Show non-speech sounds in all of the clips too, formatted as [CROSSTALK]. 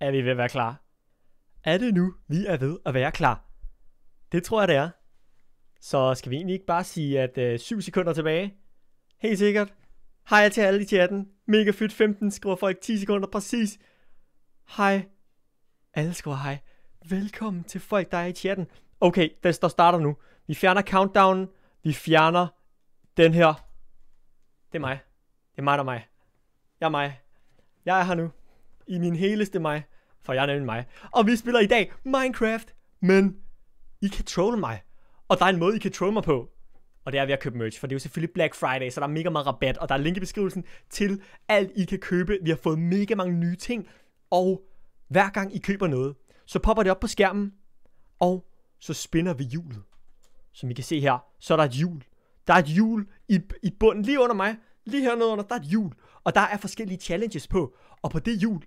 er vi ved at være klar. Er det nu, vi er ved at være klar? Det tror jeg, det er. Så skal vi egentlig ikke bare sige, at øh, 7 sekunder tilbage? Helt sikkert. Hej til alle i chatten. Mega fedt 15, skriver folk 10 sekunder præcis. Hej. Alle skriver hej. Velkommen til folk, der er i chatten. Okay, den står starter nu. Vi fjerner countdownen. Vi fjerner den her. Det er mig. Det er mig, der er mig. Jeg er mig. Jeg er her nu. I min heleste mig. For jeg er nemlig mig. Og vi spiller i dag Minecraft. Men I kan trolle mig. Og der er en måde, I kan trolle mig på. Og det er ved at købe merch, for det er jo selvfølgelig Black Friday, så der er mega meget rabat, og der er link i beskrivelsen til alt, I kan købe. Vi har fået mega mange nye ting, og hver gang I køber noget, så popper det op på skærmen, og så spinner vi hjulet. Som I kan se her, så er der et hjul. Der er et hjul i, i bunden, lige under mig, lige hernede under, der er et hjul. Og der er forskellige challenges på, og på det hjul,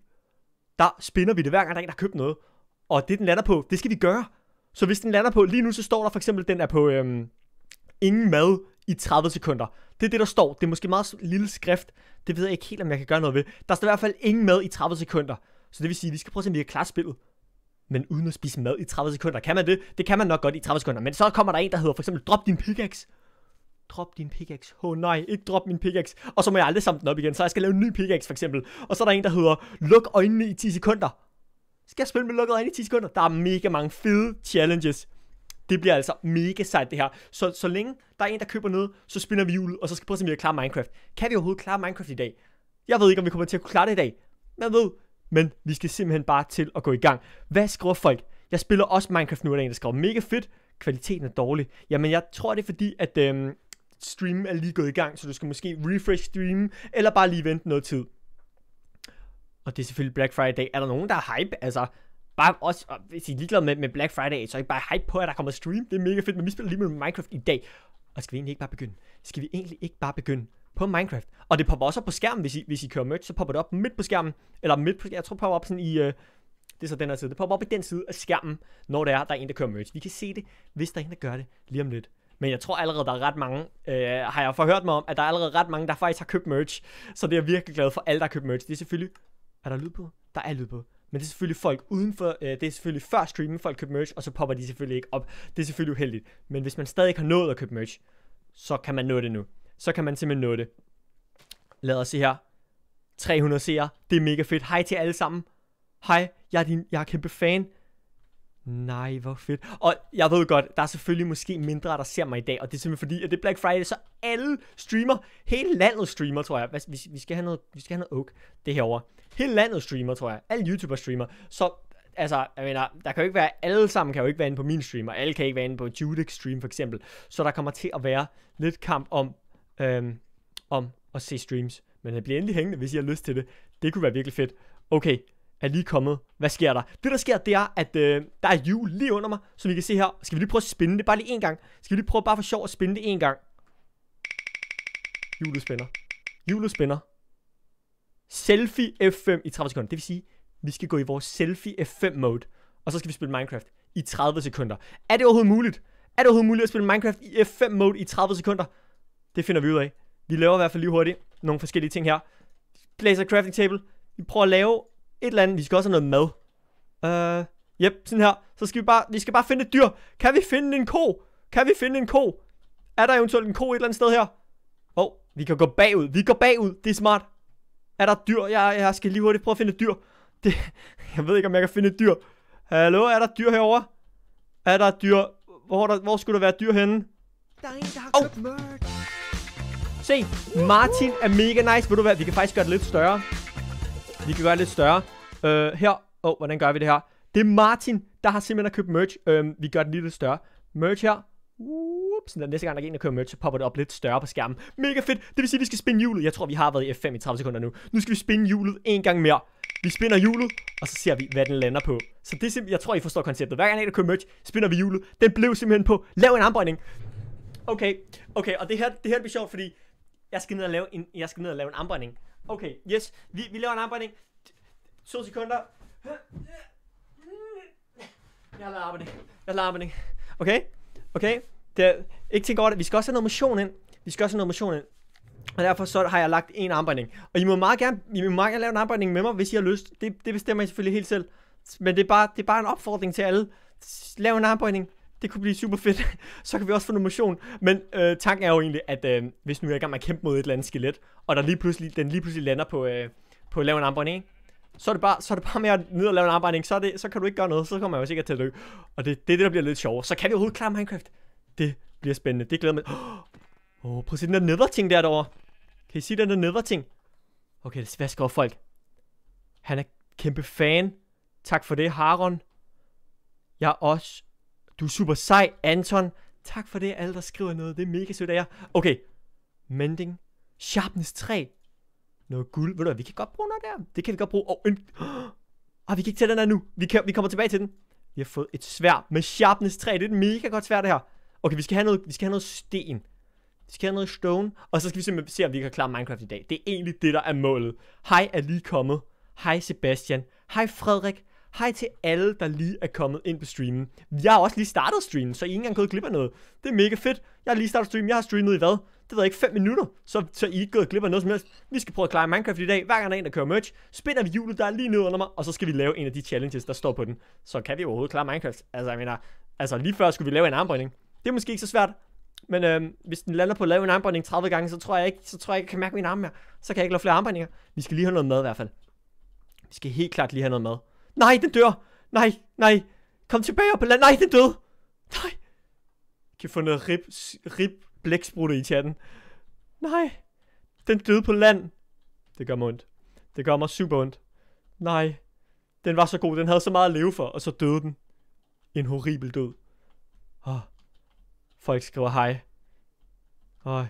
der spinder vi det hver gang, der er en, der har købt noget. Og det, den lander på, det skal vi gøre. Så hvis den lander på, lige nu så står der for eksempel, den er på øhm, ingen mad i 30 sekunder. Det er det, der står. Det er måske meget lille skrift. Det ved jeg ikke helt, om jeg kan gøre noget ved. Der står i hvert fald ingen mad i 30 sekunder. Så det vil sige, at vi skal prøve at se, om vi kan klare spillet. Men uden at spise mad i 30 sekunder. Kan man det? Det kan man nok godt i 30 sekunder. Men så kommer der en, der hedder for eksempel, drop din pickaxe. Drop din pickaxe. Åh oh, nej, ikke drop min pickaxe. Og så må jeg aldrig samle den op igen, så jeg skal lave en ny pickaxe for eksempel. Og så er der en, der hedder, luk øjnene i 10 sekunder. Skal jeg spille med lukket øjne i 10 sekunder? Der er mega mange fede challenges. Det bliver altså mega sejt det her. Så, så længe der er en, der køber noget, så spinner vi hjulet, og så skal vi prøve at se, om vi kan klare Minecraft. Kan vi overhovedet klare Minecraft i dag? Jeg ved ikke, om vi kommer til at kunne klare det i dag. Men ved, men vi skal simpelthen bare til at gå i gang. Hvad skriver folk? Jeg spiller også Minecraft nu, og der er en, der skriver mega fedt. Kvaliteten er dårlig. Jamen, jeg tror, det er fordi, at øhm, streamen er lige gået i gang, så du skal måske refresh streamen, eller bare lige vente noget tid. Og det er selvfølgelig Black Friday. Er der nogen, der er hype? Altså, bare også, hvis I er ligeglade med, med Black Friday, så er I bare hype på, at der kommer stream. Det er mega fedt, men vi spiller lige med Minecraft i dag. Og skal vi egentlig ikke bare begynde? Skal vi egentlig ikke bare begynde på Minecraft? Og det popper også op på skærmen, hvis I, hvis I kører merch, så popper det op midt på skærmen. Eller midt på, jeg tror popper op sådan i, øh, det er så den her side. Det popper op i den side af skærmen, når der er, der er en, der kører merch. Vi kan se det, hvis der er en, der gør det lige om lidt. Men jeg tror allerede, der er ret mange, øh, har jeg forhørt mig om, at der er allerede ret mange, der faktisk har købt merch. Så det er jeg virkelig glad for, alle der har købt merch. Det er selvfølgelig, er der lyd på? Der er lyd på. Men det er selvfølgelig folk udenfor, øh, det er selvfølgelig før streamen, folk køber merch, og så popper de selvfølgelig ikke op. Det er selvfølgelig uheldigt. Men hvis man stadig ikke har nået at købe merch, så kan man nå det nu. Så kan man simpelthen nå det. Lad os se her. 300 seere. Det er mega fedt. Hej til alle sammen. Hej, jeg er, din, jeg er kæmpe fan. Nej, hvor fedt. Og jeg ved godt, der er selvfølgelig måske mindre, der ser mig i dag, og det er simpelthen fordi, at det er Black Friday, så alle streamer, hele landet streamer, tror jeg. Vi, vi, skal have noget, vi skal have noget oak, det herover. Hele landet streamer, tror jeg. Alle YouTubere streamer. Så, altså, jeg mener, der kan jo ikke være, alle sammen kan jo ikke være inde på min stream, og alle kan ikke være inde på Judex stream, for eksempel. Så der kommer til at være lidt kamp om, øhm, om at se streams. Men det bliver endelig hængende, hvis I har lyst til det. Det kunne være virkelig fedt. Okay, er lige kommet. Hvad sker der? Det der sker, det er, at øh, der er hjul lige under mig, som I kan se her. Skal vi lige prøve at spinde det bare lige en gang? Skal vi lige prøve bare for sjov at spinde det en gang? Hjulet spænder. Hjulet spænder. Selfie F5 i 30 sekunder. Det vil sige, vi skal gå i vores selfie F5 mode. Og så skal vi spille Minecraft i 30 sekunder. Er det overhovedet muligt? Er det overhovedet muligt at spille Minecraft i F5 mode i 30 sekunder? Det finder vi ud af. Vi laver i hvert fald lige hurtigt nogle forskellige ting her. Blazer crafting table. Vi prøver at lave et eller andet. Vi skal også have noget mad. Øh, yep, sådan her. Så skal vi bare, vi skal bare finde et dyr. Kan vi finde en ko? Kan vi finde en ko? Er der eventuelt en ko et eller andet sted her? Åh, oh, vi kan gå bagud. Vi går bagud. Det er smart. Er der dyr? Jeg, jeg skal lige hurtigt prøve at finde et dyr. Det, [LAUGHS] jeg ved ikke, om jeg kan finde et dyr. Hallo, er der dyr herovre? Er der dyr? Hvor, der, hvor skulle der være dyr henne? Der er en, der har oh. købt merch. Se, Martin er mega nice. Ved du hvad, vi kan faktisk gøre det lidt større. Vi kan gøre det lidt større. Uh, her, åh, oh, hvordan gør vi det her? Det er Martin, der har simpelthen købt merch. Uh, vi gør den lige lidt større. Merch her. Ups, der næste gang der er en, der køber merch, så popper det op lidt større på skærmen. Mega fedt. Det vil sige, at vi skal spinde hjulet. Jeg tror, vi har været i F5 i 30 sekunder nu. Nu skal vi spinde hjulet en gang mere. Vi spinder hjulet, og så ser vi, hvad den lander på. Så det er simpelthen, jeg tror, I forstår konceptet. Hver gang en, der køber merch, spinder vi hjulet. Den blev simpelthen på, lav en armbøjning. Okay, okay, og det her, det her bliver sjovt, fordi jeg skal ned og lave en, jeg skal ned og lave en armbøjning. Okay, yes, vi, vi laver en armbøjning. To sekunder. Jeg har lavet armbøjning. Jeg har lavet armbøjning. Okay, okay. Det er, ikke tænk over det. Vi skal også have noget motion ind. Vi skal også have noget motion ind. Og derfor så har jeg lagt en armbøjning. Og I må meget gerne, I må meget gerne lave en armbøjning med mig, hvis I har lyst. Det, det bestemmer I selvfølgelig helt selv. Men det er, bare, det er bare en opfordring til alle. Lav en armbøjning. Det kunne blive super fedt. [LAUGHS] så kan vi også få noget motion. Men øh, tanken er jo egentlig, at øh, hvis nu jeg er i gang med at kæmpe mod et eller andet skelet, og der lige pludselig, den lige pludselig lander på, øh, på at lave en armbånding, så er det bare, så er det bare med at ned og lave en armbånding, så, er det, så kan du ikke gøre noget, så kommer jeg jo sikkert til at dø. Og det, det er det, der bliver lidt sjovt. Så kan vi overhovedet klare Minecraft. Det bliver spændende. Det glæder mig. [GASPS] Åh, oh, prøv at se den der nether ting der derovre. Kan I se den der nether ting? Okay, hvad skriver folk? Han er kæmpe fan. Tak for det, Haron. Jeg er også. Du er super sej, Anton. Tak for det, alle der skriver noget. Det er mega sødt af jer. Okay. Mending. Sharpness 3. Noget guld. Ved du hvad, vi kan godt bruge noget der. Det kan vi godt bruge. Oh, en... oh, vi kan ikke tage den der nu. Vi, kan, vi kommer tilbage til den. Vi har fået et svær med Sharpness 3. Det er et mega godt svær det her. Okay, vi skal have noget, vi skal have noget sten. Vi skal have noget stone. Og så skal vi simpelthen se, om vi kan klare Minecraft i dag. Det er egentlig det, der er målet. Hej er lige kommet. Hej Sebastian. Hej Frederik. Hej til alle, der lige er kommet ind på streamen. Jeg har også lige startet streamen, så I ikke engang gået glip af noget. Det er mega fedt. Jeg har lige startet streamen. Jeg har streamet i hvad? Det ved jeg ikke, 5 minutter. Så, så I ikke gået glip af noget som helst. Vi skal prøve at klare Minecraft i dag. Hver gang der er en, der kører merch, spinder vi hjulet, der er lige nede under mig, og så skal vi lave en af de challenges, der står på den. Så kan vi overhovedet klare Minecraft. Altså, jeg mener, altså lige før skulle vi lave en armbøjning. Det er måske ikke så svært. Men øh, hvis den lander på at lave en armbøjning 30 gange, så tror jeg ikke, så tror jeg ikke, jeg kan mærke min arm mere. Så kan jeg ikke lave flere armbøjninger. Vi skal lige have noget mad i hvert fald. Vi skal helt klart lige have noget mad. Nej, den dør. Nej, nej. Kom tilbage op på land. Nej, den døde. Nej. Jeg kan få noget rib, rib blæksprutte i chatten. Nej. Den døde på land. Det gør mig ondt. Det gør mig super ondt. Nej. Den var så god. Den havde så meget at leve for, og så døde den. En horribel død. Åh. Oh. Folk skriver hej. Åh,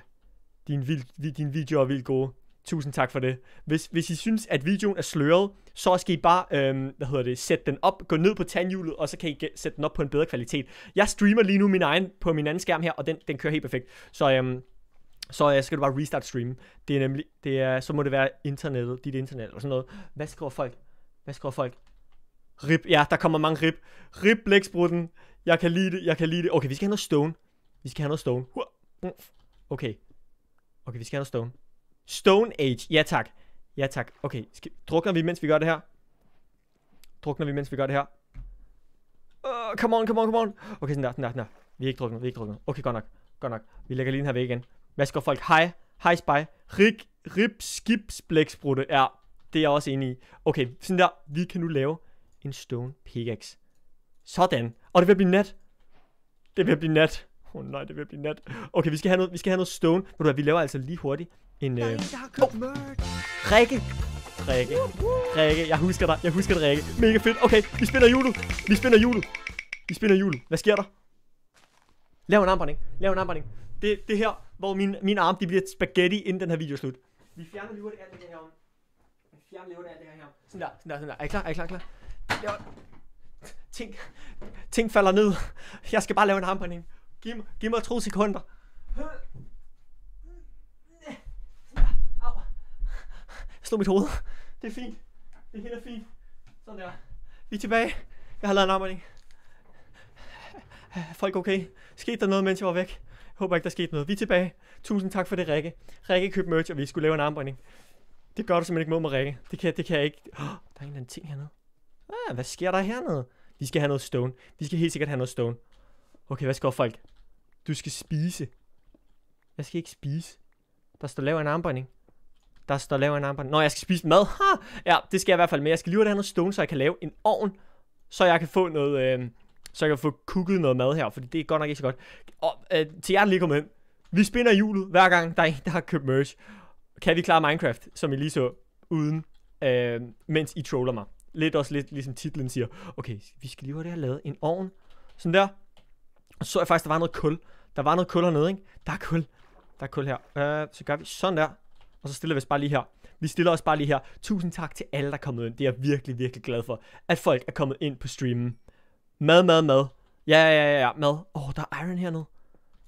din, vild, din video er vildt gode. Tusind tak for det. Hvis, hvis I synes, at videoen er sløret, så skal I bare, øhm, hvad hedder det, sætte den op, gå ned på tandhjulet, og så kan I sætte den op på en bedre kvalitet. Jeg streamer lige nu min egen på min anden skærm her, og den, den kører helt perfekt. Så, øhm, så øh, skal du bare restart streamen. Det er nemlig, det er, så må det være internettet, dit internet eller sådan noget. Hvad skriver folk? Hvad skriver folk? Rip, ja, der kommer mange rip. Rip blæksprutten. Jeg kan lide det, jeg kan lide det. Okay, vi skal have noget stone. Vi skal have noget stone. Okay. Okay, vi skal have noget stone. Stone Age. Ja tak. Ja tak. Okay. Skal, drukner vi, mens vi gør det her? Drukner vi, mens vi gør det her? Uh, come on, come on, come on. Okay, sådan der, sådan der, sådan der. Vi er ikke druknet, vi er ikke druknet. Okay, godt nok. Godt nok. Vi lægger lige den her væk igen. Hvad skal folk? Hej. Hej, Spy. Rik, rip, skip, blæksprutte. Ja, det er jeg også enig i. Okay, sådan der. Vi kan nu lave en stone pickaxe. Sådan. Og det vil blive nat. Det vil blive nat. Åh oh, nej, det vil blive nat. Okay, vi skal have noget, vi skal have noget stone. Ved du hvad, vi laver altså lige hurtigt en... Øh... Oh. Rikke! Rikke. Rikke, jeg husker dig. Jeg husker dig, Rikke. Mega fedt. Okay, vi spinner hjulet. Vi spinner hjulet. Vi spinner hjulet. Hvad sker der? Lav en armbånding. Lav en armbånding. Det, det her, hvor min, min arm de bliver spaghetti, inden den her video er slut. Vi fjerner hurtigt alt det her Vi fjerner hurtigt alt det her her. Sådan der, sådan der, sådan der. Er I klar? Er I klar? Er klar? Ting, ting falder ned. Jeg skal bare lave en armbånding. Giv mig, giv mig to sekunder. Slå mit hoved. Det er fint. Det er helt fint. Sådan der. Vi er tilbage. Jeg har lavet en armbånding. Folk okay? Skete der noget, mens jeg var væk? Jeg håber ikke, der skete noget. Vi er tilbage. Tusind tak for det, Rikke. Rikke købte merch, og vi skulle lave en armbånding. Det gør du simpelthen ikke mod mig, Rikke. Det kan, det kan jeg ikke. Oh, der er en eller anden ting hernede. Ah, hvad sker der hernede? Vi skal have noget stone. Vi skal helt sikkert have noget stone. Okay, hvad skal folk? Du skal spise. Jeg skal ikke spise. Der står lav en armbånding. Der står laver en armbånd. Nå, jeg skal spise mad. Ha! Ja, det skal jeg i hvert fald. med. jeg skal lige have noget stone, så jeg kan lave en ovn. Så jeg kan få noget... Øh, så jeg kan få kukket noget mad her, fordi det er godt nok ikke så godt. Og øh, til jer, der lige kommet ind. Vi spinder hjulet hver gang, der er en, der har købt merch. Kan vi klare Minecraft, som I lige så, uden, øh, mens I troller mig. Lidt også lidt ligesom titlen siger. Okay, vi skal lige have det her lavet. En ovn. Sådan der. Og så så jeg faktisk, der var noget kul. Der var noget kul hernede, ikke? Der er kul. Der er kul her. Uh, så gør vi sådan der. Og så stiller vi os bare lige her. Vi stiller os bare lige her. Tusind tak til alle, der er kommet ind. Det er jeg virkelig, virkelig glad for. At folk er kommet ind på streamen. Mad, mad, mad. Ja, ja, ja, ja, mad. Åh, oh, der er iron hernede.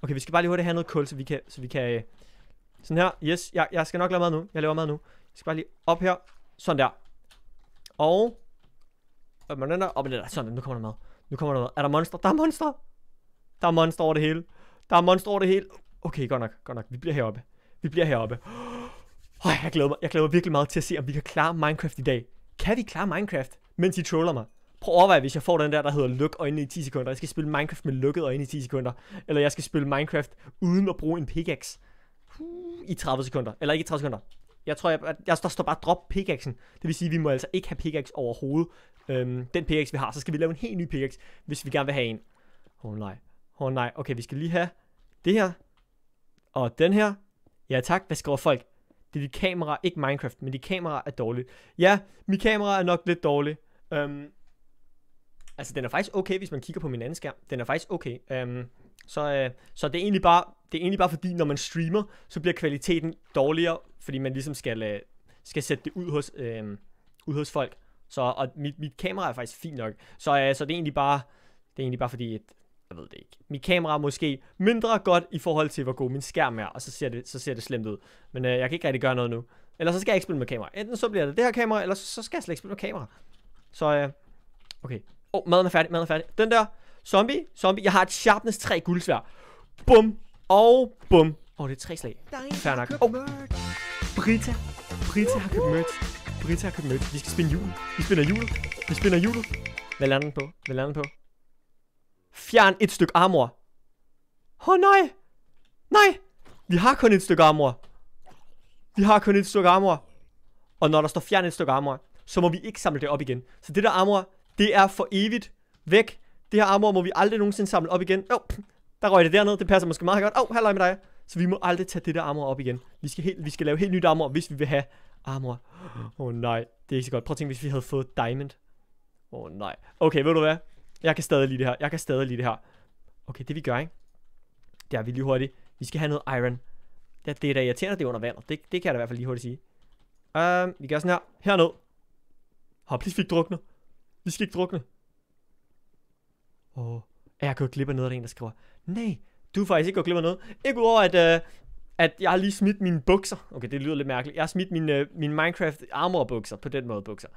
Okay, vi skal bare lige hurtigt have noget kul, så vi kan... Så vi kan. Øh, sådan her. Yes, jeg, jeg skal nok lave mad nu. Jeg laver mad nu. Jeg skal bare lige op her. Sådan der. Og... Op med den der? Op med det der. Sådan, nu kommer der mad. Nu kommer der mad. Er der monster? Der er monster! Der er monster over det hele. Der er monster over det hele. Okay, godt nok, godt nok. Vi bliver heroppe. Vi bliver heroppe. Oh, jeg, glæder mig, jeg glæder mig virkelig meget til at se, om vi kan klare Minecraft i dag. Kan vi klare Minecraft, mens I troller mig? Prøv at overveje, hvis jeg får den der, der hedder luk øjnene i 10 sekunder. Jeg skal spille Minecraft med lukkede øjne i 10 sekunder. Eller jeg skal spille Minecraft uden at bruge en pickaxe. I 30 sekunder. Eller ikke i 30 sekunder. Jeg tror, jeg, jeg, der står bare drop pickaxen. Det vil sige, at vi må altså ikke have pickaxe overhovedet. Øhm, den pickaxe, vi har, så skal vi lave en helt ny pickaxe, hvis vi gerne vil have en. Åh oh, nej. Åh oh, nej. Okay, vi skal lige have det her. Og den her. Ja tak, hvad skriver folk? Det er dit kamera, ikke Minecraft, men dit kamera er dårligt. Ja, mit kamera er nok lidt dårligt. Um, altså, den er faktisk okay, hvis man kigger på min anden skærm. Den er faktisk okay. Um, så, uh, så det er egentlig bare, det er egentlig bare fordi, når man streamer, så bliver kvaliteten dårligere, fordi man ligesom skal, uh, skal sætte det ud hos, uh, ud hos folk. Så og mit, mit kamera er faktisk fint nok. Så, uh, så det er egentlig bare, det er egentlig bare fordi, at jeg ved det ikke. Mit kamera er måske mindre godt i forhold til, hvor god min skærm er, og så ser det, så ser det slemt ud. Men øh, jeg kan ikke rigtig gøre noget nu. Eller så skal jeg ikke spille med kamera. Enten så bliver det det her kamera, eller så, så skal jeg slet ikke spille med kamera. Så, øh, okay. Åh, oh, maden er færdig, maden er færdig. Den der, zombie, zombie. Jeg har et sharpness 3 guldsvær. Bum, og bum. Åh, oh, det er tre slag. Fair nok. Oh. Brita. Brita har købt merch. Brita har købt merch. Vi skal spille jul. Vi spiller jul. Vi spiller jul. Hvad lander den på? Hvad lander den på? Fjern et stykke armor. Åh oh, nej. Nej. Vi har kun et stykke armor. Vi har kun et stykke armor. Og når der står fjern et stykke armor, så må vi ikke samle det op igen. Så det der armor, det er for evigt væk. Det her armor må vi aldrig nogensinde samle op igen. Åh, oh, der røg det dernede. Det passer måske meget godt. Åh, oh, halløj med dig. Så vi må aldrig tage det der armor op igen. Vi skal, helt, vi skal lave helt nyt armor, hvis vi vil have armor. Åh oh, nej, det er ikke så godt. Prøv at tænke, hvis vi havde fået diamond. Åh oh, nej. Okay, ved du hvad? Jeg kan stadig lide det her. Jeg kan stadig lide det her. Okay, det vi gør, ikke? Det er vi lige hurtigt. Vi skal have noget iron. Ja, det er da irriterende, det er under vandet. Det, det kan jeg da i hvert fald lige hurtigt sige. Um, vi gør sådan her. Herned. Hop, please, vi ikke drukne. Vi skal ikke drukne. Åh. Oh. Jeg jeg jo glip af noget, der er en, der skriver. Nej, du er faktisk ikke gået glip af noget. Ikke udover, at uh, at jeg har lige smidt mine bukser. Okay, det lyder lidt mærkeligt. Jeg har smidt mine, øh, mine Minecraft armor bukser, på den måde bukser.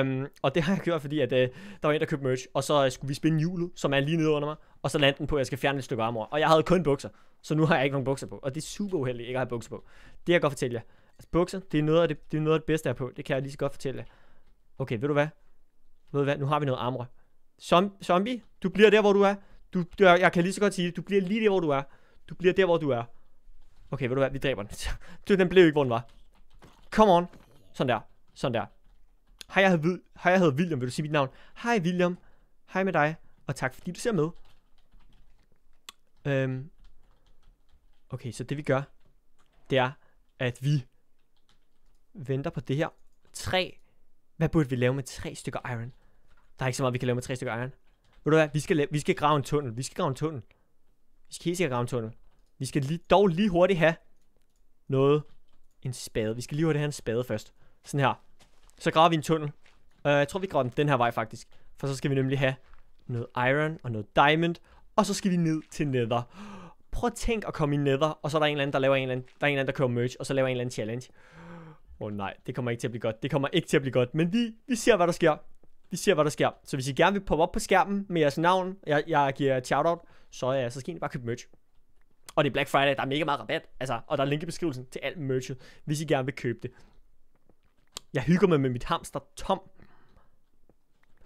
Um, og det har jeg gjort, fordi at, uh, der var en, der købte merch, og så uh, skulle vi spinde hjulet, som er lige nede under mig, og så landte den på, at jeg skal fjerne et stykke armor. Og jeg havde kun bukser, så nu har jeg ikke nogen bukser på. Og det er super uheldigt, ikke at have bukser på. Det jeg godt fortælle jer. Altså bukser, det er noget af det, det, er noget af det bedste, jeg er på. Det kan jeg lige så godt fortælle jer. Okay, ved du hvad? Ved du hvad? Nu har vi noget armor. Som, zombie, du bliver der, hvor du er. Du, jeg kan lige så godt sige det. Du bliver lige der, hvor du er. Du bliver der, hvor du er. Okay, ved du hvad? Vi dræber den. [LAUGHS] du, den blev ikke, hvor den var. Come on. Sådan der. Sådan der. Hej, jeg hedder, Hej, jeg hedder William. Vil du sige mit navn? Hej, William. Hej med dig. Og tak, fordi du ser med. Øhm. Okay, så det vi gør, det er, at vi venter på det her. Tre. Hvad burde vi lave med tre stykker iron? Der er ikke så meget, vi kan lave med tre stykker iron. Ved du hvad? Vi skal, lave, vi skal grave en tunnel. Vi skal grave en tunnel. Vi skal helt sikkert grave en tunnel. Vi skal lige, dog lige hurtigt have noget. En spade. Vi skal lige hurtigt have en spade først. Sådan her. Så graver vi en tunnel. Uh, jeg tror, vi graver den den her vej faktisk. For så skal vi nemlig have noget iron og noget diamond. Og så skal vi ned til nether. Prøv at tænk at komme i nether. Og så er der en eller anden, der laver en eller anden, der er en eller anden, der kører merch. Og så laver en eller anden challenge. Åh oh, nej, det kommer ikke til at blive godt. Det kommer ikke til at blive godt. Men vi, vi ser, hvad der sker. Vi ser, hvad der sker. Så hvis I gerne vil poppe op på skærmen med jeres navn, jeg, jeg giver et shoutout, så, ja, altså så skal I bare købe merch. Og det er Black Friday, der er mega meget rabat. Altså, og der er link i beskrivelsen til alt merchet, hvis I gerne vil købe det. Jeg hygger mig med mit hamster Tom.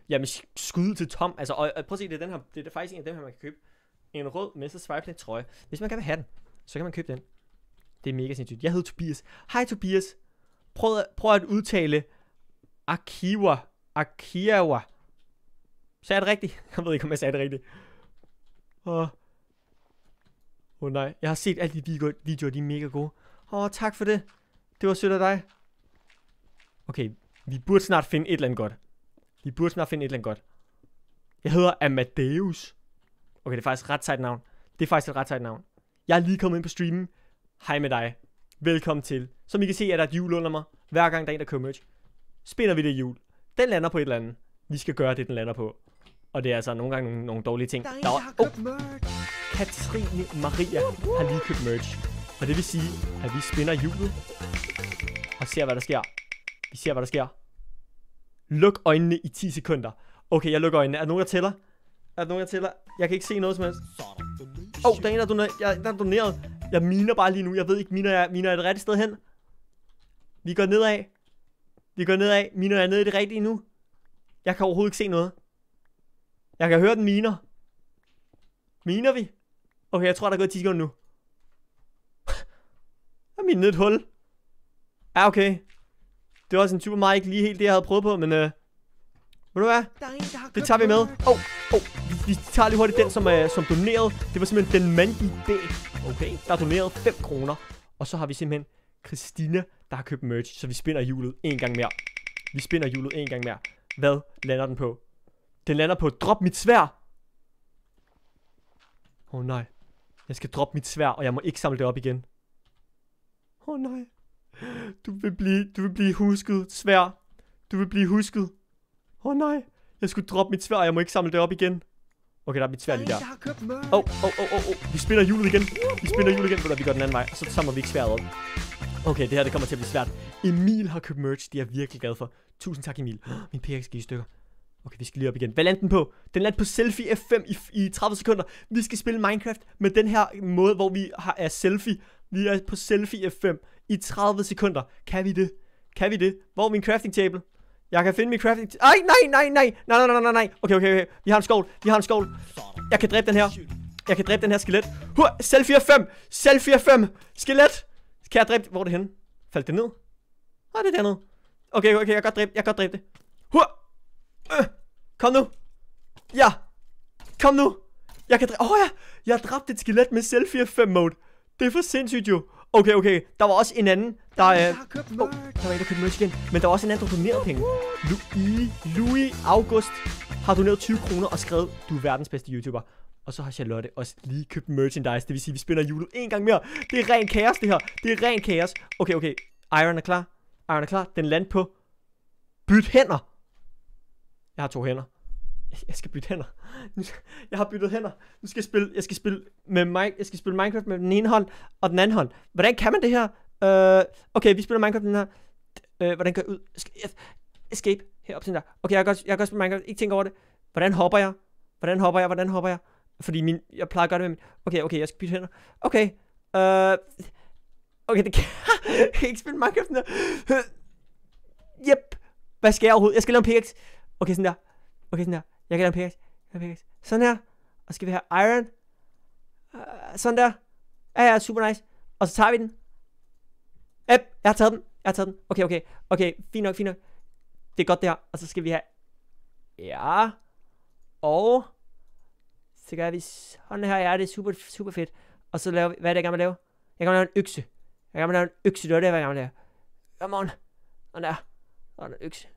Jamen, skud til Tom. Altså, og, og prøv at se, det er, den her, det er faktisk en af dem her, man kan købe. En rød Mr. Swipeplay trøje. Hvis man gerne vil have den, så kan man købe den. Det er mega sindssygt. Jeg hedder Tobias. Hej Tobias. Prøv, prøv at udtale Akiwa. Akiwa. Sagde jeg det rigtigt? [LAUGHS] Jeg ved ikke, om jeg sagde det rigtigt. Åh. Åh oh, nej, jeg har set alle de videoer, de er mega gode. Åh, oh, tak for det. Det var sødt af dig. Okay, vi burde snart finde et eller andet godt. Vi burde snart finde et eller andet godt. Jeg hedder Amadeus. Okay, det er faktisk et ret sejt navn. Det er faktisk et ret sejt navn. Jeg er lige kommet ind på streamen. Hej med dig. Velkommen til. Som I kan se, er der et hjul under mig. Hver gang der er en, der køber merch. Spinder vi det hjul. Den lander på et eller andet. Vi skal gøre det, den lander på. Og det er altså nogle gange nogle, nogle dårlige ting. Der er en, der har købt merch. Katrine Maria har lige købt merch. Og det vil sige, at vi spinner hjulet. Og ser, hvad der sker. Vi ser, hvad der sker. Luk øjnene i 10 sekunder. Okay, jeg lukker øjnene. Er der nogen, der tæller? Er der nogen, der tæller? Jeg kan ikke se noget som helst. Åh, oh, der er en, der, doner, jeg, der er doneret Jeg miner bare lige nu. Jeg ved ikke, miner jeg, miner jeg det rigtige sted hen? Vi går nedad. Vi går nedad. Miner jeg nede i det rigtige nu? Jeg kan overhovedet ikke se noget. Jeg kan høre den miner. Miner vi? Okay, jeg tror, der er gået 10 sekunder nu. [LAUGHS] Jeg minet et hul. Ja, okay. Det var også en super meget ikke lige helt det, jeg havde prøvet på, men øh, ved du hvad? Det tager vi med. Åh, oh, oh, vi, vi tager lige hurtigt den, som, uh, som donerede. Det var simpelthen den mand i dag. Okay, der donerede 5 kroner. Og så har vi simpelthen Christina, der har købt merch. Så vi spinder hjulet en gang mere. Vi spinder hjulet en gang mere. Hvad lander den på? Den lander på drop mit svær. Åh oh, nej. Jeg skal droppe mit svær, og jeg må ikke samle det op igen. Åh oh, nej. Du vil blive, du vil blive husket, svær. Du vil blive husket. Åh oh, nej. Jeg skulle droppe mit svær, og jeg må ikke samle det op igen. Okay, der er mit svær lige der. Åh, åh, åh, åh, Vi spiller hjulet igen. Vi spiller hjulet igen, hvor vi går den anden vej. Og så samler vi ikke sværet op. Okay, det her det kommer til at blive svært. Emil har købt merch. Det er jeg virkelig glad for. Tusind tak, Emil. Min PX gik i stykker. Okay, vi skal lige op igen. Hvad landte den på? Den landte på selfie F5 i, i 30 sekunder. Vi skal spille Minecraft med den her måde, hvor vi har, er selfie. Vi er på selfie F5 i 30 sekunder. Kan vi det? Kan vi det? Hvor er min crafting table? Jeg kan finde min crafting... Ej, nej, nej, nej. Nej, nej, nej, nej, Okay, okay, okay. Vi har en skål. Vi har en skål. Jeg kan dræbe den her. Jeg kan dræbe den her skelet. Huh, selfie F5. Selfie F5. Skelet. Kan jeg dræbe... Hvor er det henne? Faldt det ned? Nej, det er dernede. Okay, okay, jeg kan godt dræbe, jeg kan godt dræbe det. Huh. Øh. Kom nu. Ja. Kom nu. Jeg kan. Åh oh, ja. Jeg har dræbt et skelet med selfie 5 mode. Det er for sindssygt jo. Okay, okay. Der var også en anden, der... Øh... Oh, der var en, der købte merch igen. Men der var også en anden, der donerede penge. Louis, Louis August har doneret 20 kroner og skrevet, du er verdens bedste YouTuber. Og så har Charlotte også lige købt merchandise. Det vil sige, vi spiller hjulet en gang mere. Det er ren kaos, det her. Det er ren kaos. Okay, okay. Iron er klar. Iron er klar. Den land på. Byt hænder. Jeg har to hænder. Jeg skal bytte hænder. Jeg har byttet hænder. Nu skal jeg spille, jeg skal spille med Mike, jeg skal spille Minecraft med den ene hånd og den anden hånd. Hvordan kan man det her? Uh, okay, vi spiller Minecraft med den her. Uh, hvordan går jeg ud? Escape. Herop sådan der. Okay, jeg kan, godt, jeg kan godt spille Minecraft. Ikke tænke over det. Hvordan hopper jeg? Hvordan hopper jeg? Hvordan hopper jeg? Fordi min, jeg plejer at gøre det med min... Okay, okay, jeg skal bytte hænder. Okay. Uh, okay, det kan [LAUGHS] jeg ikke spille Minecraft sådan Jep. Yep. Hvad skal jeg overhovedet? Jeg skal lave en pickaxe. Okay, sådan der. Okay, sådan der. Jeg kan lave en pickaxe. Jeg kan pickaxe. Sådan her. Og skal vi have iron. Uh, sådan der. Ja, ja, super nice. Og så tager vi den. Yep, jeg har taget den. Jeg har taget den. Okay, okay. Okay, fint nok, fint nok. Det er godt det her. Og så skal vi have... Ja. Og... Så gør vi sådan her. Ja, det er super, super fedt. Og så laver vi... Hvad er det, jeg gerne vil lave? Jeg kan lave en økse. Jeg kan lave en økse. Det var det, jeg gerne vil lave. Come on. Sådan der. Sådan en økse.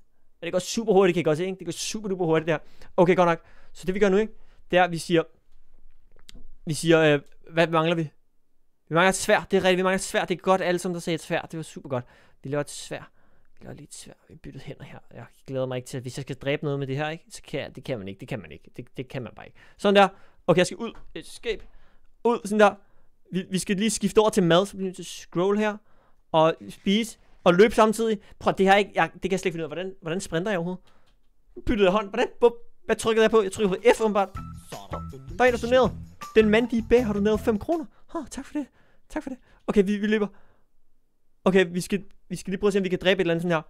Det går super hurtigt, kan I godt se, ikke? Det går super duper hurtigt der. Okay, godt nok. Så det vi gør nu, ikke? Det er, at vi siger... Vi siger, øh, hvad mangler vi? Vi mangler et svær. Det er rigtigt, vi mangler et svær. Det er godt, alle som der sagde et svær. Det var super godt. Vi laver et svær. Vi laver lidt svær. Vi bytter hænder her. Jeg glæder mig ikke til, at hvis jeg skal dræbe noget med det her, ikke? Så kan jeg, det kan man ikke. Det kan man ikke. Det, det kan man bare ikke. Sådan der. Okay, jeg skal ud. Escape. Ud, sådan der. Vi, vi skal lige skifte over til mad, så bliver vi nødt til at scroll her. Og spise og løbe samtidig. Prøv, det her ikke, jeg, det kan jeg slet ikke finde ud af. Hvordan, hvordan sprinter jeg overhovedet? Byttede jeg hånd. Hvordan? Bup. Hvad trykkede jeg på? Jeg trykkede på F åbenbart. Der er en, der donerede. Den mand, de bag, har doneret 5 kroner. Huh, tak for det. Tak for det. Okay, vi, vi løber. Okay, vi skal, vi skal lige prøve at se, om vi kan dræbe et eller andet sådan her.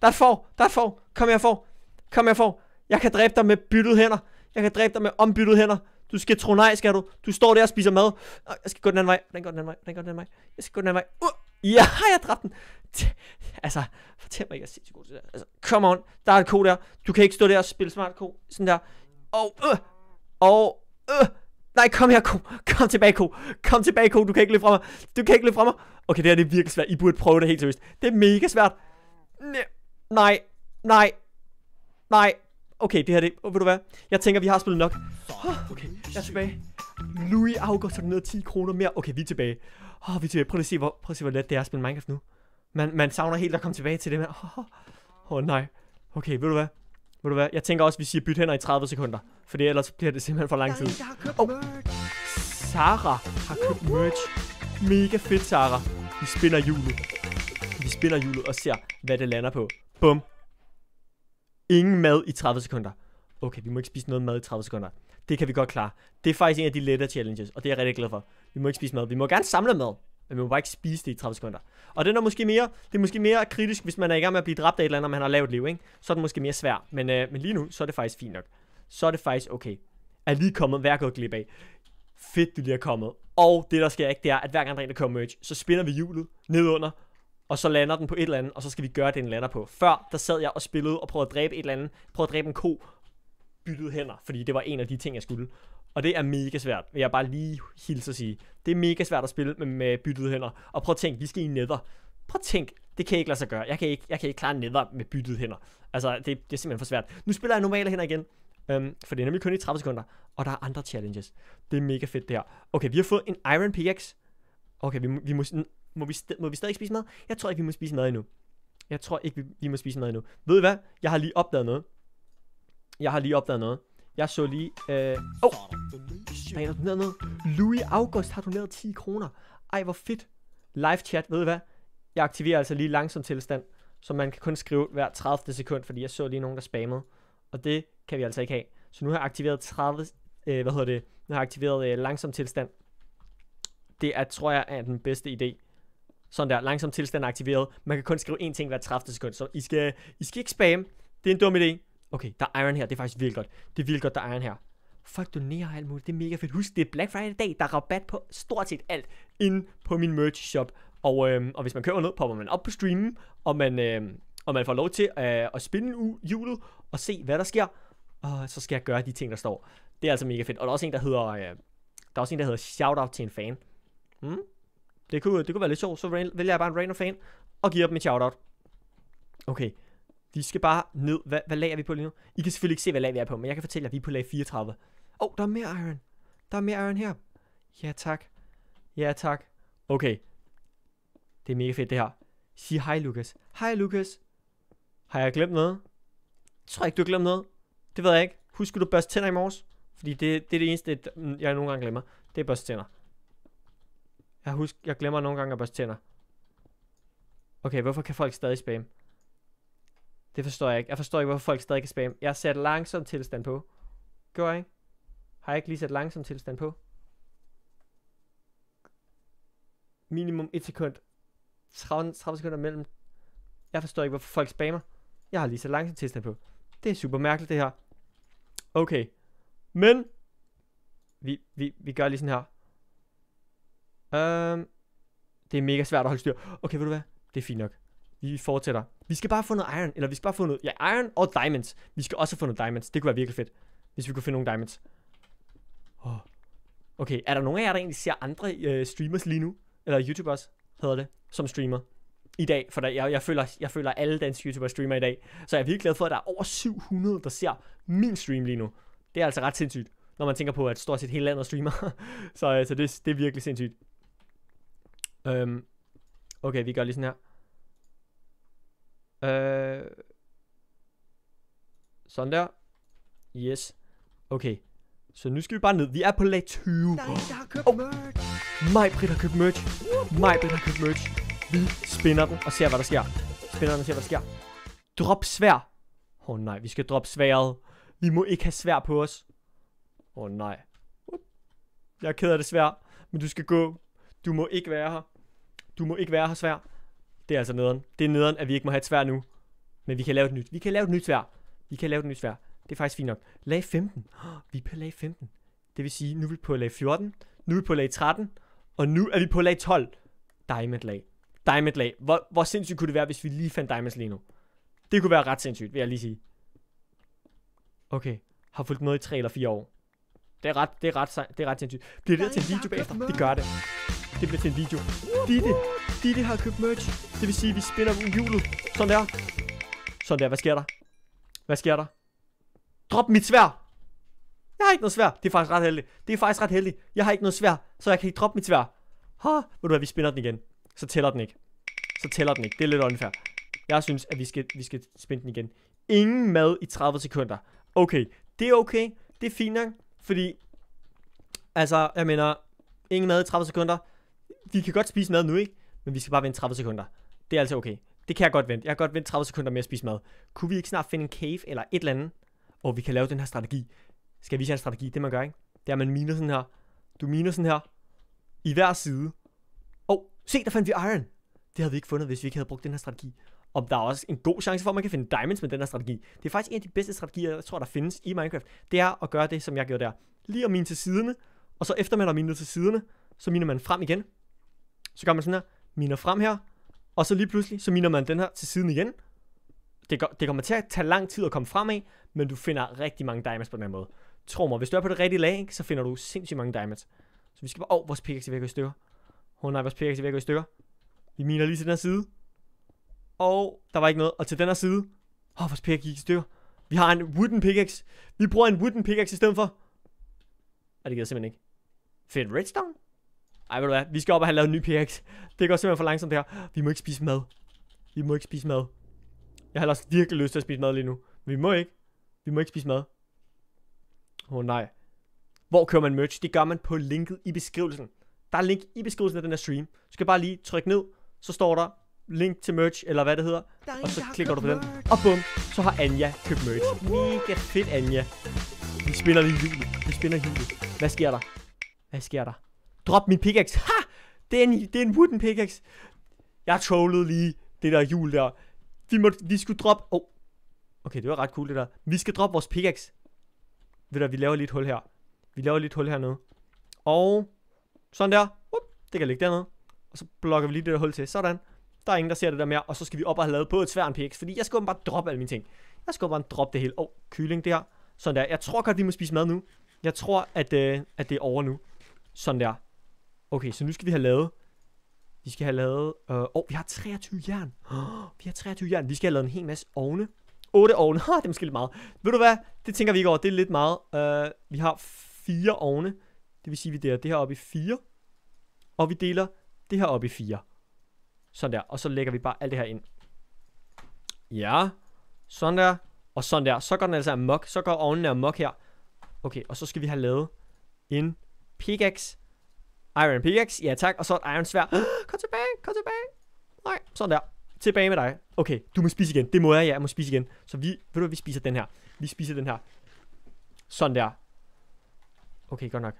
Der er et får. Der er et får. Kom her, får. Kom her, får. Jeg kan dræbe dig med byttede hænder. Jeg kan dræbe dig med ombyttede hænder. Du skal tro nej, skal du. Du står der og spiser mad. Jeg skal gå den anden vej. Den går den anden vej. Den går den anden vej. Jeg skal gå den anden vej. Uh. Ja, [LAUGHS] jeg dræbte den. Altså, fortæl mig ikke, at jeg er sindssygt god til det. Altså, come on. Der er et ko der. Du kan ikke stå der og spille smart ko. Sådan der. Og, øh. Og, øh. Nej, kom her, ko. Kom tilbage, ko. Kom tilbage, ko. Du kan ikke løbe fra mig. Du kan ikke løbe fra mig. Okay, det her det er virkelig svært. I burde prøve det helt seriøst. Det er mega svært. Nej. Nej. Nej. Okay, det her det... Oh, ved du hvad? Jeg tænker, vi har spillet nok. Okay, jeg er tilbage. Louis August har ned 10 kroner mere. Okay, vi er tilbage. Åh, oh, vi er tilbage. Prøv at se, hvor, prøv at se, hvor let det er at spille Minecraft nu. Man, man savner helt at komme tilbage til det med. Åh, oh, oh, nej. Okay, ved du hvad? Ved du hvad? Jeg tænker også, at vi siger byt hænder i 30 sekunder. For ellers bliver det simpelthen for lang tid. Oh. Sara har købt merch. Mega fedt, Sara. Vi spiller hjulet. Vi spiller hjulet og ser, hvad det lander på. Bum. Ingen mad i 30 sekunder. Okay, vi må ikke spise noget mad i 30 sekunder. Det kan vi godt klare. Det er faktisk en af de lettere challenges, og det er jeg rigtig glad for. Vi må ikke spise mad. Vi må gerne samle mad, men man må bare ikke spise det i 30 sekunder. Og den er måske mere, det er måske mere kritisk, hvis man er i gang med at blive dræbt af et eller andet, og man har lavet liv, ikke? Så er det måske mere svært. Men, øh, men lige nu, så er det faktisk fint nok. Så er det faktisk okay. Er lige kommet, hvad er gået glip af? Fedt, du lige er kommet. Og det der sker ikke, det er, at hver gang der er en, der kommer merge, så spinner vi hjulet nedunder, og så lander den på et eller andet, og så skal vi gøre det, den lander på. Før, der sad jeg og spillede og prøvede at dræbe et eller andet, prøvede at dræbe en ko, byttede hænder, fordi det var en af de ting, jeg skulle. Og det er mega svært, vil jeg bare lige hilse at sige. Det er mega svært at spille med, med byttede hænder. Og prøv at tænke, vi skal i nether. Prøv at tænk, det kan jeg ikke lade sig gøre. Jeg kan ikke, jeg kan ikke klare nether med byttede hænder. Altså, det, det er simpelthen for svært. Nu spiller jeg normale hænder igen. Um, for det er nemlig kun i 30 sekunder. Og der er andre challenges. Det er mega fedt det her. Okay, vi har fået en Iron Pickaxe. Okay, vi, vi må, må, vi, må vi stadig spise mad? Jeg tror ikke, vi må spise mad endnu. Jeg tror ikke, vi, vi må spise mad endnu. Ved I hvad? Jeg har lige opdaget noget. Jeg har lige opdaget noget. Jeg så lige... Øh... Oh! Hvad har du noget? Louis August har doneret 10 kroner. Ej, hvor fedt. Live chat, ved I hvad? Jeg aktiverer altså lige langsom tilstand, så man kan kun skrive hver 30. sekund, fordi jeg så lige nogen, der spammede. Og det kan vi altså ikke have. Så nu har jeg aktiveret 30... Øh, hvad hedder det? Nu har jeg aktiveret øh, langsom tilstand. Det er, tror jeg, er den bedste idé. Sådan der, langsom tilstand aktiveret. Man kan kun skrive én ting hver 30 sekund, så I skal, I skal ikke spamme. Det er en dum idé. Okay, der er iron her. Det er faktisk virkelig godt. Det er virkelig godt, der er iron her. Folk donerer alt muligt. Det er mega fedt. Husk, det er Black Friday i dag. Der er rabat på stort set alt inde på min merch shop. Og, øhm, og hvis man køber noget, popper man op på streamen, og man, øhm, og man får lov til øh, at spinde hjulet og se, hvad der sker. Og så skal jeg gøre de ting, der står. Det er altså mega fedt. Og der er også en, der hedder, øh, der er også en, der hedder Shoutout til en fan. Hmm? Det kunne, det kunne være lidt sjovt. Så vælger jeg bare en random fan og giver dem et shoutout. Okay. Vi skal bare ned. Hvad, hvad lag er vi på lige nu? I kan selvfølgelig ikke se, hvad lag vi er på, men jeg kan fortælle jer, at vi er på lag 34. Åh, oh, der er mere iron. Der er mere iron her. Ja, tak. Ja, tak. Okay. Det er mega fedt, det her. Sig hej, Lukas. Hej, Lukas. Har jeg glemt noget? Jeg tror ikke, du har glemt noget. Det ved jeg ikke. Husk, du børste tænder i morges. Fordi det, det er det eneste, mm, jeg nogle gange glemmer. Det er børste tænder. Jeg husker, jeg glemmer nogle gange at børste tænder. Okay, hvorfor kan folk stadig spamme? Det forstår jeg ikke. Jeg forstår ikke, hvorfor folk stadig kan spam. Jeg har sat langsom tilstand på. Gør jeg ikke? Har jeg ikke lige sat langsom tilstand på? Minimum 1 sekund. 30, 30 sekunder mellem. Jeg forstår ikke, hvorfor folk spammer. Jeg har lige sat langsom tilstand på. Det er super mærkeligt, det her. Okay. Men. Vi, vi, vi gør lige sådan her. Um, det er mega svært at holde styr. Okay, ved du hvad? Det er fint nok. Vi fortsætter. Vi skal bare få noget iron, eller vi skal bare få noget, ja, iron og diamonds. Vi skal også få noget diamonds. Det kunne være virkelig fedt, hvis vi kunne finde nogle diamonds. Oh. Okay, er der nogen af jer, der egentlig ser andre øh, streamers lige nu? Eller YouTubers, hedder det, som streamer? I dag, for der, jeg, jeg, føler, jeg føler alle danske YouTubers streamer i dag. Så jeg er virkelig glad for, at der er over 700, der ser min stream lige nu. Det er altså ret sindssygt, når man tænker på, at stort set hele landet streamer. [LAUGHS] så altså, det, det er virkelig sindssygt. Um, okay, vi gør lige sådan her. Uh, sådan der. Yes. Okay. Så nu skal vi bare ned. Vi er på lag 20. Nej, jeg har købt oh. merch. Mig, Britt har købt merch. Mig, Britt har købt merch. Vi spinner den og ser, hvad der sker. Spinner den og ser, hvad der sker. Drop svær. Åh oh, nej, vi skal droppe sværet. Vi må ikke have svær på os. Åh oh, nej. Jeg er ked af det svær. Men du skal gå. Du må ikke være her. Du må ikke være her svær. Det er altså nederen. Det er nederen, at vi ikke må have et svær nu. Men vi kan lave et nyt. Vi kan lave et nyt svær. Vi kan lave et nyt svær. Det er faktisk fint nok. Lag 15. Oh, vi er på lag 15. Det vil sige, nu er vi på lag 14. Nu er vi på lag 13. Og nu er vi på lag 12. Diamond lag. Diamond lag. Hvor, hvor sindssygt kunne det være, hvis vi lige fandt diamonds lige nu? Det kunne være ret sindssygt, vil jeg lige sige. Okay. Har fulgt med i 3 eller 4 år. Det er ret, det er ret, det er ret sindssygt. Bliver det til en video bagefter? Det gør det. Det bliver til en video. Ditte, Didi har købt merch. Det vil sige, at vi spinner hjulet. Sådan der. Sådan der. Hvad sker der? Hvad sker der? Drop mit svær. Jeg har ikke noget svær. Det er faktisk ret heldigt. Det er faktisk ret heldigt. Jeg har ikke noget svær, så jeg kan ikke droppe mit svær. Ha, ved du hvad, vi spinner den igen. Så tæller den ikke. Så tæller den ikke. Det er lidt unfair. Jeg synes, at vi skal, vi skal spinde den igen. Ingen mad i 30 sekunder. Okay, det er okay. Det er fint nok. Fordi, altså, jeg mener, ingen mad i 30 sekunder. Vi kan godt spise mad nu, ikke? Men vi skal bare vente 30 sekunder. Det er altså okay. Det kan jeg godt vente. Jeg kan godt vente 30 sekunder med at spise mad. Kunne vi ikke snart finde en cave eller et eller andet? Og vi kan lave den her strategi. Skal jeg vise jer en strategi? Det man gør, ikke? Det er, at man miner sådan her. Du miner sådan her. I hver side. Åh, oh, se, der fandt vi iron. Det havde vi ikke fundet, hvis vi ikke havde brugt den her strategi. Og der er også en god chance for, at man kan finde diamonds med den her strategi. Det er faktisk en af de bedste strategier, jeg tror, der findes i Minecraft. Det er at gøre det, som jeg gjorde der. Lige at mine til siderne, og så efter man har minet til siderne, så miner man frem igen. Så gør man sådan her, miner frem her, og så lige pludselig, så miner man den her til siden igen. Det, går, det kommer til at tage lang tid at komme frem af, men du finder rigtig mange diamonds på den her måde. Tro mig, hvis du er på det rigtige lag, så finder du sindssygt mange diamonds. Så vi skal bare... Åh, oh, vores pickaxe er ved at gå i stykker. Åh oh, nej, vores pickaxe er ved at gå i stykker. Vi miner lige til den her side. Og der var ikke noget. Og til den her side. Åh, oh, vores pickaxe gik i stykker. Vi har en wooden pickaxe. Vi bruger en wooden pickaxe i stedet for. Og det gider simpelthen ikke. Fedt redstone? Ej, ved du hvad? Vi skal op og have lavet en ny pickaxe. Det går simpelthen for langsomt det her. Vi må ikke spise mad. Vi må ikke spise mad. Jeg har også virkelig lyst til at spise mad lige nu. Men vi må ikke. Vi må ikke spise mad. Åh oh, nej. Hvor kører man merch? Det gør man på linket i beskrivelsen. Der er link i beskrivelsen af den her stream. Du skal bare lige trykke ned. Så står der link til merch, eller hvad det hedder. Og så klikker du på den. Og bum, så har Anja købt merch. Mega fedt, Anja. Vi spinner lige hjulet. Vi spinner hjulet. Hvad sker der? Hvad sker der? Drop min pickaxe. Ha! Det er en, det er en wooden pickaxe. Jeg trollede lige det der hjul der. Vi, må, vi skulle droppe... Oh. Okay, det var ret cool det der. Vi skal droppe vores pickaxe. Ved du, vi laver lidt hul her. Vi laver lidt hul hernede. Og sådan der. Uh, det kan ligge dernede. Og så blokker vi lige det der hul til. Sådan. Der er ingen, der ser det der mere. Og så skal vi op og have lavet på et svær en pickaxe. Fordi jeg skal bare droppe alle mine ting. Jeg skal bare droppe det hele. Åh, oh, kylling der. Sådan der. Jeg tror godt, vi må spise mad nu. Jeg tror, at, øh, at det er over nu. Sådan der. Okay, så nu skal vi have lavet... Vi skal have lavet... Øh, åh, øh, oh, vi har 23 jern. Oh, [GASPS] vi har 23 jern. Vi skal have lavet en hel masse ovne. 8 ovne. [LAUGHS] Ha, det er måske lidt meget. Ved du hvad? Det tænker vi ikke over. Det er lidt meget. Uh, vi har fire ovne. Det vil sige, at vi deler det her op i 4. Og vi deler det her op i 4. Sådan der. Og så lægger vi bare alt det her ind. Ja. Sådan der. Og sådan der. Så går den altså amok. Så går ovnen amok her. Okay, og så skal vi have lavet en pickaxe. Iron pickaxe. Ja, tak. Og så et iron svær. [GASPS] Kom tilbage. Kom tilbage. Nej, sådan der. Tilbage med dig. Okay, du må spise igen. Det må jeg, ja, jeg må spise igen. Så vi, ved du hvad, vi spiser den her. Vi spiser den her. Sådan der. Okay, godt nok.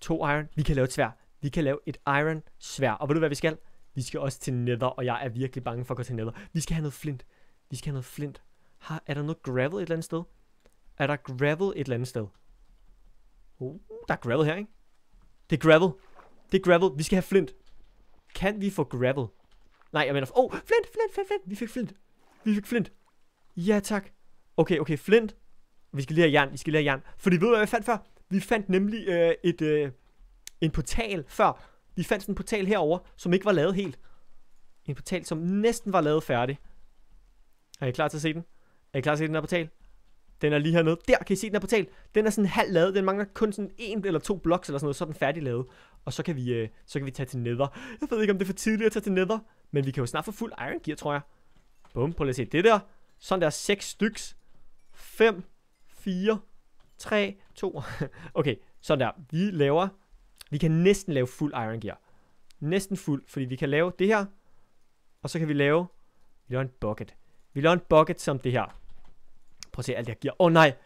To iron. Vi kan lave et svær. Vi kan lave et iron svær. Og ved du hvad vi skal? Vi skal også til nether, og jeg er virkelig bange for at gå til nether. Vi skal have noget flint. Vi skal have noget flint. Har, er der noget gravel et eller andet sted? Er der gravel et eller andet sted? Uh, der er gravel her, ikke? Det er gravel. Det er gravel. Vi skal have flint. Kan vi få gravel? Nej, jeg mener... Åh, oh, flint, flint, flint, flint. Vi fik flint. Vi fik flint. Ja, tak. Okay, okay, flint. Vi skal lige have jern. Vi skal lige have jern. Fordi ved du, hvad vi fandt før? Vi fandt nemlig øh, et, øh, en portal før. Vi fandt sådan en portal herover, som ikke var lavet helt. En portal, som næsten var lavet færdig. Er I klar til at se den? Er I klar til at se den her portal? Den er lige hernede. Der kan I se den her portal. Den er sådan halv lavet. Den mangler kun sådan en eller to bloks eller sådan noget, så er den færdig lavet. Og så kan vi, øh, så kan vi tage til nether. Jeg ved ikke, om det er for tidligt at tage til nether. Men vi kan jo snart få fuld iron gear, tror jeg. Bum, prøv lige at se det der. Sådan der 6 styks. 5, 4, 3, 2. okay, sådan der. Vi laver, vi kan næsten lave fuld iron gear. Næsten fuld, fordi vi kan lave det her. Og så kan vi lave, vi laver en bucket. Vi laver en bucket som det her. Prøv at se alt det her gear. Åh oh, nej.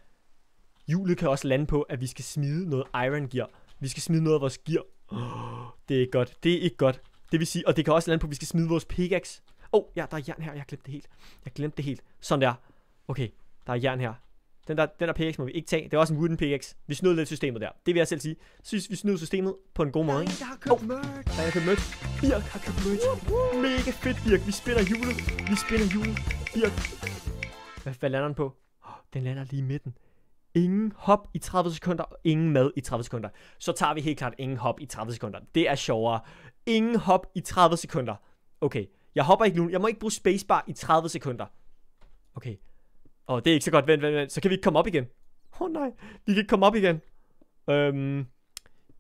Hjulet kan også lande på, at vi skal smide noget iron gear. Vi skal smide noget af vores gear. Oh, [GASPS] det er ikke godt. Det er ikke godt. Det vil sige, og det kan også lande på, at vi skal smide vores pickaxe. Åh, oh, ja, der er jern her. Jeg har glemt det helt. Jeg har glemt det helt. Sådan der. Okay, der er jern her. Den der, den der pickaxe må vi ikke tage. Det er også en wooden pickaxe. Vi snød lidt systemet der. Det vil jeg selv sige. Synes vi snød systemet på en god måde. Nej, jeg har købt oh, merch. Der har købt merch. Birk har købt merch. Mega fedt, Birk. Vi spinner hjulet. Vi spinner hjulet. Birk. Hvad, hvad lander den på? Den lander lige i midten. Ingen hop i 30 sekunder, og ingen mad i 30 sekunder. Så tager vi helt klart ingen hop i 30 sekunder. Det er sjovere. Ingen hop i 30 sekunder. Okay, jeg hopper ikke nu. Jeg må ikke bruge spacebar i 30 sekunder. Okay. Åh, oh, det er ikke så godt. Vent, vent, vent. Så kan vi ikke komme op igen. Åh oh, nej, vi kan ikke komme op igen. Øhm,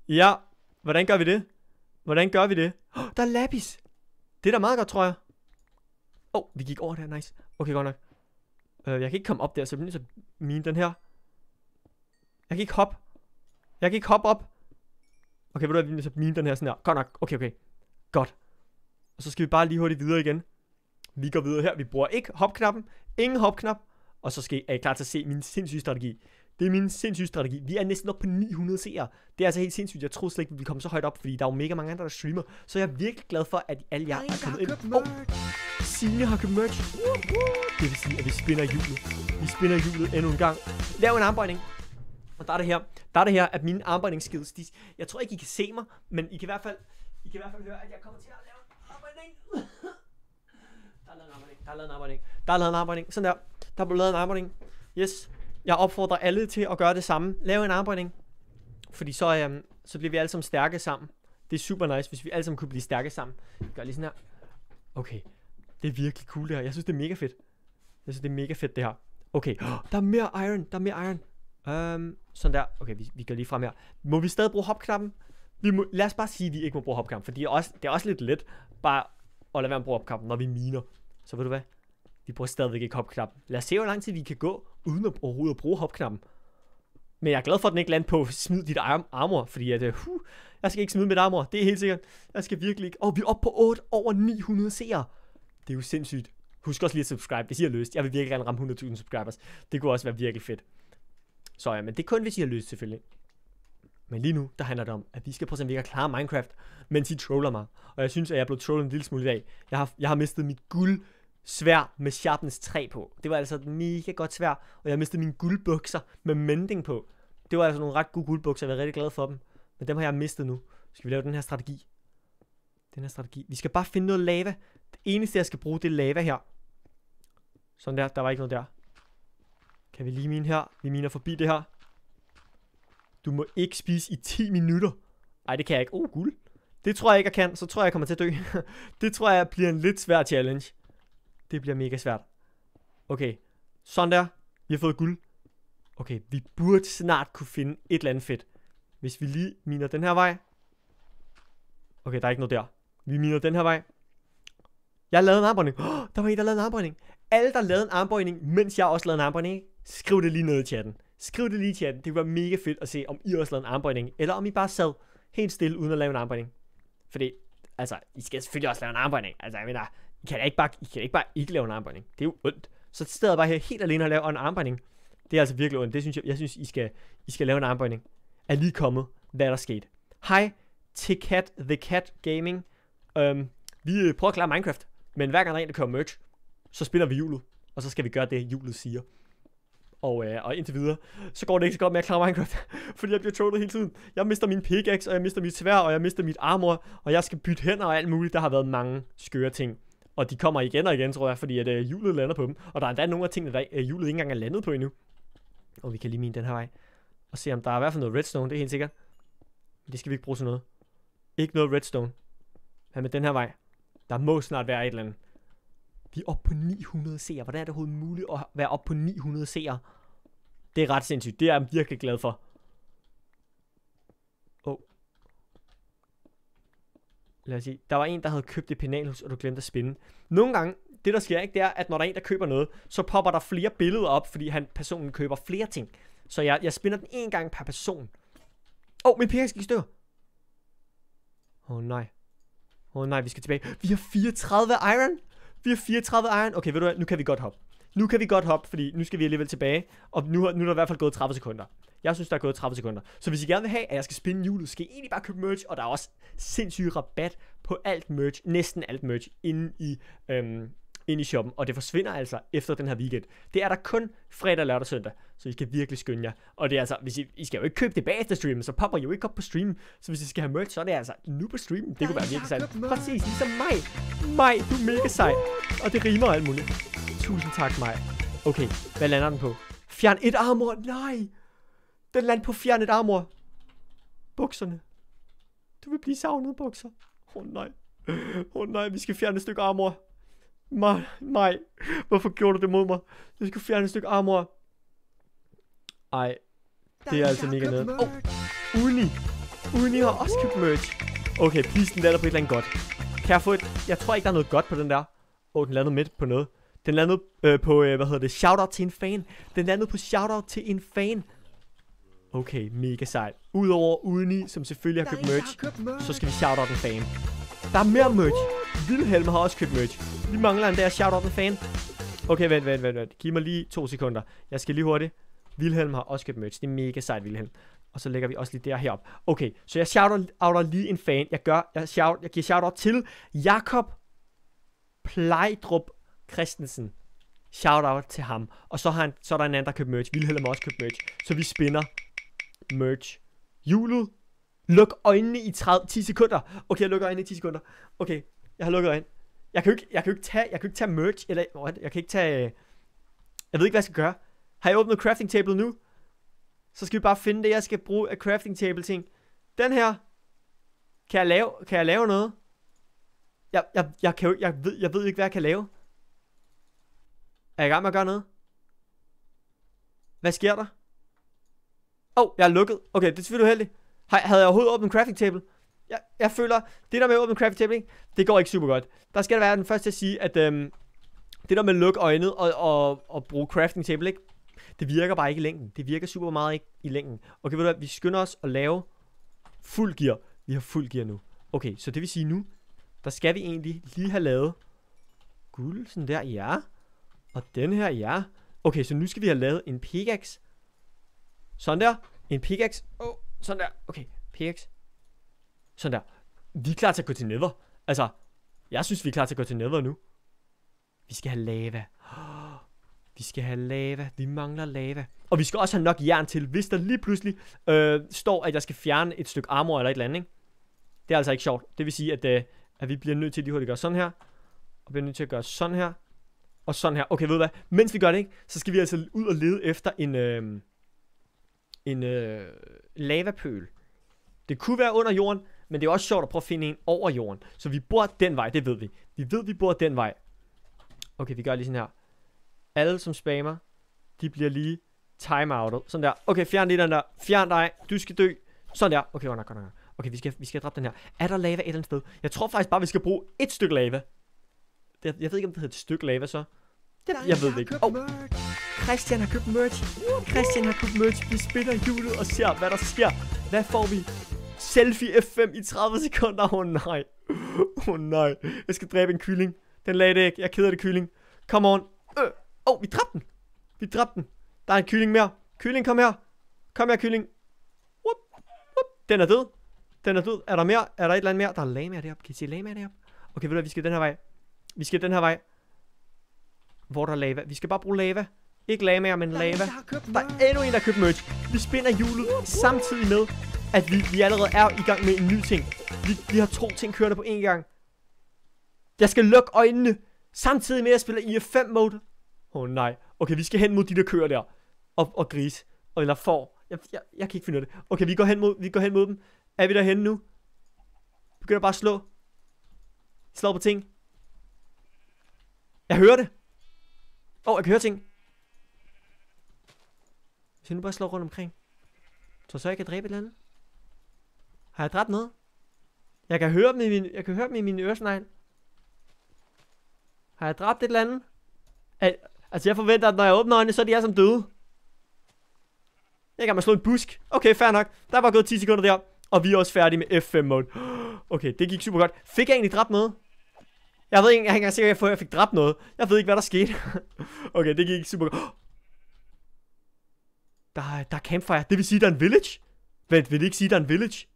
ja, hvordan gør vi det? Hvordan gør vi det? Oh, der er lapis. Det er da meget godt, tror jeg. Åh, oh, vi gik over der, nice. Okay, godt nok. Øh, jeg kan ikke komme op der, så jeg bliver nødt til at mine den her. Jeg kan ikke hoppe. Jeg kan ikke hoppe op. Okay, ved du hvad, vi er nødt til at mine den her sådan her. Godt nok. Okay, okay. Godt. Og så skal vi bare lige hurtigt videre igen. Vi går videre her. Vi bruger ikke hopknappen. Ingen hopknap. Og så skal er I klar til at se min sindssyge strategi. Det er min sindssyge strategi. Vi er næsten oppe på 900 seere. Det er altså helt sindssygt. Jeg troede slet ikke, vi ville komme så højt op, fordi der er jo mega mange andre, der streamer. Så jeg er virkelig glad for, at alle jer er kommet ind. Oh, Signe har købt merch. Det vil sige, at vi spinner hjulet. Vi spinner hjulet endnu en gang. Lav en armbøjning. Og der er det her. Der er det her, at mine armbøjningsskills, de, jeg tror ikke, I kan se mig, men I kan i hvert fald, I kan i hvert fald høre, at jeg kommer til at lave en armbøjning. Der er lavet en armbøjning. Der er lavet en armbøjning. Der er lavet en armbøjning. Sådan der. Der er blevet lavet en armbøjning. Yes. Jeg opfordrer alle til at gøre det samme. Lave en armbøjning. Fordi så, øhm, så bliver vi alle sammen stærke sammen. Det er super nice, hvis vi alle sammen kunne blive stærke sammen. Vi gør lige sådan her. Okay. Det er virkelig cool det her. Jeg synes, det er mega fedt. Jeg synes, det er mega fedt det her. Okay. [GASPS] Der er mere iron. Der er mere iron. Um, sådan der. Okay, vi, vi går lige frem her. Må vi stadig bruge hopknappen? Vi må, lad os bare sige, at vi ikke må bruge hopknappen. For det er, også, det er også lidt let bare at lade være med at bruge hopknappen, når vi miner. Så ved du hvad? Vi bruger stadigvæk ikke hopknappen. Lad os se, hvor lang tid vi kan gå, uden at overhovedet at bruge hopknappen. Men jeg er glad for, at den ikke lander på smid dit arm armor, fordi at, uh, jeg skal ikke smide mit armor, det er helt sikkert. Jeg skal virkelig ikke. Og vi er oppe på 8 over 900 seere. Det er jo sindssygt. Husk også lige at subscribe, hvis I har lyst. Jeg vil virkelig gerne ramme 100.000 subscribers. Det kunne også være virkelig fedt. Så ja, men det er kun, hvis I har lyst selvfølgelig. Men lige nu, der handler det om, at vi skal prøve at se, om vi kan klare Minecraft, mens I troller mig. Og jeg synes, at jeg er blevet trollet en lille smule i dag. Jeg har, jeg har mistet mit guld svær med sharpness 3 på. Det var altså et mega godt svær, og jeg har mistet mine guldbukser med mending på. Det var altså nogle ret gode guldbukser, jeg var rigtig glad for dem. Men dem har jeg mistet nu. Skal vi lave den her strategi? Den her strategi. Vi skal bare finde noget lava. Det eneste, jeg skal bruge, det er lava her. Sådan der, der var ikke noget der. Kan vi lige mine her? Vi miner forbi det her. Du må ikke spise i 10 minutter. Ej, det kan jeg ikke. Oh, guld. Det tror jeg ikke, jeg kan. Så tror jeg, jeg kommer til at dø. [LAUGHS] det tror jeg bliver en lidt svær challenge. Det bliver mega svært. Okay. Sådan der. Vi har fået guld. Okay, vi burde snart kunne finde et eller andet fedt. Hvis vi lige miner den her vej. Okay, der er ikke noget der. Vi miner den her vej. Jeg lavede en armbøjning. Oh, [GASPS] der var en, der lavede en armbøjning. Alle, der lavede en armbøjning, mens jeg også lavede en armbøjning, skriv det lige ned i chatten. Skriv det lige i chatten. Det kunne være mega fedt at se, om I også lavede en armbøjning, eller om I bare sad helt stille, uden at lave en armbøjning. Fordi, altså, I skal selvfølgelig også lave en armbøjning. Altså, jeg mener, I kan ikke bare, I kan ikke, bare ikke lave en armbøjning. Det er jo ondt. Så til stedet bare her helt alene og lave en armbøjning. Det er altså virkelig ondt. Det synes jeg, jeg synes, I skal, I skal lave en armbøjning. Er lige kommet, hvad der skete. Hej til Cat The Cat Gaming. Um, vi øh, prøver at klare Minecraft, men hver gang der er en, der kører merch, så spiller vi hjulet. Og så skal vi gøre det, hjulet siger. Og, øh, og indtil videre, så går det ikke så godt med at klare Minecraft, [LAUGHS] fordi jeg bliver trollet hele tiden. Jeg mister min pickaxe, og jeg mister mit svær, og jeg mister mit armor, og jeg skal bytte hænder og alt muligt. Der har været mange skøre ting. Og de kommer igen og igen, tror jeg, fordi at øh, hjulet lander på dem. Og der er endda nogle af tingene, der øh, hjulet ikke engang er landet på endnu. Og vi kan lige mine den her vej. Og se, om der er i hvert fald noget redstone, det er helt sikkert. Men det skal vi ikke bruge til noget. Ikke noget redstone. Hvad med den her vej? Der må snart være et eller andet. Vi er oppe på 900 seere. Hvordan er det overhovedet muligt at være oppe på 900 seere? Det er ret sindssygt. Det er jeg virkelig glad for. Oh. Lad os sige. Der var en, der havde købt et penalhus, og du glemte at spinde. Nogle gange, det der sker ikke, det er, at når der er en, der køber noget, så popper der flere billeder op, fordi han, personen køber flere ting. Så jeg, jeg spinder den en gang per person. Åh, oh, min penge skal i stykker. Åh oh, nej. Åh oh, nej, vi skal tilbage. Vi har 34 iron. Vi har 34 iron. Okay, ved du hvad? Nu kan vi godt hoppe. Nu kan vi godt hoppe, fordi nu skal vi alligevel tilbage. Og nu, nu er der i hvert fald gået 30 sekunder. Jeg synes, der er gået 30 sekunder. Så hvis I gerne vil have, at jeg skal spinde hjulet, skal I egentlig bare købe merch. Og der er også sindssyg rabat på alt merch. Næsten alt merch inde i, øhm, inde i shoppen. Og det forsvinder altså efter den her weekend. Det er der kun fredag, lørdag og søndag. Så I skal virkelig skynde jer. Og det er altså, hvis I, I skal jo ikke købe det bag efter streamen, så popper I jo ikke op på streamen. Så hvis I skal have merch, så er det altså nu på streamen. Det kunne være virkelig sejt. Præcis, ligesom mig. Mig, du er mega sej. Og det rimer alt muligt. Tusind tak, mig. Okay, hvad lander den på? Fjern et armor. Nej. Den lander på fjern et armor. Bukserne. Du vil blive savnet, bukser. Åh oh, nej. Åh oh, nej, vi skal fjerne et stykke armor. Nej, nej. Hvorfor gjorde du det mod mig? Jeg skal fjerne et stykke armor. Ej. Det er altså mega nede. Oh, Uni. Uni har også købt merch. Okay, please, den lander på et eller andet godt. Kan jeg få et... Jeg tror ikke, der er noget godt på den der. Åh, oh, den landede midt på noget. Den landede øh, på, øh, hvad hedder det, shoutout til en fan. Den landede på shoutout til en fan. Okay, mega sejt. Udover Uni, som selvfølgelig har købt merch, så skal vi shoutout en fan. Der er mere merch. Vilhelm har også købt merch. Vi mangler en der shoutout en fan. Okay, vent, vent, vent, vent. Giv mig lige to sekunder. Jeg skal lige hurtigt Vilhelm har også købt merch. Det er mega sejt, Vilhelm. Og så lægger vi også lige der herop. Okay, så jeg shoutouter lige en fan. Jeg, gør, jeg, shout, jeg giver shout-out til Jakob Plejdrup Christensen. Shout-out til ham. Og så, har han, så er der en anden, der købt merch. Vilhelm har også købt merch. Så vi spinder merch. Julet. Luk øjnene i 30, 10 sekunder. Okay, jeg lukker øjnene i 10 sekunder. Okay, jeg har lukket øjnene. Jeg kan ikke, jeg kan ikke tage, jeg kan ikke tage merch, eller what? jeg kan ikke tage, jeg ved ikke, hvad jeg skal gøre. Har jeg åbnet crafting table nu? Så skal vi bare finde det, jeg skal bruge af crafting table ting. Den her, kan jeg lave, kan jeg lave noget? Jeg, jeg, jeg, kan jo, jeg, ved, jeg ved ikke, hvad jeg kan lave. Er jeg i gang med at gøre noget? Hvad sker der? Åh, oh, jeg er lukket. Okay, det er selvfølgelig uheldigt. Havde jeg overhovedet åbnet crafting table? Jeg, jeg føler, det der med at åbne tabling, crafting table, det går ikke super godt. Der skal der være den første til at sige, at øhm, det der med at lukke øjnene og, og, og bruge crafting table, ikke? det virker bare ikke i længden. Det virker super meget ikke i længden. Okay, ved du hvad, vi skynder os at lave fuld gear. Vi har fuld gear nu. Okay, så det vil sige nu, der skal vi egentlig lige have lavet guld, sådan der, ja. Og den her, ja. Okay, så nu skal vi have lavet en pickaxe. Sådan der. En pickaxe. Åh, oh, sådan der. Okay, pickaxe. Sådan der. Vi er klar til at gå til nether. Altså, jeg synes, vi er klar til at gå til nether nu. Vi skal have lava. [GASPS] Vi skal have lava. Vi mangler lava. Og vi skal også have nok jern til, hvis der lige pludselig øh, står, at jeg skal fjerne et stykke armor eller et eller andet. Ikke? Det er altså ikke sjovt. Det vil sige, at, øh, at vi bliver nødt til at lige hurtigt gøre sådan her. Og bliver nødt til at gøre sådan her. Og sådan her. Okay, ved du hvad? Mens vi gør det, ikke, så skal vi altså ud og lede efter en, øh, en øh, lavapøl. Det kunne være under jorden, men det er også sjovt at prøve at finde en over jorden. Så vi bor den vej, det ved vi. Vi ved, vi bor den vej. Okay, vi gør lige sådan her. Alle, som spammer, de bliver lige timeoutet. Sådan der. Okay, fjern lige den der. Fjern dig. Du skal dø. Sådan der. Okay, godt nok, godt nok. Okay, vi skal, vi skal dræbe den her. Er der lava et eller andet sted? Jeg tror faktisk bare, vi skal bruge et stykke lava. Det, jeg ved ikke, om det hedder et stykke lava så. Det, jeg ved det ikke. Oh. Christian har købt merch. Christian har købt merch. Vi spiller hjulet og ser, hvad der sker. Hvad får vi? Selfie F5 i 30 sekunder. Åh oh, nej. Åh oh, nej. Jeg skal dræbe en kylling. Den lagde det ikke. Jeg keder det kylling. Come on. Øh. Åh, oh, vi dræbte den. Vi dræbte den. Der er en kylling mere. Kylling, kom her. Kom her, kylling. Whoop, whoop. Den er død. Den er død. Er der mere? Er der et eller andet mere? Der er lamaer deroppe. Kan I se lamaer deroppe? Okay, ved du vi skal den her vej. Vi skal den her vej. Hvor der er lava. Vi skal bare bruge lava. Ikke lamaer, men lava. Der er endnu en, der har købt merch. Vi spinder hjulet samtidig med, at vi, vi allerede er i gang med en ny ting. Vi, vi har to ting kørende på én gang. Jeg skal lukke øjnene, samtidig med at jeg spiller IF5 mode. Åh oh, nej. Okay, vi skal hen mod de der køer der. Og, og gris. Og, eller får. Jeg, jeg, jeg kan ikke finde ud af det. Okay, vi går hen mod, vi går hen mod dem. Er vi derhen nu? Begynder bare at slå. Slå på ting. Jeg hører det. Åh, oh, jeg kan høre ting. Hvis jeg nu bare slår rundt omkring. Så så jeg kan dræbe et eller andet. Har jeg dræbt noget? Jeg kan høre dem i min, jeg kan høre dem i min øresnegl. Har jeg dræbt et eller andet? Al altså jeg forventer, at når jeg åbner øjnene, så er de alle som døde. Jeg kan man slå en busk. Okay, fair nok. Der var gået 10 sekunder der. Og vi er også færdige med F5 mode. Okay, det gik super godt. Fik jeg egentlig dræbt noget? Jeg ved ikke, jeg er ikke sikker at jeg fik dræbt noget. Jeg ved ikke, hvad der skete. [LAUGHS] okay, det gik super godt. Der, der er campfire. Det vil sige, der er en village. Vent, vil det ikke sige, der er en village?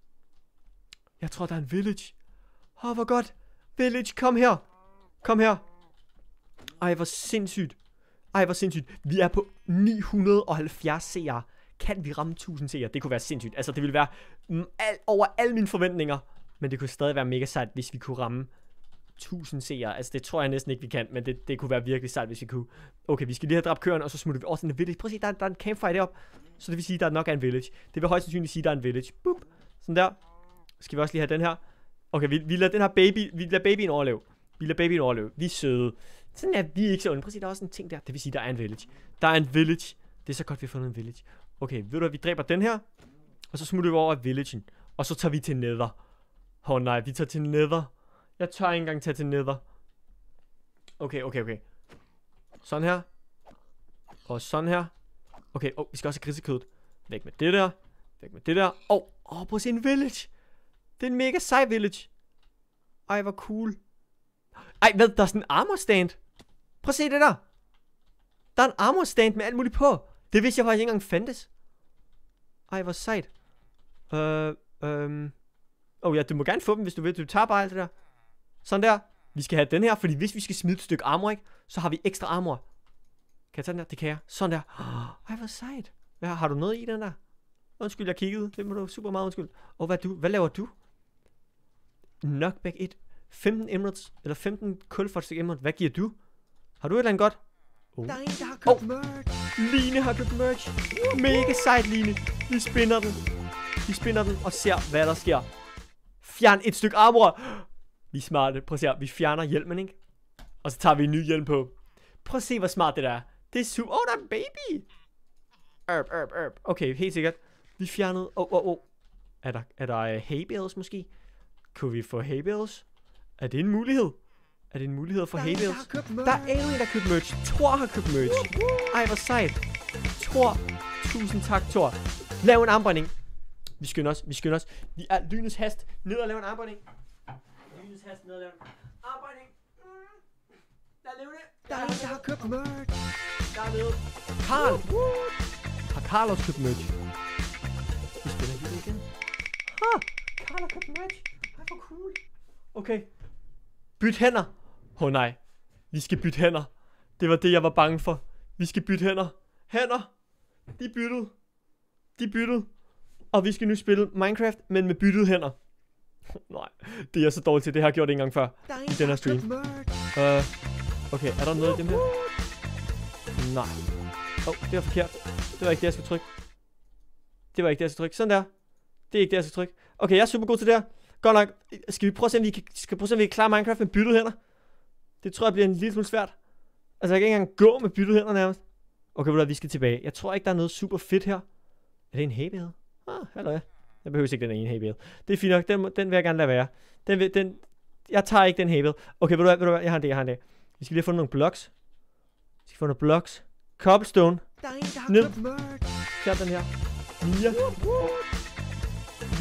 Jeg tror, der er en village. Åh, oh, hvor godt. Village, kom her. Kom her. Ej, hvor sindssygt. Ej, hvor sindssygt. Vi er på 970 CR. Kan vi ramme 1000 CR? Det kunne være sindssygt. Altså, det ville være mm, al, over alle mine forventninger. Men det kunne stadig være mega sejt, hvis vi kunne ramme 1000 CR. Altså, det tror jeg næsten ikke, vi kan. Men det, det kunne være virkelig sejt, hvis vi kunne. Okay, vi skal lige have dræbt køren, og så smutter vi også en village. Prøv at se, der, der er en campfire deroppe. Så det vil sige, at der nok er en village. Det vil højst sandsynligt sige, at der er en village. Boop. Sådan der. Skal vi også lige have den her. Okay, vi, vi lader den her baby, vi lader babyen overleve. Vi lader babyen overleve. Vi er søde. Sådan er vi ikke så onde. Prøv at se, der er også en ting der. Det vil sige, der er en village. Der er en village. Det er så godt, vi har fundet en village. Okay, ved du hvad, vi dræber den her. Og så smutter vi over i villagen. Og så tager vi til nether. Åh oh, nej, vi tager til nether. Jeg tør ikke engang tage til nether. Okay, okay, okay. Sådan her. Og sådan her. Okay, oh, vi skal også have grisekødet. Væk med det der. Væk med det der. Åh, oh, oh, prøv at se en village. Det er en mega sej village. Ej, hvor cool. Ej, hvad? Der er sådan en armor stand. Prøv at se det der. Der er en armor stand med alt muligt på. Det vidste jeg faktisk ikke engang fandtes. Ej, hvor sejt. Øh, øhm. Oh ja, du må gerne få dem, hvis du vil. Du tager bare alt det der. Sådan der. Vi skal have den her, fordi hvis vi skal smide et stykke armor, ikke? Så har vi ekstra armor. Kan jeg tage den der? Det kan jeg. Sådan der. Ej, hvor sejt. Hvad, har du noget i den der? Undskyld, jeg kiggede. Det må du super meget undskyld. Og hvad, du, hvad laver du? Knockback 1. 15 emeralds, eller 15 kul for et stykke emerald. Hvad giver du? Har du et eller andet godt? Oh. Der er en, der har købt oh. merch. Line har købt merch. Mega sejt, Line. Vi spinder den. Vi spinder den og ser, hvad der sker. Fjern et stykke armor. Vi er smarte. Prøv at se her. Vi fjerner hjelmen, ikke? Og så tager vi en ny hjelm på. Prøv at se, hvor smart det der er. Det er super. Åh, oh, der er en baby. Erp, erp, erp. Okay, helt sikkert. Vi fjernede... Åh, oh, åh, oh, åh. Oh. Er der, er der uh, hay bales måske? Kunne vi få hay bales? Er det en mulighed? Er det en mulighed for hay bales? Der er endnu en, der har købt merch. Thor har købt merch. Ej, hvor sejt. Thor. Tusind tak, Thor. Lav en armbånding. Vi skynder os. Vi skynder os. Vi er lynets hast. Ned og lave en armbånding. Lynets hast. Ned og lave en armbånding. Mm. Lad leve det. Der er der har købt merch. Der er nede. Karl. Har Karl også købt merch? Vi spiller hele igen. Ha! Karl har købt merch. Hvor cool. Okay. Byt hænder. Åh oh, nej. Vi skal bytte hænder. Det var det, jeg var bange for. Vi skal bytte hænder. Hænder. De byttede. De byttede. Og vi skal nu spille Minecraft, men med byttede hænder. [LAUGHS] nej, det er så dårligt til. Det har jeg gjort en gang før. I den her stream. Uh, okay, er der noget i dem her? Nej. Åh, oh, det var forkert. Det var ikke det, jeg skulle trykke. Det var ikke det, jeg skulle trykke. Sådan der. Det er ikke det, jeg skulle trykke. Okay, jeg er super god til det her. Godt nok. Skal vi prøve at se, om vi kan, skal prøve at se, om vi kan klare Minecraft med byttede hænder? Det tror jeg bliver en lille smule svært. Altså, jeg kan ikke engang gå med byttede hænder nærmest. Okay, ved du, vi skal tilbage. Jeg tror ikke, der er noget super fedt her. Er det en haybale? Ah, hallo ja. Jeg behøver ikke den ene haybale. Det er fint nok. Den, den vil jeg gerne lade være. Den, vil, den, jeg tager ikke den haybale. Okay, ved du ved du hvad? Jeg har en det, jeg har en det. Vi skal lige have fundet nogle blocks. Vi skal få nogle blocks. Cobblestone. Der er en, der har Ned. købt merch. Fjern den her. Mia.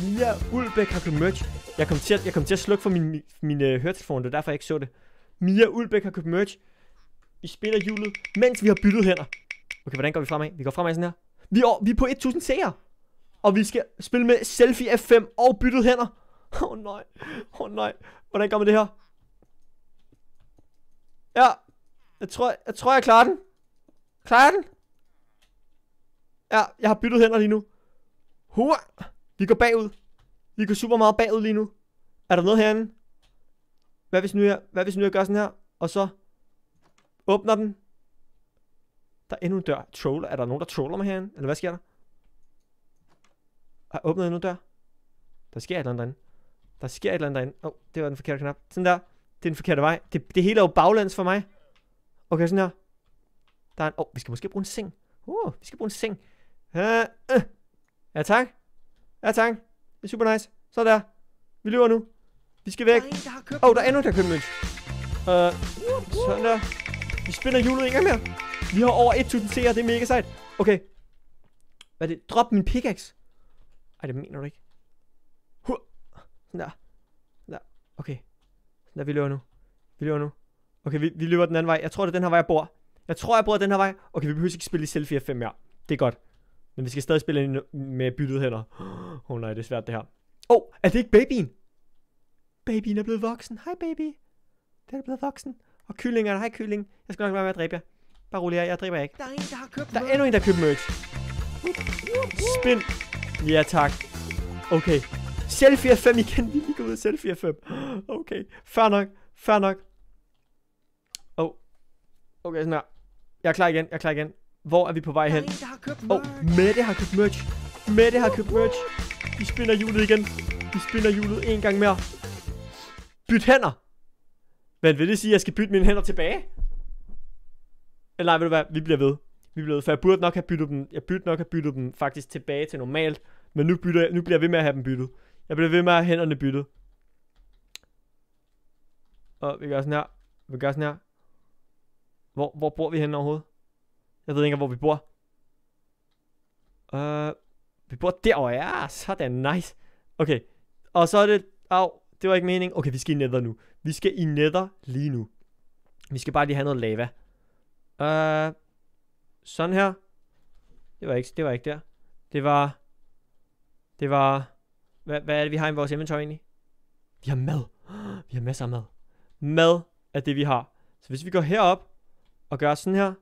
Mia Ulbæk har købt merch. Jeg kom til at, jeg kom til at slukke for min, min øh, uh, høretelefoner, det er derfor jeg ikke så det. Mia Ulbæk har købt merch. Vi spiller hjulet, mens vi har byttet hænder. Okay, hvordan går vi fremad? Vi går fremad sådan her. Vi er, vi er på 1000 seere. Og vi skal spille med selfie F5 og byttet hænder. Åh oh, nej. Åh oh, nej. Hvordan gør man det her? Ja. Jeg tror, jeg tror, jeg klarer den. Klarer jeg den? Ja, jeg har byttet hænder lige nu. Hua. Vi går bagud. Vi går super meget bagud lige nu. Er der noget herinde? Hvad hvis nu jeg, hvad hvis nu jeg gør sådan her? Og så åbner den. Der er endnu en dør. Troller. Er der nogen, der troller mig herinde? Eller hvad sker der? Har jeg åbnet endnu en dør? Der sker et eller andet derinde. Der sker et eller andet derinde. Åh, oh, det var den forkerte knap. Sådan der. Det er den forkerte vej. Det, det hele er jo baglands for mig. Okay, sådan her. Der er en... Åh, oh, vi skal måske bruge en seng. Uh, vi skal bruge en seng. Uh, uh. Ja, tak. Ja, tak. Det er super nice. Så der. Vi løber nu. Vi skal væk. En, der Åh, oh, der er endnu en, der har købt mønt. Uh, sådan der. Vi spinner hjulet en gang mere. Vi har over 1000 seere, det er mega sejt. Okay. Hvad er det? Drop min pickaxe. Ej, det mener du ikke. Huh. Sådan der. Sådan der. Okay. Sådan der, vi løber nu. Vi løber nu. Okay, vi, vi løber den anden vej. Jeg tror, det er den her vej, jeg bor. Jeg tror, jeg bor den her vej. Okay, vi behøver ikke spille i selfie 5 mere. Det er godt. Men vi skal stadig spille med byttet hænder. Åh [GASPS] oh, nej, det er svært det her. Åh, oh, er det ikke babyen? Babyen er blevet voksen. Hej baby. Den er blevet voksen. Og kyllingerne, hej kylling. Jeg skal nok være med at dræbe jer. Bare rolig, jeg, jeg dræber jer ikke. Der er en, der har købt Der er endnu en, der har købt merch. Spin. Ja, tak. Okay. Selfie 5 igen. Vi lige ud af selfie 5. Okay. Fair nok. Fair nok. Oh. Okay, sådan her. Jeg er klar igen. Jeg er klar igen. Hvor er vi på vej er hen? en, der har købt merch. oh, Mette har købt merch. Mette har købt merch. Vi spinner hjulet igen. Vi spinner hjulet en gang mere. Byt hænder. Hvad vil det sige, at jeg skal bytte mine hænder tilbage? Eller nej, ved du hvad? Vi bliver ved. Vi bliver ved, for jeg burde nok have byttet dem. Jeg burde nok have byttet dem faktisk tilbage til normalt. Men nu, bytter jeg, nu bliver jeg ved med at have dem byttet. Jeg bliver ved med at have hænderne byttet. Og vi gør sådan her. Vi gør sådan her. Hvor, hvor bor vi henne overhovedet? Jeg ved ikke hvor vi bor. Uh, vi bor derovre, ja, sådan, nice. Okay, og så er det, au, det var ikke meningen. Okay, vi skal i nether nu. Vi skal i nether lige nu. Vi skal bare lige have noget lava. Uh, sådan her. Det var ikke, det var ikke der. Det var... Det var... Hvad, hvad er det, vi har i vores inventory egentlig? Vi har mad. [GASPS] Vi har masser af mad. Mad er det, vi har. Så hvis vi går herop og gør sådan her.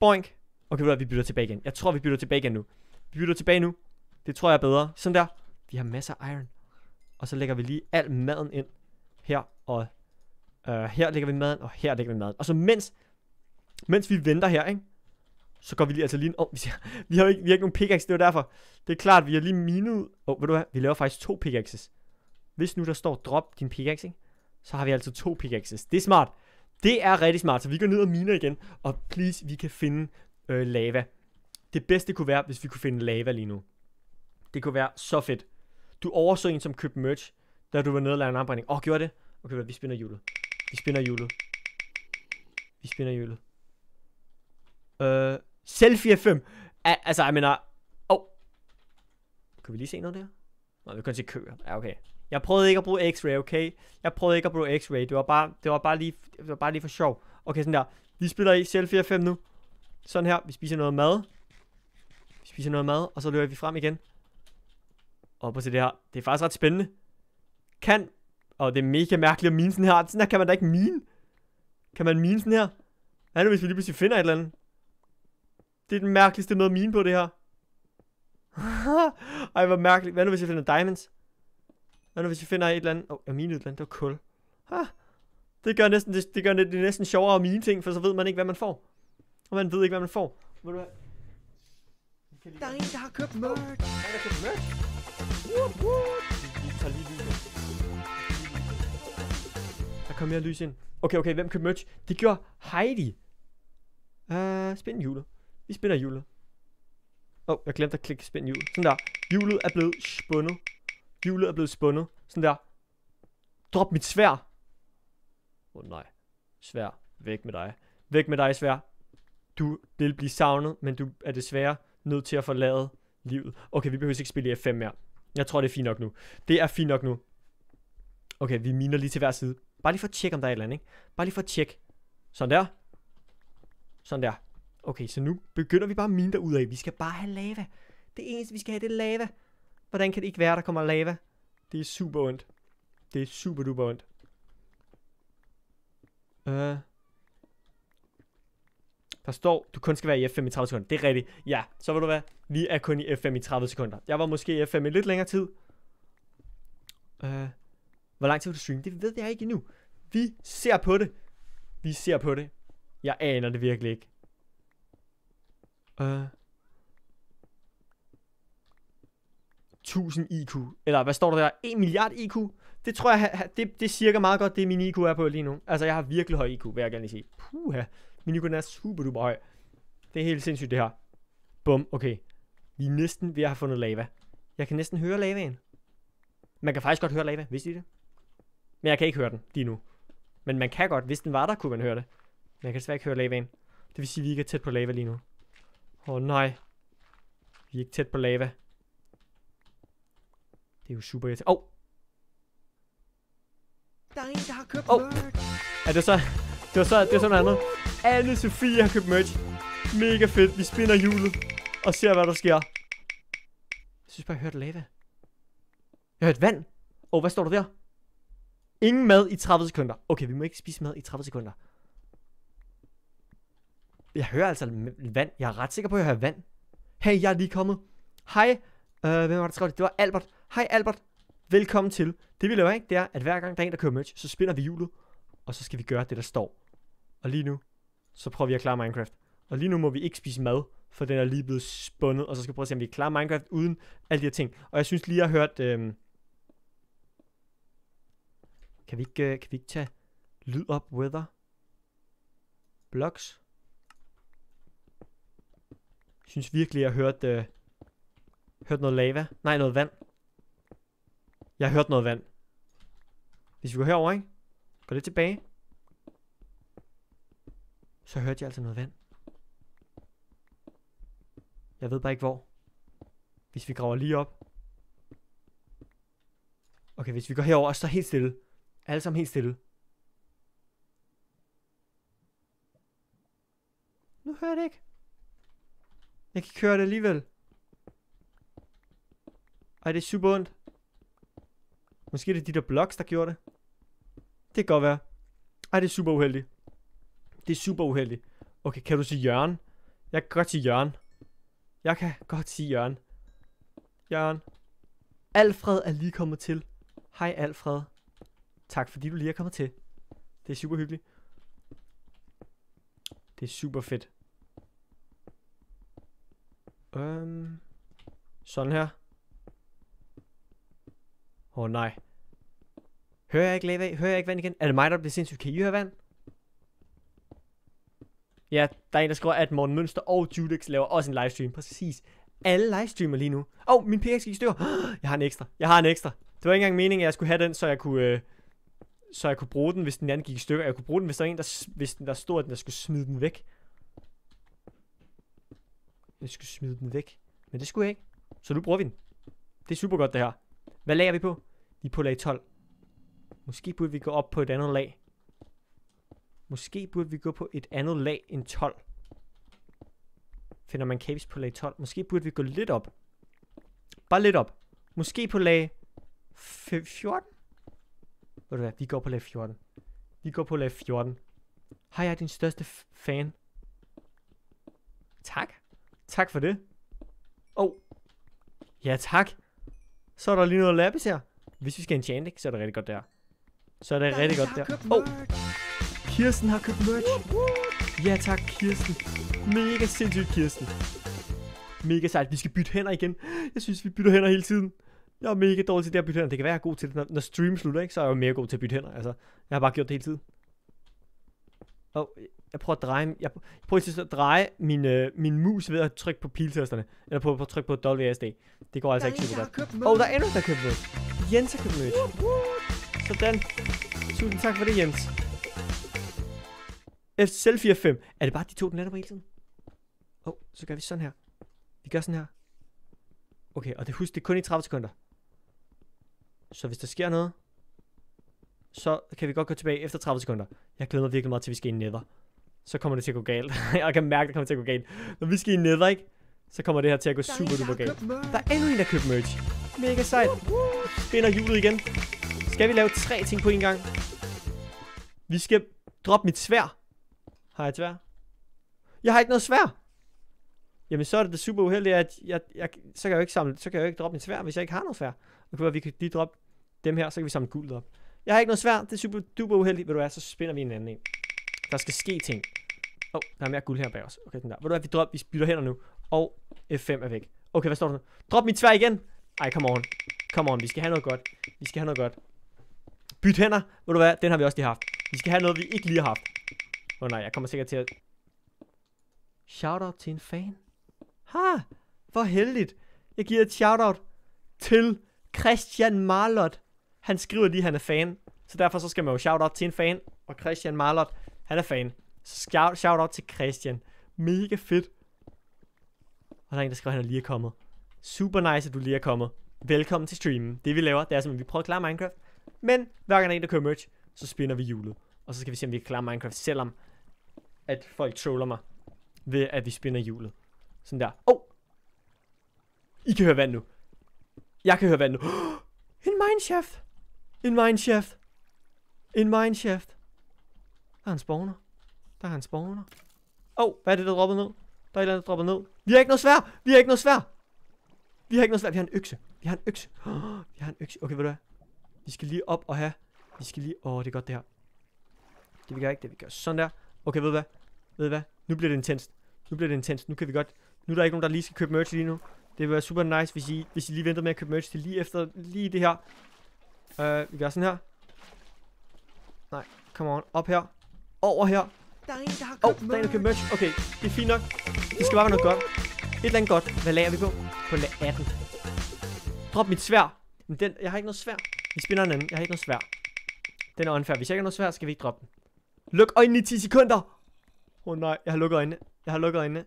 Boink. Okay, ved du vi bytter tilbage igen. Jeg tror, vi bytter tilbage igen nu. Vi bytter tilbage nu. Det tror jeg er bedre. Sådan der. Vi har masser af iron. Og så lægger vi lige al maden ind. Her og... Øh, her lægger vi maden, og her lægger vi maden. Og så mens... Mens vi venter her, ikke? Så går vi lige altså lige... Åh, oh, [LAUGHS] vi, vi har jo ikke, vi har ikke nogen pickaxe, det er derfor. Det er klart, vi har lige minet... Åh, oh, ved du hvad? Vi laver faktisk to pickaxes. Hvis nu der står drop din pickaxe, ikke? Så har vi altså to pickaxes. Det er smart. Det er rigtig smart, så vi går ned og miner igen. Og please, vi kan finde øh, lava. Det bedste kunne være, hvis vi kunne finde lava lige nu. Det kunne være så fedt. Du overså en, som købte merch, da du var nede og lavede en armbrænding. Åh, oh, gjorde det? Okay, vi spinder hjulet. Vi spinder hjulet. Vi spinder hjulet. Øh, selfie 5. Al- altså, jeg mener... Åh. Oh. Kan vi lige se noget der? Nej, vi kan se køer. Ja, okay. Jeg prøvede ikke at bruge x-ray, okay? Jeg prøvede ikke at bruge x-ray. Det var bare, det var bare lige, det var bare lige for sjov. Okay, sådan der. Vi spiller i selfie 5 nu. Sådan her. Vi spiser noget mad. Vi spiser noget mad, og så løber vi frem igen. Og på se det her. Det er faktisk ret spændende. Kan, og det er mega mærkeligt at mine sådan her. Sådan her kan man da ikke mine. Kan man mine sådan her? Hvad nu, hvis vi lige pludselig finder et eller andet? Det er den mærkeligste måde at mine på det her. [LAUGHS] Ej, hvor mærkeligt. Hvad nu, hvis jeg finder diamonds? Hvad nu, hvis jeg finder et eller andet? Åh, oh, jeg minede et eller andet. Det var kul. Ha. Det gør, næsten, det, det gør det, det er næsten sjovere at mine ting, for så ved man ikke, hvad man får. Og man ved ikke, hvad man får. Ved du hvad? Der er en, der har købt merch. Er der købt merch? Woop, woop. Vi tager lige lys ind. Der kom mere lys ind. Okay, okay, hvem købte merch? Det gjorde Heidi. Uh, spind hjulet. Vi spinder hjulet. Åh, oh, jeg glemte at klikke spind hjulet. Sådan der. Hjulet er blevet spundet. Hjulet er blevet spundet. Sådan der. Drop mit svær. Åh oh, nej. Svær. Væk med dig. Væk med dig, svær. Du vil blive savnet, men du er desværre nødt til at forlade livet. Okay, vi behøver ikke spille i F5 mere. Jeg tror, det er fint nok nu. Det er fint nok nu. Okay, vi miner lige til hver side. Bare lige for at tjekke, om der er et eller andet, ikke? Bare lige for at tjekke. Sådan der. Sådan der. Okay, så nu begynder vi bare at mine derudad. Vi skal bare have lava. Det eneste, vi skal have, det er lava. Hvordan kan det ikke være, der kommer lava? Det er super ondt. Det er super duper ondt. Øh... Der står, du kun skal være i F5 i 30 sekunder. Det er rigtigt. Ja, så vil du være. Vi er kun i F5 i 30 sekunder. Jeg var måske i F5 i lidt længere tid. Øh, hvor lang tid vil du streame? Det ved jeg ikke endnu. Vi ser på det. Vi ser på det. Jeg aner det virkelig ikke. Øh. 1000 IQ. Eller hvad står der der? 1 milliard IQ? Det tror jeg, det, det cirka meget godt, det min IQ er på lige nu. Altså, jeg har virkelig høj IQ, vil jeg gerne lige sige. Puha. Min IQ er super duper høj. Det er helt sindssygt, det her. Bum, okay. Vi er næsten ved at have fundet lava. Jeg kan næsten høre lavaen. Man kan faktisk godt høre lava, vidste I det? Men jeg kan ikke høre den lige nu. Men man kan godt, hvis den var der, kunne man høre det. Men jeg kan desværre ikke høre lavaen. Det vil sige, at vi ikke er tæt på lava lige nu. Åh oh, nej. Vi er ikke tæt på lava. Det er jo super irriterende. Åh, oh, Der er en, der har købt Åh. merch. er det så... Det var så, det var sådan noget andet. Anne Sofie har købt merch. Mega fedt. Vi spinner hjulet. Og ser, hvad der sker. Jeg synes bare, jeg hørte lava. Jeg hørte vand. Åh, oh, hvad står der der? Ingen mad i 30 sekunder. Okay, vi må ikke spise mad i 30 sekunder. Jeg hører altså vand. Jeg er ret sikker på, at jeg hører vand. Hey, jeg er lige kommet. Hej. Øh, hvem var der skrev det? Det var Albert. Hej Albert. Velkommen til. Det vi laver, ikke? Det er, at hver gang der er en, der køber merch, så spinder vi hjulet. Og så skal vi gøre det, der står. Og lige nu, så prøver vi at klare Minecraft. Og lige nu må vi ikke spise mad, for den er lige blevet spundet. Og så skal vi prøve at se, om vi kan klare Minecraft uden alle de her ting. Og jeg synes lige, jeg har hørt... Øhm, kan, vi ikke, øh, kan vi ikke tage lyd op, weather? Blocks? Jeg synes virkelig, jeg har hørt, øh, hørt noget lava. Nej, noget vand. Jeg har hørt noget vand. Hvis vi går herover, ikke? Går lidt tilbage. Så hørte jeg altså noget vand. Jeg ved bare ikke hvor. Hvis vi graver lige op. Okay, hvis vi går herover, så helt stille. Alle sammen helt stille. Nu hører jeg det ikke. Jeg kan køre det alligevel. Ej, det er super ondt. Måske er det de der blocks, der gjorde det. Det kan godt være. Ej, det er super uheldigt. Det er super uheldigt. Okay, kan du sige Jørgen? Jeg kan godt sige Jørgen. Jeg kan godt sige Jørgen. Jørgen. Alfred er lige kommet til. Hej Alfred. Tak fordi du lige er kommet til. Det er super hyggeligt. Det er super fedt. Øhm, sådan her. Åh oh, nej. Hører jeg ikke lava? Hører jeg ikke vand igen? Er det mig, der bliver sindssygt? Kan I høre vand? Ja, der er en, der skriver, at Morten Mønster og Judex laver også en livestream. Præcis. Alle livestreamer lige nu. Åh, oh, min pickaxe gik i stykker. [GASPS] Jeg har en ekstra. Jeg har en ekstra. Det var ikke engang meningen, at jeg skulle have den, så jeg kunne, øh, så jeg kunne bruge den, hvis den anden gik i stykker. Jeg kunne bruge den, hvis der var en, der, hvis den der stod, at den der skulle smide den væk. Jeg skulle smide den væk. Men det skulle jeg ikke. Så nu bruger vi den. Det er super godt, det her. Hvad lager vi på? Vi er på lag 12. Måske burde vi gå op på et andet lag. Måske burde vi gå på et andet lag end 12. Finder man caves på lag 12. Måske burde vi gå lidt op. Bare lidt op. Måske på lag 14? Ved du hvad, vi går på lag 14. Vi går på lag 14. Hej, jeg er din største fan. Tak. Tak for det. Oh. Ja, tak. Så er der lige noget lapis her. Hvis vi skal enchant, ikke, så er det rigtig godt der. Så er det er rigtig godt der Oh. Kirsten har købt merch. Ja tak, Kirsten. Mega sindssygt, Kirsten. Mega sejt. Vi skal bytte hænder igen. Jeg synes, vi bytter hænder hele tiden. Jeg er mega dårlig til det at bytte hænder. Det kan være, jeg er god til det. Når, når stream slutter, ikke, så er jeg jo mere god til at bytte hænder. Altså, jeg har bare gjort det hele tiden. Og jeg prøver at dreje, jeg, prøver til at dreje min, øh, min mus ved at trykke på piltasterne. Eller på, på at trykke på WSD. Det går Der altså er ikke super der godt. Åh, oh, der er endnu en, der købt merch. Jens har købt merch. Sådan. Tusind tak for det, Jens. Selv 4-5. Er det bare de to, den lander på hele tiden? Åh, oh, så gør vi sådan her. Vi gør sådan her. Okay, og det husk, det er kun i 30 sekunder. Så hvis der sker noget, så kan vi godt gå tilbage efter 30 sekunder. Jeg glæder mig virkelig meget til, at vi skal i nether. Så kommer det til at gå galt. [LAUGHS] jeg kan mærke, at det kommer til at gå galt. Når vi skal i nether, ikke? Så kommer det her til at gå Der er super duper galt. Der er endnu en, der købt merch. Mega sejt. Spinder hjulet igen. Skal vi lave tre ting på en gang? Vi skal droppe mit svær. Har jeg et svær? Jeg har ikke noget svær. Jamen så er det da super uheldigt, at jeg, jeg, så kan jeg jo ikke samle, så kan jeg jo ikke droppe mit svær, hvis jeg ikke har noget svær. Og kunne vi kan lige droppe dem her, så kan vi samle guld op. Jeg har ikke noget svær, det er super duper uheldigt. Ved du hvad, så spinder vi en anden en. Der skal ske ting. Åh, oh, der er mere guld her bag os. Okay, den der. Ved du hvad, vi, drop, vi bytter hænder nu. Og F5 er væk. Okay, hvad står der nu? Drop mit svær igen. Ej, come on. Come on, vi skal have noget godt. Vi skal have noget godt. Byt hænder. Ved du hvad, den har vi også lige haft. Vi skal have noget, vi ikke lige har haft. Åh oh, nej, jeg kommer sikkert til at... Shoutout til en fan. Ha! Hvor heldigt. Jeg giver et shoutout til Christian Marlot. Han skriver lige, at han er fan. Så derfor så skal man jo shoutout til en fan. Og Christian Marlot, han er fan. Shout, shout, out til Christian. Mega fedt. Og der er en, der skriver, at han er lige kommet. Super nice, at du lige er kommet. Velkommen til streamen. Det vi laver, det er simpelthen, at vi prøver at klare Minecraft. Men hver gang der er en, der kører merch, så spinder vi hjulet. Og så skal vi se, om vi kan klare Minecraft, selvom at folk troller mig ved, at vi spinder hjulet. Sådan der. Åh! Oh! I kan høre vand nu. Jeg kan høre vand nu. [GASPS] en mineshaft! En mineshaft! En mineshaft! Der er en spawner. Der er en spawner. Åh, oh, hvad er det, der dropper ned? Der er et eller andet, der dropper ned. Vi har ikke noget svær! Vi har ikke noget svær! Vi har ikke noget svær. Vi har en økse. Vi har en økse. [GASPS] vi har en økse. Okay, ved du hvad? Vi skal lige op og have. Vi skal lige... Åh, oh, det er godt det her. Det vi gør ikke, det vi gør sådan der. Okay, ved du hvad? Ved du hvad? Nu bliver det intenst. Nu bliver det intenst. Nu kan vi godt... Nu er der ikke nogen, der lige skal købe merch lige nu. Det vil være super nice, hvis I, hvis I lige venter med at købe merch til lige efter lige det her. Uh, vi gør sådan her. Nej, come on. Op her. Over her. Der er en, der har Åh, oh, købt der er en, der køber merch. merch. Okay, det er fint nok. Det skal bare være noget godt. Et eller andet godt. Hvad lager vi på? På lag 18. Drop mit svær. Men den, jeg har ikke noget svær. Vi spinner en anden. Jeg har ikke noget svær. Den er unfair. Hvis jeg ikke har noget svær, skal vi ikke droppe den. Luk øjnene i 10 sekunder. Åh oh, nej, jeg har lukket øjnene. Jeg har lukket øjnene.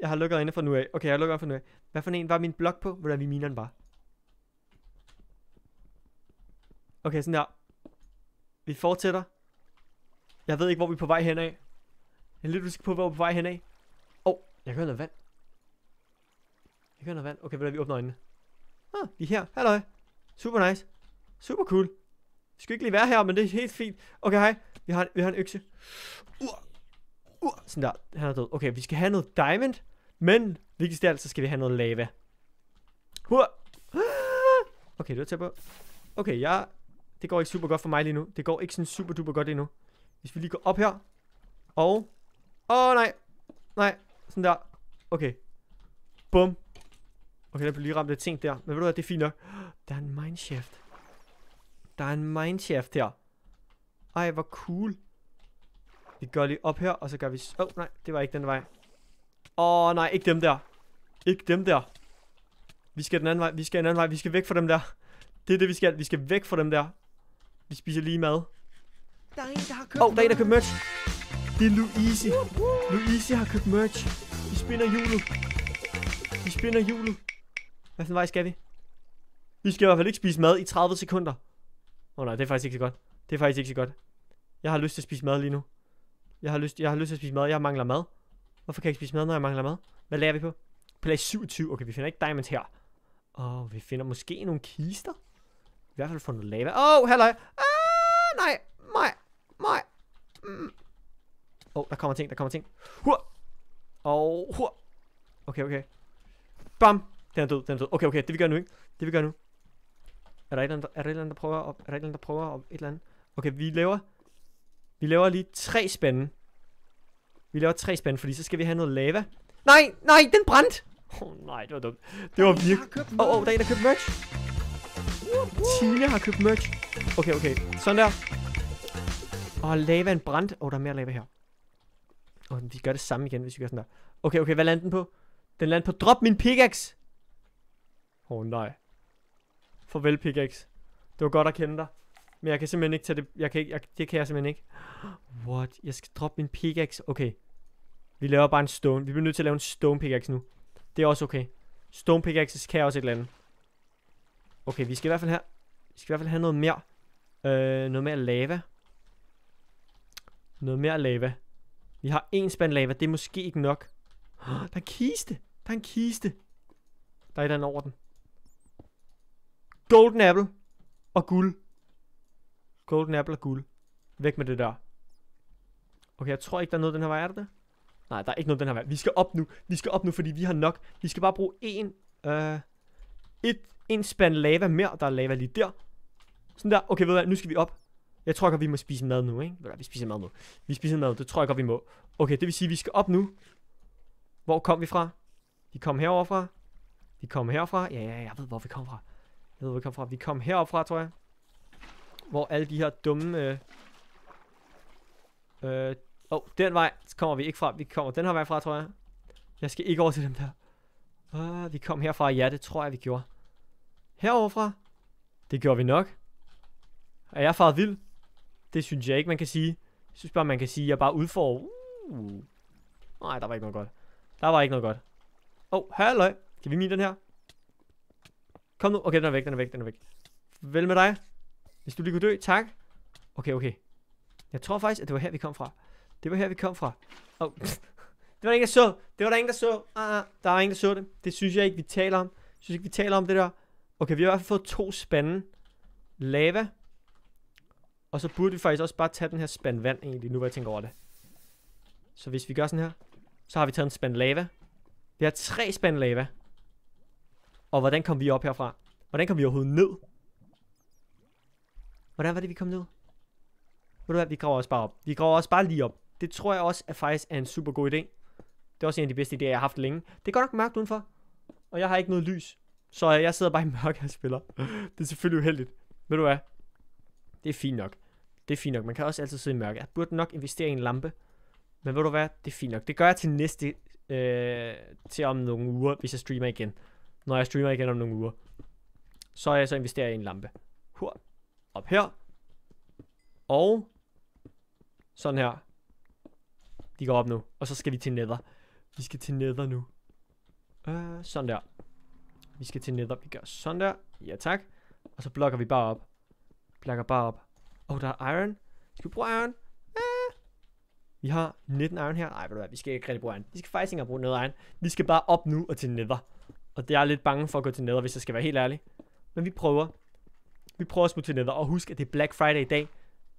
Jeg har lukket øjnene fra nu af. Okay, jeg har lukket øjnene fra nu af. Hvad for en var min blok på? Hvordan vi miner den bare? Okay, sådan der. Vi fortsætter. Jeg ved ikke, hvor vi er på vej henad. Jeg er lidt usikker på, hvor vi er på vej henad. Åh, oh, jeg kan høre noget vand. kan høre noget vand. Okay, ved vi åbner øjnene. Ah, vi er her. Halløj. Super nice. Super cool. Vi skal ikke lige være her, men det er helt fint. Okay, hej. Vi har, vi har en økse. Uh. Uh. Sådan der. Han er død. Okay, vi skal have noget diamond. Men vigtigst af alt, så skal vi have noget lava. Hur. [GASPS] Okay, det var tæt på. Okay, jeg... Det går ikke super godt for mig lige nu. Det går ikke sådan super duper godt lige nu. Hvis vi lige går op her. Og... Åh, oh, nej. Nej. Sådan der. Okay. Bum. Okay, der blev lige ramt lidt ting der. Men ved du hvad, det er fint nok. Der er en mineshaft. Der er en mineshaft her. Ej, hvor cool. Vi går lige op her, og så gør vi... Åh, oh, nej, det var ikke den vej. Åh, oh, nej, ikke dem der. Ikke dem der. Vi skal den anden vej. Vi skal en anden vej. Vi skal væk fra dem der. Det er det, vi skal. Vi skal væk fra dem der. Vi spiser lige mad. Der er en, der har købt Åh, oh, der er en, der har købt merch. Det er Louise. Louise har købt merch. Vi spinder hjulet. Vi spinder hjulet. Hvad for vej skal vi? Vi skal i hvert fald ikke spise mad i 30 sekunder. Åh oh, nej, det er faktisk ikke så godt. Det er faktisk ikke så godt. Jeg har lyst til at spise mad lige nu. Jeg har lyst, jeg har lyst til at spise mad. Jeg mangler mad. Hvorfor kan jeg ikke spise mad, når jeg mangler mad? Hvad lærer vi på? Plads 27. Okay, vi finder ikke diamonds her. Åh, oh, vi finder måske nogle kister. I hvert fald få noget lava. Åh, oh, halløj. Ah, nej. Nej. Nej. Mm. Åh, oh, der kommer ting, der kommer ting. Hur. Og hur. Okay, okay. Bam. Den er død, den er død. Okay, okay, det vi gør nu, ikke? Det vi gør nu. Er der et eller andet, er der et eller andet, der prøver op? Er der et eller andet, der prøver op? Et eller andet? Okay, vi laver... Vi laver lige tre spande. Vi laver tre spande, fordi så skal vi have noget lava. Nej, nej, den brændte! Åh oh, nej, det var dumt. Det var virkelig... Åh, oh, oh, der er en, der har købt merch. Tine har købt merch. Okay, okay. Sådan der. Og oh, lavaen brændt. Åh, oh, der er mere lava her. Og oh, vi gør det samme igen, hvis vi gør sådan der. Okay, okay, hvad lander den på? Den lander på drop min pickaxe. Åh, oh, nej. Farvel, pickaxe. Det var godt at kende dig. Men jeg kan simpelthen ikke tage det. Jeg kan ikke, jeg, det kan jeg simpelthen ikke. What? Jeg skal droppe min pickaxe. Okay. Vi laver bare en stone. Vi bliver nødt til at lave en stone pickaxe nu. Det er også okay. Stone pickaxes kan også et eller andet. Okay, vi skal i hvert fald have, vi skal i hvert fald have noget mere. Øh, noget mere lava. Noget mere lava. Vi har en spand lava. Det er måske ikke nok. Der er en kiste. Der er en kiste. Der er et eller andet over den. Golden apple. Og guld. Golden apple og guld. Væk med det der. Okay, jeg tror ikke, der er noget den her vej. Er det? Nej, der er ikke noget den her vej. Vi skal op nu. Vi skal op nu, fordi vi har nok. Vi skal bare bruge en, øh, et, en spand lava mere. Der er lava lige der. Sådan der. Okay, ved du hvad? Nu skal vi op. Jeg tror godt, vi må spise mad nu, ikke? Ved vi spiser mad nu. Vi spiser mad. Det tror jeg godt, vi må. Okay, det vil sige, at vi skal op nu. Hvor kom vi fra? Vi kom herover fra. Vi kom herfra. Ja, ja, jeg ved, hvor vi kom fra. Jeg ved, hvor vi kom fra. Vi kom herop fra, tror jeg. Hvor alle de her dumme... Øh, øh, Åh, oh, den vej kommer vi ikke fra. Vi kommer den her vej fra, tror jeg. Jeg skal ikke over til dem der. Uh, vi kom herfra. Ja, det tror jeg, vi gjorde. Heroverfra. Det gjorde vi nok. Er jeg faret vild? Det synes jeg ikke, man kan sige. Jeg synes bare, man kan sige, at jeg bare udfor. Uh. Nej, der var ikke noget godt. Der var ikke noget godt. Åh, oh, halløj. Kan vi mine den her? Kom nu. Okay, den er væk, den er væk, den er væk. Vel med dig. Hvis du lige kunne dø, tak. Okay, okay. Jeg tror faktisk, at det var her, vi kom fra. Det var her, vi kom fra. Oh. [LAUGHS] det var der ingen, der så. Det var der ingen, der så. Ah, ah, der er ingen, der så det. Det synes jeg ikke, vi taler om. Jeg synes ikke, vi taler om det der. Okay, vi har i hvert fald fået to spande lava. Og så burde vi faktisk også bare tage den her spand vand egentlig, nu hvor jeg tænker over det. Så hvis vi gør sådan her, så har vi taget en spand lava. Vi har tre spand lava. Og hvordan kom vi op herfra? Hvordan kom vi overhovedet ned? Hvordan var det, vi kom ned? Ved du hvad, vi graver også bare op. Vi graver også bare lige op. Det tror jeg også er faktisk er en super god idé. Det er også en af de bedste idéer, jeg har haft længe. Det er godt nok mørkt udenfor. Og jeg har ikke noget lys. Så jeg sidder bare i mørke og spiller. [LAUGHS] det er selvfølgelig uheldigt. Ved du hvad? Det er fint nok. Det er fint nok. Man kan også altid sidde i mørke. Jeg burde nok investere i en lampe. Men ved du hvad? Det er fint nok. Det gør jeg til næste... Øh, til om nogle uger, hvis jeg streamer igen. Når jeg streamer igen om nogle uger. Så er jeg så investerer i en lampe. Hur. Op her. Og sådan her. De går op nu. Og så skal vi til nether. Vi skal til nether nu. Øh, sådan der. Vi skal til nether. Vi gør sådan der. Ja, tak. Og så blokker vi bare op. Flakker bare op. Åh, oh, der er iron. Skal vi bruge iron? Uh. Vi har 19 iron her. Nej, ved du hvad, vi skal ikke rigtig bruge iron. Vi skal faktisk ikke bruge noget iron. Vi skal bare op nu og til nether. Og det er jeg lidt bange for at gå til nether, hvis jeg skal være helt ærlig. Men vi prøver. Vi prøver at smutte til nether. Og husk, at det er Black Friday i dag.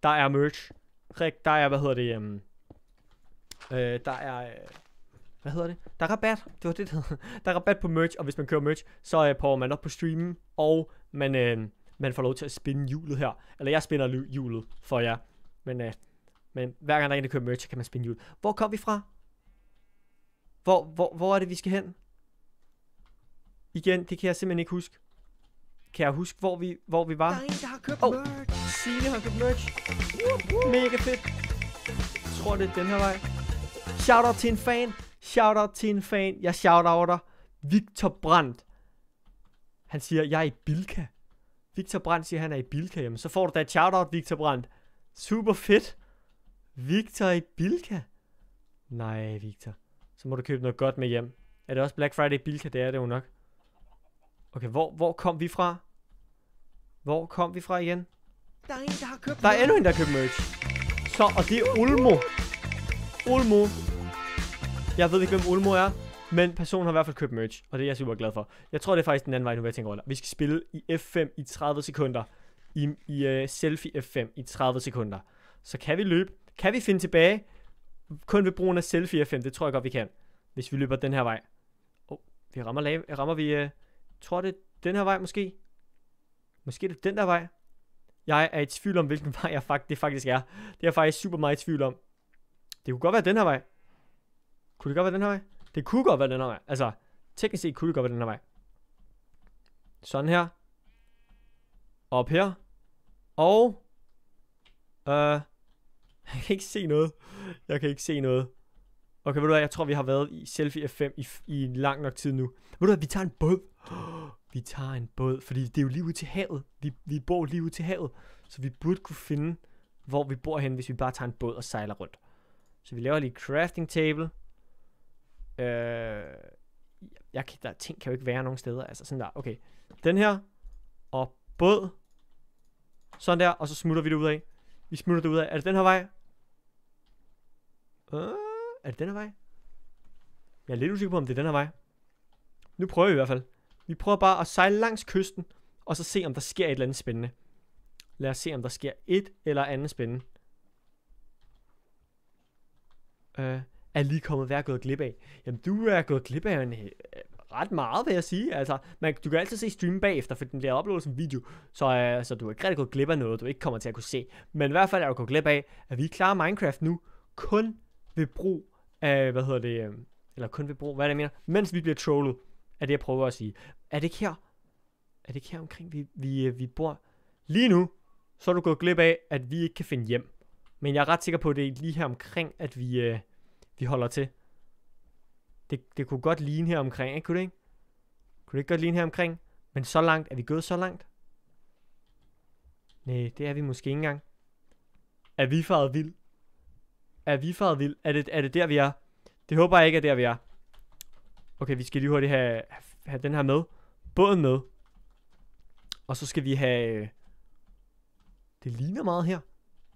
Der er merch. Rik, der er, hvad hedder det, um, øh, der er, øh, hvad hedder det? Der er rabat. Det var det, der. [LAUGHS] Der er rabat på merch, og hvis man kører merch, så øh, prøver man op på streamen, og man, øh, man får lov til at spinde hjulet her. Eller jeg spinder hjulet for jer. Men, øh, men hver gang der er en, der kører merch, kan man spinde hjulet. Hvor kom vi fra? Hvor, hvor, hvor er det, vi skal hen? Igen, det kan jeg simpelthen ikke huske. Kan jeg huske, hvor vi, hvor vi var? Der er en, der har købt Åh. merch. Signe har købt merch. Mega fedt. Jeg tror, det er den her vej. Shoutout til en fan. Shoutout til en fan. Jeg shoutouter Victor Brandt. Han siger, jeg er i Bilka. Victor Brandt siger, han er i Bilka. Jamen, så får du da et shoutout, Victor Brandt. Super fedt. Victor i Bilka. Nej, Victor. Så må du købe noget godt med hjem. Er det også Black Friday i Bilka? Det er det jo nok. Okay, hvor, hvor kom vi fra? Hvor kom vi fra igen? Der er en, der har købt Der er endnu en, der har købt merch. Så, og det er Ulmo. Ulmo. Jeg ved ikke, hvem Ulmo er, men personen har i hvert fald købt merch, og det er jeg super glad for. Jeg tror, det er faktisk den anden vej, nu vil jeg tænke over det. Vi skal spille i F5 i 30 sekunder. I, i uh, selfie F5 i 30 sekunder. Så kan vi løbe. Kan vi finde tilbage? Kun ved brugen af selfie F5, det tror jeg godt, vi kan. Hvis vi løber den her vej. Oh, vi rammer, lave, rammer vi, uh, tror det er den her vej måske? Måske er det den der vej? Jeg er i tvivl om, hvilken [LAUGHS] vej jeg fakt- det faktisk er. Det er jeg faktisk super meget i tvivl om. Det kunne godt være den her vej. Kunne det godt være den her vej? Det kunne godt være den her vej. Altså, teknisk set kunne det godt være den her vej. Sådan her. Op her. Og... Øh... [LAUGHS] Jeg kan ikke se noget. Jeg kan ikke se noget. Okay, ved du hvad? Jeg tror, vi har været i selfie F5 i, i lang nok tid nu. Ved du hvad? Vi tager en båd. [GASPS] Vi tager en båd, fordi det er jo lige ude til havet. Vi, vi bor lige ude til havet. Så vi burde kunne finde, hvor vi bor hen, hvis vi bare tager en båd og sejler rundt. Så vi laver lige crafting table. Øh, jeg kan, der ting kan jo ikke være nogen steder. Altså sådan der. Okay. Den her. Og båd. Sådan der. Og så smutter vi det ud af. Vi smutter det ud af. Er det den her vej? Øh, er det den her vej? Jeg er lidt usikker på, om det er den her vej. Nu prøver vi i hvert fald. Vi prøver bare at sejle langs kysten, og så se, om der sker et eller andet spændende. Lad os se, om der sker et eller andet spændende. Øh, er lige kommet, hvad er jeg gået glip af? Jamen, du er gået glip af en, øh, ret meget, vil jeg sige. Altså, man, du kan altid se streamen bagefter, for den bliver uploadet som video. Så, øh, så du er ikke rigtig gået glip af noget, du ikke kommer til at kunne se. Men i hvert fald er du gået glip af, at vi klarer Minecraft nu, kun ved brug af, hvad hedder det, øh, eller kun ved brug, hvad er det, jeg mener, mens vi bliver trollet, er det, jeg prøver at sige. Er det ikke her? Er det ikke her omkring, vi, vi, øh, vi bor? Lige nu, så er du gået glip af, at vi ikke kan finde hjem. Men jeg er ret sikker på, at det er lige her omkring, at vi, øh, vi holder til. Det, det kunne godt ligne her omkring, ikke? Kunne det ikke? Kunne det ikke godt ligne her omkring? Men så langt, er vi gået så langt? Nej, det er vi måske ikke engang. Er vi faret vild? Er vi faret vild? Er det, er det der, vi er? Det håber jeg ikke er der, vi er. Okay, vi skal lige hurtigt have, have den her med. Båden med. Og så skal vi have... Øh, det ligner meget her.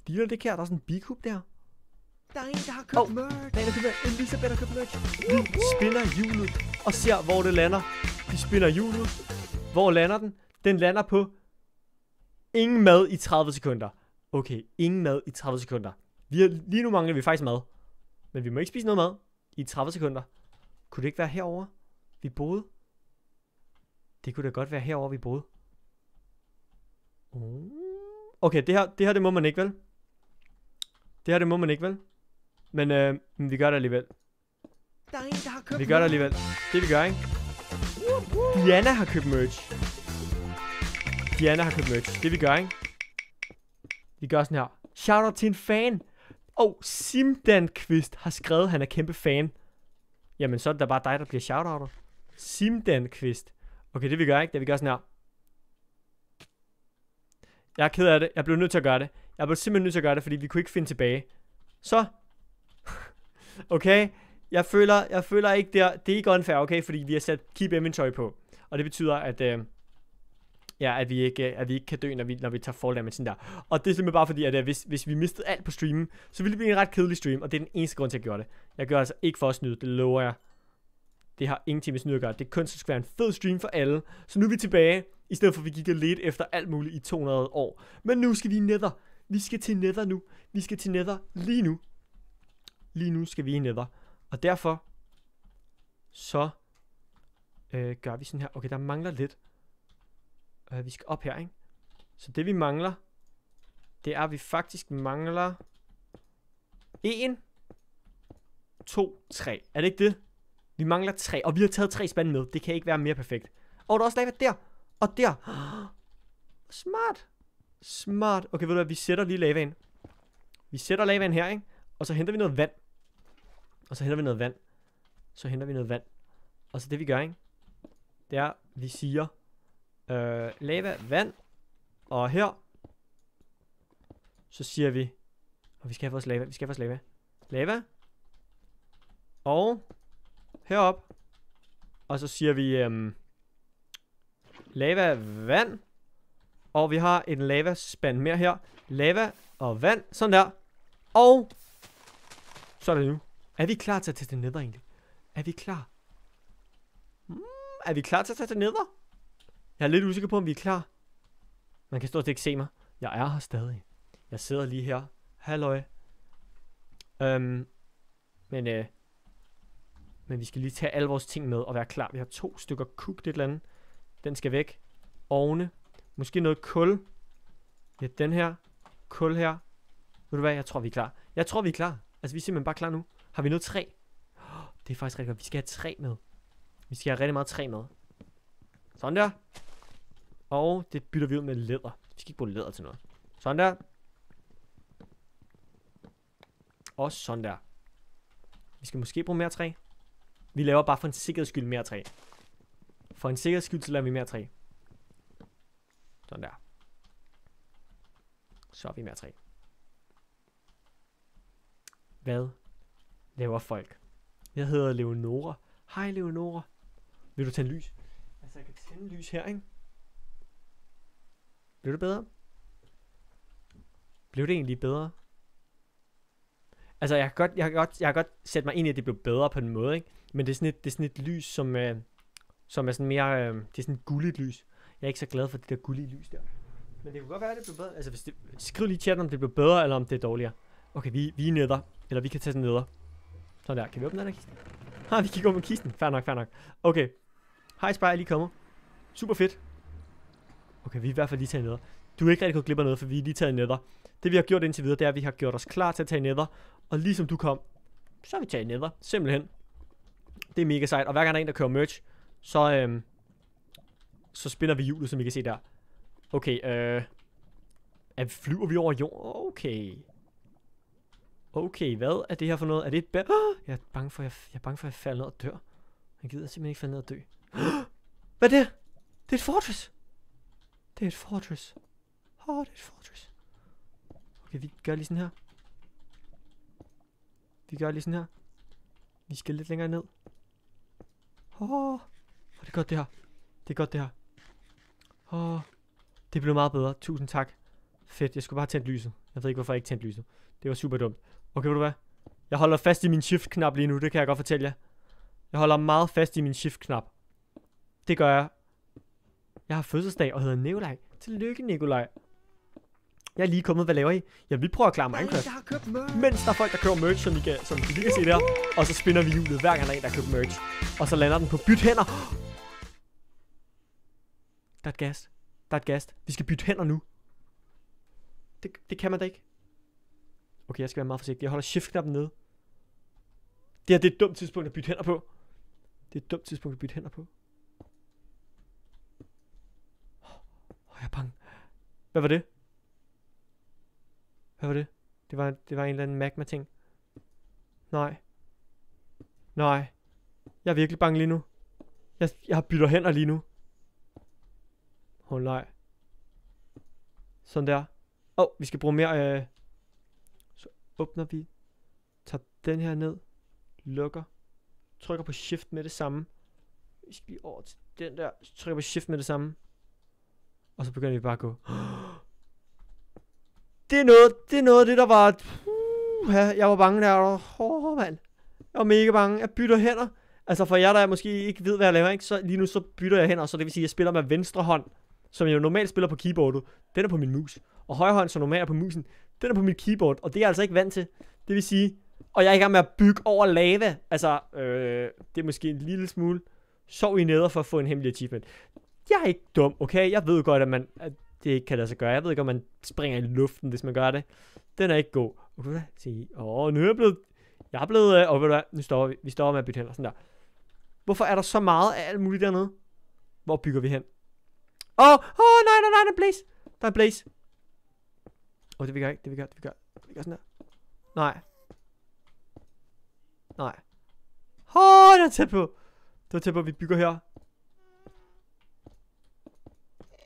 Ligner det ikke her? Der er sådan en bikup der. Der er en, der har købt oh. merch. Nej, der køber Elisabeth har købt merch. Vi spinner hjulet og ser, hvor det lander. Vi spinner hjulet. Hvor lander den? Den lander på ingen mad i 30 sekunder. Okay, ingen mad i 30 sekunder. Vi har, lige nu mangler vi faktisk mad. Men vi må ikke spise noget mad i 30 sekunder. Kunne det ikke være herover vi boede? Det kunne da godt være herover vi boede. Oh. Okay, det her, det her det må man ikke, vel? Det her det må man ikke, vel? Men øh, vi gør det alligevel. Der er en, der har købt Vi gør det alligevel. Det vi gør, ikke? Diana har købt merch. Diana har købt merch. Det vi gør, ikke? Vi gør sådan her. Shout out til en fan. Og Simdan Kvist har skrevet, at han er kæmpe fan. Jamen, så er det da bare dig, der bliver shoutoutet. Simdan Kvist. Okay, det vi gør, ikke? Det vi gør sådan her. Jeg er ked af det. Jeg blev nødt til at gøre det. Jeg blev simpelthen nødt til at gøre det, fordi vi kunne ikke finde tilbage. Så okay. Jeg føler, jeg føler ikke, det er, det er ikke unfair, okay? Fordi vi har sat keep inventory på. Og det betyder, at, øh, ja, at, vi ikke, øh, at vi ikke kan dø, når vi, når vi tager fall damage der. Og det er simpelthen bare fordi, at øh, hvis, hvis vi mistede alt på streamen, så ville det blive en ret kedelig stream. Og det er den eneste grund til, at jeg gjorde det. Jeg gør altså ikke for at snyde, det lover jeg. Det har ingenting med snyd at gøre. Det er kun, så skal være en fed stream for alle. Så nu er vi tilbage, i stedet for at vi gik og ledte efter alt muligt i 200 år. Men nu skal vi i nether. Vi skal til nether nu. Vi skal til nether lige nu. Lige nu skal vi i nether. Og derfor, så øh, gør vi sådan her. Okay, der mangler lidt. Øh, vi skal op her, ikke? Så det vi mangler, det er, at vi faktisk mangler 1, 2, 3. Er det ikke det? Vi mangler 3, og vi har taget 3 spande med. Det kan ikke være mere perfekt. Og der er også lava der, og der. [GASPS] Smart. Smart. Okay, ved du hvad, vi sætter lige lavaen. Vi sætter lavaen her, ikke? Og så henter vi noget vand. Og så henter vi noget vand. Så henter vi noget vand. Og så det vi gør, ikke? Det er, vi siger, øh, lava, vand. Og her, så siger vi, og vi skal have vores lava, vi skal have vores lava. Lava. Og herop. Og så siger vi, øhm, lava, vand. Og vi har en lava spand mere her. Lava og vand. Sådan der. Og så er det nu. Er vi klar til at tage det ned egentlig? Er vi klar? Mm, er vi klar til at tage det ned? Jeg er lidt usikker på, om vi er klar. Man kan stort set ikke se mig. Jeg er her stadig. Jeg sidder lige her. Halløj. Øhm, men, øh, men vi skal lige tage alle vores ting med og være klar. Vi har to stykker kugt et eller andet. Den skal væk. Ovne. Måske noget kul. Ja, den her. Kul her. Ved du hvad, jeg tror vi er klar. Jeg tror vi er klar. Altså vi er simpelthen bare klar nu. Har vi noget træ? [GASPS] Det er faktisk rigtig godt. Vi skal have træ med. Vi skal have rigtig meget træ med. Sådan der. Og det bytter vi ud med læder. Vi skal ikke bruge læder til noget. Sådan der. Og sådan der. Vi skal måske bruge mere træ. Vi laver bare for en sikkerheds skyld mere træ. For en sikkerheds skyld, så laver vi mere træ. Sådan der. Så har vi mere træ. Hvad laver folk? Jeg hedder Leonora. Hej Leonora. Vil du tænde lys? Altså, jeg kan tænde lys her, ikke? Blev det bedre? Blev det egentlig bedre? Altså, jeg kan godt, jeg kan godt, jeg kan godt sætte mig ind i, at det blev bedre på den måde, ikke? Men det er sådan et, det er sådan et lys, som, øh, som er sådan mere, øh, det er sådan et gulligt lys. Jeg er ikke så glad for det der gullige lys der. Men det kunne godt være, at det blev bedre. Altså, hvis det, skriv lige i chatten, om det blev bedre, eller om det er dårligere. Okay, vi, vi er neder. Eller vi kan tage den neder. Sådan der. Kan vi åbne den her kiste? Ha, [LAUGHS] vi kan gå med kisten. Fair nok, fair nok. Okay. Hej Spy, jeg er lige kommet. Super fedt. Okay, vi er i hvert fald lige taget neder. Du er ikke rigtig gået glip af noget, for vi er lige taget nether. Det vi har gjort indtil videre, det er, at vi har gjort os klar til at tage nether. Og ligesom du kom, så har vi taget nether. Simpelthen. Det er mega sejt. Og hver gang der er en, der kører merch, så, øhm, så spinner vi hjulet, som I kan se der. Okay, øh... Er, flyver vi over jorden? Okay. Okay, hvad er det her for noget? Er det et bær? [GASPS] Jeg er bange for, jeg, jeg er bange for, at jeg falder ned og dør. Jeg gider simpelthen ikke falde ned og dø. [GASPS] Hvad er det? Det er et fortress. Det er et fortress. Åh, oh, det er et fortress. Okay, vi gør lige sådan her. Vi gør lige sådan her. Vi skal lidt længere ned. Åh, oh, det er godt det her. Det er godt det her. Åh, oh, det blev meget bedre. Tusind tak. Fedt, jeg skulle bare tænde lyset. Jeg ved ikke, hvorfor jeg ikke tændte lyset. Det var super dumt. Okay, ved du hvad? Jeg holder fast i min shift-knap lige nu, det kan jeg godt fortælle jer. Jeg holder meget fast i min shift-knap. Det gør jeg. Jeg har fødselsdag og hedder Nikolaj. Tillykke, Nikolaj. Jeg er lige kommet, hvad laver I? Ja, vi prøver at klare Minecraft. Mens der er folk, der køber merch, som I kan, som I kan se der. Og så spinner vi hjulet, hver gang der er en, der købt merch. Og så lander den på byt hænder. Der er et gast. Der er et gast. Vi skal bytte hænder nu. Det, det kan man da ikke. Okay, jeg skal være meget forsigtig. Jeg holder shift-knappen nede. Det her, det er et dumt tidspunkt at bytte hænder på. Det er et dumt tidspunkt at bytte hænder på. Åh, jeg er bange. Hvad var det? Hvad var det? Det var, det var en eller anden magma-ting. Nej. Nej. Jeg er virkelig bange lige nu. Jeg, jeg har bytter hænder lige nu. Åh oh, nej. Sådan der. Åh, oh, vi skal bruge mere. Øh... Åbner vi. Tager den her ned. Lukker. Trykker på shift med det samme. Vi skal lige over til den der. Så trykker på shift med det samme. Og så begynder vi bare at gå. [GASPS] Det er noget, det er noget af det, der var... Uh, jeg var bange der. Åh, oh, mand. Jeg var mega bange. Jeg bytter hænder. Altså for jer, der måske ikke ved, hvad jeg laver, ikke? Så lige nu så bytter jeg hænder, så det vil sige, at jeg spiller med venstre hånd, som jeg jo normalt spiller på keyboardet. Den er på min mus. Og højre hånd, som normalt er på musen, den er på mit keyboard. Og det er jeg altså ikke vant til. Det vil sige, og jeg er i gang med at bygge over lava. Altså, øh, det er måske en lille smule. Sov i neder for at få en hemmelig achievement. Jeg er ikke dum, okay? Jeg ved godt, at, man, at det ikke kan lade sig gøre. Jeg ved ikke, om man springer i luften, hvis man gør det. Den er ikke god. Og ved hvad? Åh, nu er jeg blevet... Jeg er blevet... Øh, og ved du hvad? Nu står vi. Vi står med at bytte hænder. Sådan der. Hvorfor er der så meget af alt muligt dernede? Hvor bygger vi hen? Åh, oh, oh, nej, nej, nej, der er en blaze. Der er en blaze. Åh, oh, det vi gør ikke. Det vi gør, det vi gør. Vi gør sådan der. Nej. Nej. Åh, oh, det er tæt på. Det var tæt på, at vi bygger her.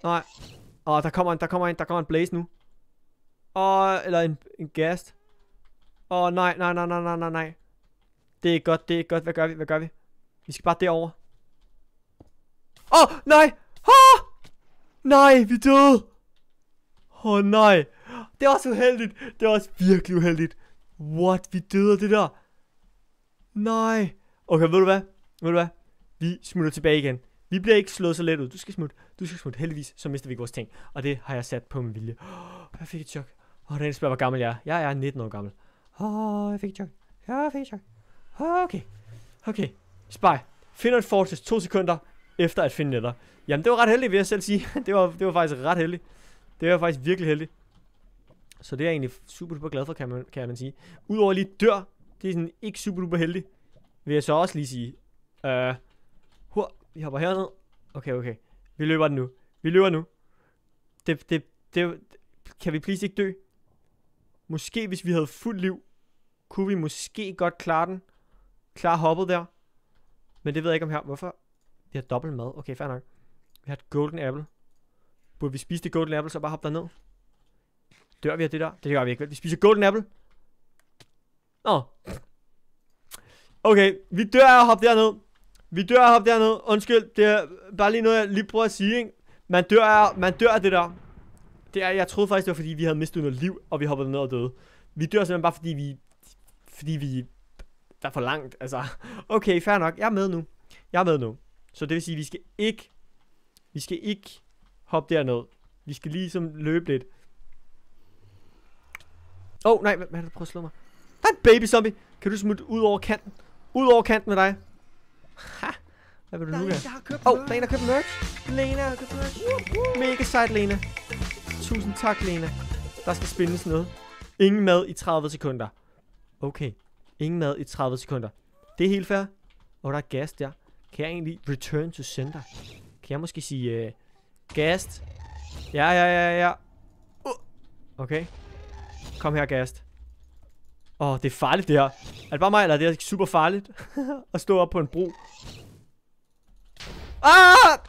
Nej. Åh, oh, der kommer en, der kommer en, der kommer en blaze nu. Åh, oh, eller en, en gast. Åh, oh, nej, nej, nej, nej, nej, nej, nej. Det er ikke godt, det er ikke godt. Hvad gør vi, hvad gør vi? Vi skal bare derover. Åh, oh, nej! Åh! Oh! Nej, vi døde! Åh, oh, nej. Det er også uheldigt. Det er også virkelig uheldigt. What? Vi døde af det der. Nej. Okay, ved du hvad? Ved du hvad? Vi smutter tilbage igen. Vi bliver ikke slået så let ud. Du skal smutte. Du skal smutte. Heldigvis, så mister vi ikke vores ting. Og det har jeg sat på min vilje. Oh, jeg fik et chok. Åh, oh, den spørger, hvor gammel jeg er. Jeg er 19 år gammel. Åh, oh, jeg fik et chok. Jeg fik et chok. Okay. Okay. Spy. Finder et fortress to sekunder efter at finde netter. Jamen, det var ret heldigt, vil jeg selv sige. [LAUGHS] det, var, det var faktisk ret heldigt. Det var faktisk virkelig heldigt. Så det er jeg egentlig super duper glad for, kan man, kan man sige. Udover lige dør, det er sådan ikke super duper heldig, Vil jeg så også lige sige. Uh, hur, vi hopper herned. Okay, okay. Vi løber den nu. Vi løber nu. Det, det, det, kan vi please ikke dø? Måske hvis vi havde fuld liv, kunne vi måske godt klare den. Klare hoppet der. Men det ved jeg ikke om her. Hvorfor? Vi har dobbelt mad. Okay, fair nok. Vi har et golden apple. Burde vi spise det golden apple, så bare hoppe ned? Dør vi af det der? Det gør vi ikke, vel? Vi spiser golden apple. Nå. Okay, vi dør af at hoppe derned. Vi dør af at hoppe derned. Undskyld, det er bare lige noget, jeg lige prøver at sige, ikke? Man dør af, man dør af det der. Det er, jeg troede faktisk, det var fordi, vi havde mistet noget liv, og vi hoppede ned og døde. Vi dør simpelthen bare fordi, vi... Fordi vi... Der er for langt, altså. Okay, fair nok. Jeg er med nu. Jeg er med nu. Så det vil sige, vi skal ikke... Vi skal ikke hoppe derned. Vi skal ligesom løbe lidt. Åh, oh, nej, hvad, hvad det, du prøver at slå mig? Der er en baby zombie. Kan du smutte ud over kanten? Ud over kanten med dig. Ha. Hvad vil du Der er nu gøre? har Åh, oh, der er en, der har købt merch. Lena har købt merch. Mega sejt, Lena. Tusind tak, Lena. Der skal spindes noget. Ingen mad i 30 sekunder. Okay. Ingen mad i 30 sekunder. Det er helt fair. Og der er gas der. Kan jeg egentlig return to center? Kan jeg måske sige uh, gas? Ja, ja, ja, ja. Uh. Okay. Kom her, Gast. Åh, oh, det er farligt det her. Er det bare mig, eller er det super farligt? [LAUGHS] at stå op på en bro. Ah!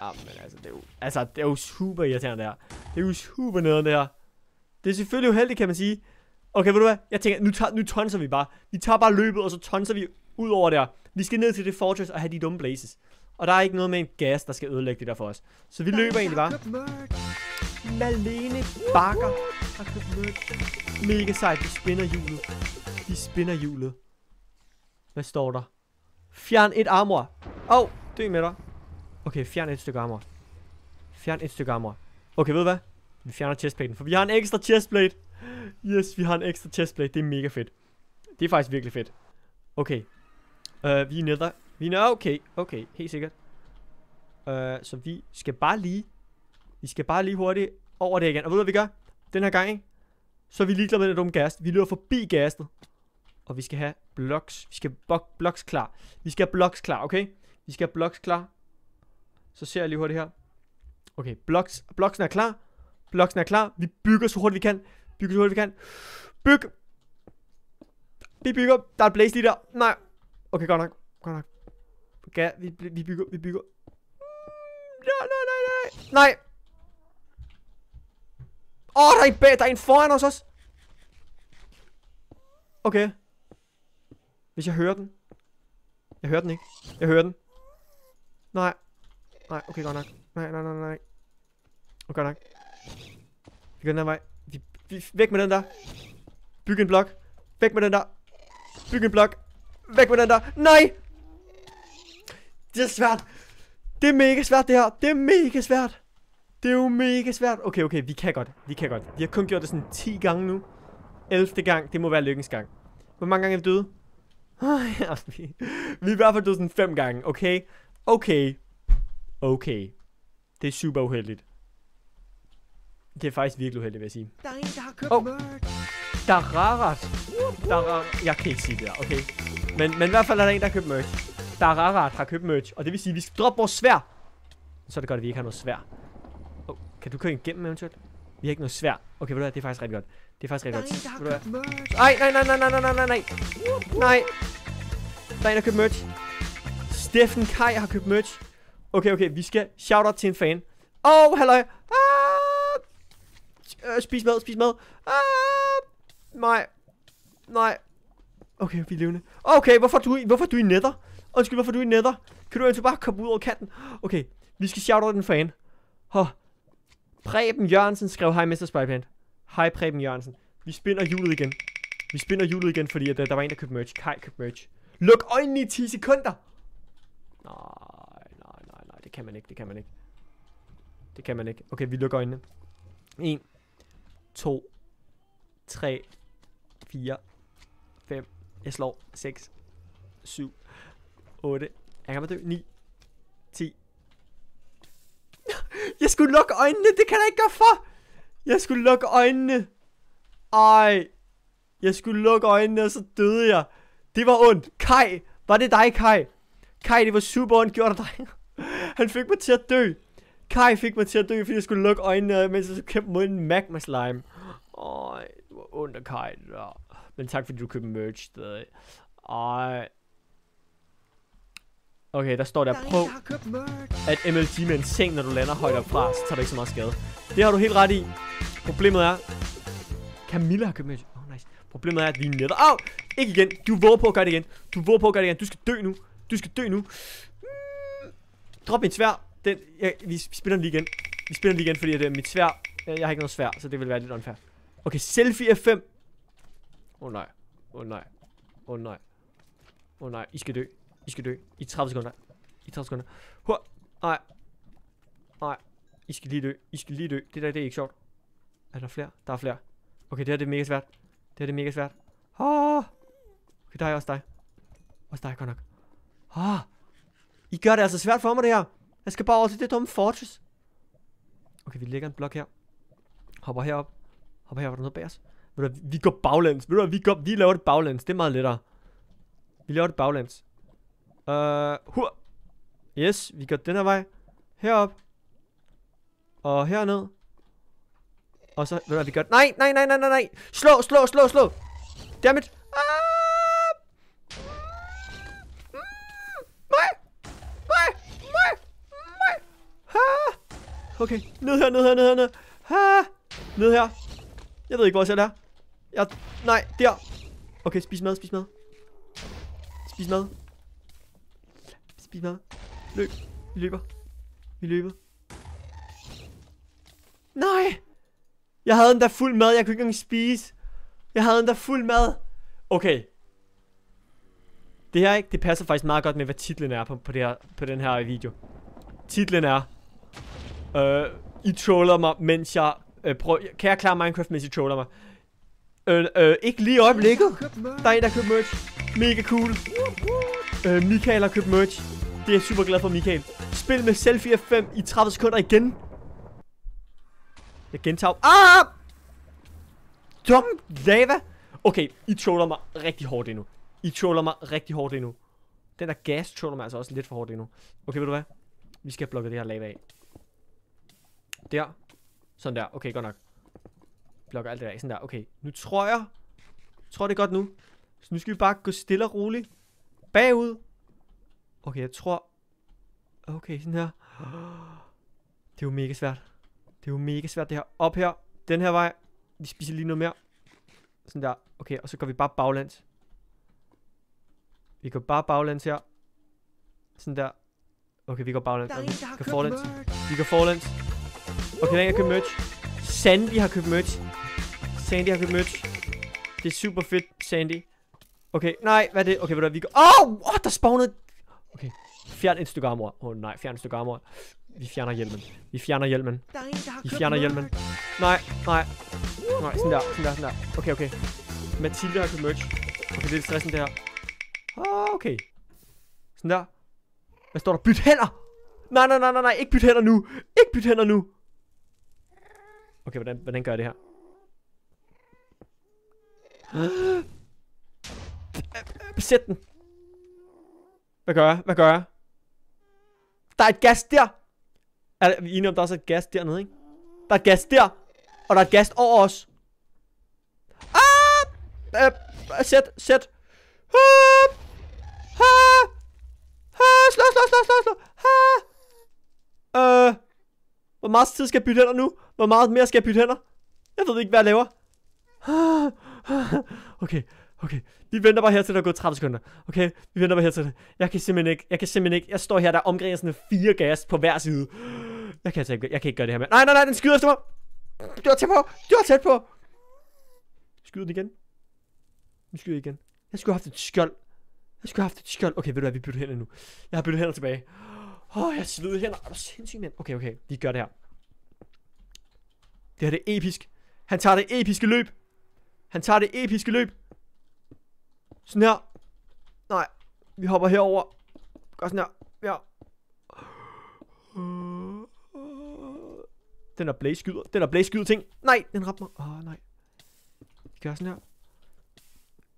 Ah, men altså, det er jo, altså, det er jo super irriterende det her. Det er jo super nederen det her. Det er selvfølgelig uheldigt, kan man sige. Okay, ved du hvad? Jeg tænker, nu, tager, nu tonser vi bare. Vi tager bare løbet, og så tonser vi ud over der. Vi skal ned til det fortress og have de dumme blazes. Og der er ikke noget med en gas, der skal ødelægge det der for os. Så vi løber egentlig bare. Malene Bakker har købt merch. Mega sejt, vi spinner hjulet. Vi spinner hjulet. Hvad står der? Fjern et armor. Åh, oh, dø med dig. Okay, fjern et stykke armor. Fjern et stykke armor. Okay, ved du hvad? Vi fjerner chestplaten, for vi har en ekstra chestplate. Yes, vi har en ekstra chestplate. Det er mega fedt. Det er faktisk virkelig fedt. Okay. Uh, vi er nede. Vi er nede. Okay, okay. Helt sikkert. Uh, så vi skal bare lige... Vi skal bare lige hurtigt over det igen. Og ved du, hvad vi gør? Den her gang, ikke? Så er vi ligeglade med den dumme gas. Vi løber forbi gaset. Og vi skal have blocks. Vi skal have blocks klar. Vi skal have blocks klar, okay? Vi skal have blocks klar. Så ser jeg lige hurtigt her. Okay, blocks, blocksen er klar. Blocksen er klar. Vi bygger så hurtigt vi kan. Bygger så hurtigt vi kan. Byg! Vi bygger. Der er et blaze lige der. Nej. Okay, godt nok. Godt nok. Ja, vi, vi bygger. Vi bygger. Mm, nej, nej, nej, nej. Nej. Åh, oh, der er en bag. Der er en foran os også. Okay. Hvis jeg hører den. Jeg hører den ikke. Jeg hører den. Nej. Nej, okay, godt nok. Nej, nej, nej, nej. Okay, godt nok. Vi går den vej. Vi, vi, væk med den der. Byg en blok. Væk med den der. Byg en blok. Væk med den der. Nej! Det er svært. Det er mega svært, det her. Det er mega svært. Det er jo mega svært. Okay, okay, vi kan godt. Vi kan godt. Vi har kun gjort det sådan 10 gange nu. 11. gang, det må være lykkens gang. Hvor mange gange er vi døde? Vi, [LAUGHS] vi er i hvert fald døde sådan 5 gange, okay? Okay. Okay. Det er super uheldigt. Det er faktisk virkelig uheldigt, vil jeg sige. Der er en, der har købt oh. merch. Der er rarat. Der er. Jeg kan ikke sige det der, okay? Men, men i hvert fald er der en, der har købt merch. Der er rarat har købt merch. Og det vil sige, at vi skal droppe vores svær. Så er det godt, at vi ikke har noget svær. Kan du køre igennem eventuelt? Vi har ikke noget svær. Okay, ved du hvad? Det er faktisk rigtig godt. Det er faktisk Der er rigtig en, der har godt. Købt merch. Ej, nej, nej, nej, nej, nej, nej, nej, nej. Nej. Der er en, der købt merch. Steffen Kai har købt merch. Okay, okay, vi skal shout out til en fan. Åh, oh, halløj. Ah! Øh, spis mad, spis mad. Ah! Nej. Nej. Okay, vi er levende. Okay, hvorfor er du, i- hvorfor er du i netter? Undskyld, hvorfor er du i netter? Kan du eventuelt bare komme ud over kanten? Okay, vi skal shout out en fan. Hå. Preben Jørgensen skrev, hej Mr. Spyplant. Hej Preben Jørgensen. Vi spinder hjulet igen. Vi spinder hjulet igen, fordi at, øh, der var en, der købte merch. Kai købte merch. Luk øjnene i 10 sekunder. Nej, nej, nej, nej. Det kan man ikke, det kan man ikke. Det kan man ikke. Okay, vi lukker øjnene. 1, 2, 3, 4, 5. Jeg slår 6, 7, 8. Jeg kan bare dø. 9, 10. Jeg skulle lukke øjnene. Det kan jeg ikke gøre for. Jeg skulle lukke øjnene. Ej. Jeg skulle lukke øjnene, og så døde jeg. Det var ondt. Kai. Var det dig, Kai? Kai, det var super ondt gjort af dig. [LAUGHS] Han fik mig til at dø. Kai fik mig til at dø, fordi jeg skulle lukke øjnene, mens jeg skulle kæmpe mod en magma slime. Ej, det var ondt af Kai. Ja. Men tak fordi du købte merch stadig. Ej. Okay, der står der, er prøv at MLG med en seng, når du lander højt op fra, så tager du ikke så meget skade. Det har du helt ret i. Problemet er... Camilla har købt merch. Oh, nice. Problemet er, at vi er netter. Au! Ikke igen. Du våger på at gøre det igen. Du våger på at gøre det igen. Du skal dø nu. Du skal dø nu. Mm. Drop min svær. Den, ja, vi, spiller den lige igen. Vi spiller den lige igen, fordi at, uh, mit svær... Jeg har ikke noget svær, så det vil være lidt unfair. Okay, selfie F5. Åh oh, nej. Åh oh, nej. Åh oh, nej. Åh oh, nej. I skal dø. I skal dø. I 30 sekunder. I 30 sekunder. Hur. Nej. Nej. I skal lige dø. I skal lige dø. Det der, det er ikke sjovt. Er der flere? Der er flere. Okay, det her det er mega svært. Det her det er mega svært. Ah. Okay, der er også dig. Også dig, godt nok. Ah. I gør det altså svært for mig, det her. Jeg skal bare over til det dumme fortress. Okay, vi lægger en blok her. Hopper herop. Hopper herop. Er der noget bag os? Ved du, vi går baglæns. Ved du, vi, går, vi laver det baglæns. Det er meget lettere. Vi laver det baglæns. Øh, hur. Yes, vi går den her vej. Herop. Og herned. Og så, hvad du hvad, vi gør Nej, nej, nej, nej, nej, nej. Slå, slå, slå, slå. Dammit. Ah! Mm, Nej. Nej. Nej. Nej. Ah! Okay, ned her, ned her, ned her, ned. Ah! Ned her. Jeg ved ikke, hvor jeg selv er. Jeg... Nej, der. Okay, spis mad, spis mad. Spis mad. Spis mad. Løb. Vi løber. Vi løber. Nej! Jeg havde den der fuld mad, jeg kunne ikke engang spise. Jeg havde den der fuld mad. Okay. Det her ikke, det passer faktisk meget godt med, hvad titlen er på, på, det her, på den her video. Titlen er... Øh, I troller mig, mens jeg... Øh, prøv, kan jeg klare Minecraft, mens I troller mig? Øh, øh, ikke lige i øjeblikket. Der er en, der har købt merch. Mega cool. Øh, Michael har købt merch. Det er jeg super glad for, Michael. Spil med selfie F5 i 30 sekunder igen. Jeg gentager. Ah! Dum lava. Okay, I troller mig rigtig hårdt endnu. I troller mig rigtig hårdt endnu. Den der gas troller mig altså også lidt for hårdt endnu. Okay, ved du hvad? Vi skal blokke det her lava af. Der. Sådan der. Okay, godt nok. Blokker alt det der af. Sådan der. Okay, nu tror jeg... tror det er godt nu. Så nu skal vi bare gå stille og roligt. Bagud. Okay, jeg tror... Okay, sådan her. Det er jo mega svært. Det er jo mega svært det her. Op her. Den her vej. Vi spiser lige noget mere. Sådan der. Okay, og så går vi bare baglands. Vi går bare baglands her. Sådan der. Okay, vi går baglands. Der er en, vi der har går købt forlands. merch. Vi går forlands. Okay, den har købt merch. Sandy har købt merch. Sandy har købt merch. Det er super fedt, Sandy. Okay, nej, hvad er det? Okay, ved du hvad, vi går... Åh, oh, oh, der spawnede... Okay, fjern et stykke armor. Åh oh, nej, fjern et stykke armor. Vi fjerner hjelmen. Vi fjerner hjelmen. Der er en, der har Vi fjerner hjelmen. Nej, nej. Nej, sådan der, sådan der, sådan der. Okay, okay. Mathilde har købt merch. Okay, det er stressen det her. Ah, Okay. Sådan der. Hvad står der? Byt hænder! Nej, nej, nej, nej, nej. Ikke byt hænder nu. Ikke byt hænder nu. Okay, hvordan, hvordan gør jeg det her? Besæt den. Hvad gør jeg? Hvad gør jeg? Der er et gas der. Er vi enige om, der er også et gas dernede, ikke? Der er et gas der. Og der er et gas over os. Ah! Øh, øh sæt, sæt. Ah! Ah! Ah! Slå, slå, slå, slå, slå. Ah! Øh. Hvor meget tid skal jeg bytte hænder nu? Hvor meget mere skal jeg bytte hænder? Jeg ved ikke, hvad jeg laver. Ah! Okay, okay. Vi venter bare her til der er gået 30 sekunder. Okay, vi venter bare her til det. Jeg kan simpelthen ikke, jeg kan simpelthen ikke. Jeg står her, der er omkring sådan fire gas på hver side. Jeg kan altså ikke, jeg kan ikke gøre det her med. Nej, nej, nej, den skyder efter mig. Du var tæt på. Du var tæt på. Skyder den igen. Nu skyder jeg igen. Jeg skulle have haft et skjold. Jeg skulle have haft et skjold. Okay, ved du hvad, vi bytter hænder nu. Jeg har byttet hænder tilbage. Åh, oh, jeg sveder hænder. Er du sindssygt, mand? Okay, okay, vi gør det her. Det her det er episk. Han tager det episke løb. Han tager det episke løb. Sådan her. Nej, vi hopper herover. Gør sådan her. Ja. Den der blaze skyder. Den der blaze skyder ting. Nej, den ramte mig. Åh, oh, nej. Vi gør sådan her.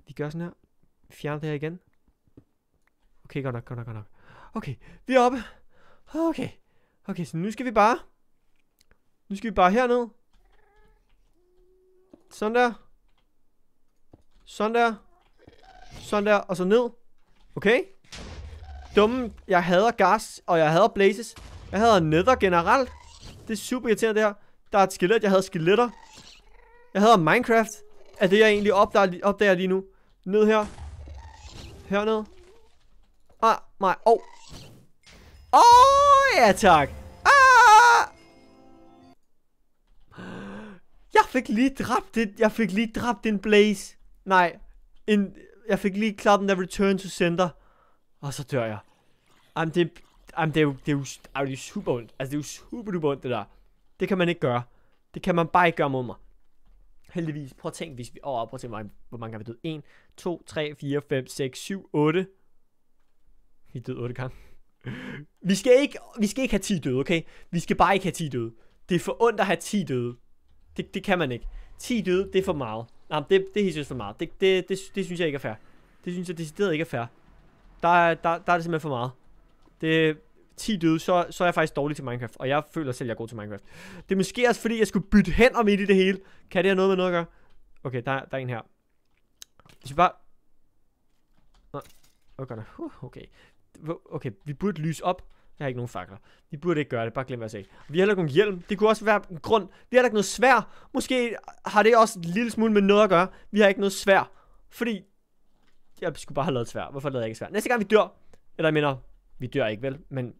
Vi gør sådan her. Vi fjerner det her igen. Okay, godt nok, godt nok, godt nok. Okay, vi er oppe. Okay. Okay, så nu skal vi bare... Nu skal vi bare herned. Sådan der. Sådan der. Sådan der, og så ned. Okay? Dumme, jeg hader gas, og jeg hader blazes. Jeg hader nether generelt. Det er super irriterende det her. Der er et skelet, jeg hader skeletter. Jeg hader Minecraft. Er det jeg egentlig opdager, opdager lige nu. Ned her. Hernede. Ah, nej. Åh. Oh. Åh, oh, ja tak. Ah! Jeg fik lige dræbt det. Jeg fik lige dræbt en blaze. Nej. En, jeg fik lige klaret den der return to center. Og så dør jeg. Jamen, det, jamen, det, er jo, det, er jo, det er jo super ondt. Altså, det er jo super duper ondt, det der. Det kan man ikke gøre. Det kan man bare ikke gøre mod mig. Heldigvis. Prøv at tænke, hvis vi... Åh, oh, prøv at tænke, hvor mange- hvor mange gange vi døde. 1, 2, 3, 4, 5, 6, 7, 8. Vi døde 8 gange. Vi skal ikke, vi skal ikke have 10 døde, okay? Vi skal bare ikke have 10 døde. Det er for ondt at have 10 døde. Det, det kan man ikke. 10 døde, det er for meget. Nej, det, det er helt for meget. Det, det, det, det, synes jeg ikke er fair. Det synes jeg decideret ikke er fair. Der er, der, der er det simpelthen for meget. Det 10 døde, så, så er jeg faktisk dårlig til Minecraft. Og jeg føler selv, at jeg er god til Minecraft. Det er måske også fordi, jeg skulle bytte hænder midt i det hele. Kan det have noget med noget at gøre? Okay, der, der er en her. Hvis vi bare... Nå, Okay, okay. Okay, vi burde lyse op. Jeg har ikke nogen fakler. Vi burde ikke gøre det, bare glem hvad jeg sagde. Vi har heller ikke nogen hjelm. Det kunne også være en grund. Vi har heller ikke noget svær. Måske har det også en lille smule med noget at gøre. Vi har ikke noget svær. Fordi jeg skulle bare have lavet svær. Hvorfor lavede jeg ikke svær? Næste gang vi dør, eller jeg mener, vi dør ikke vel, men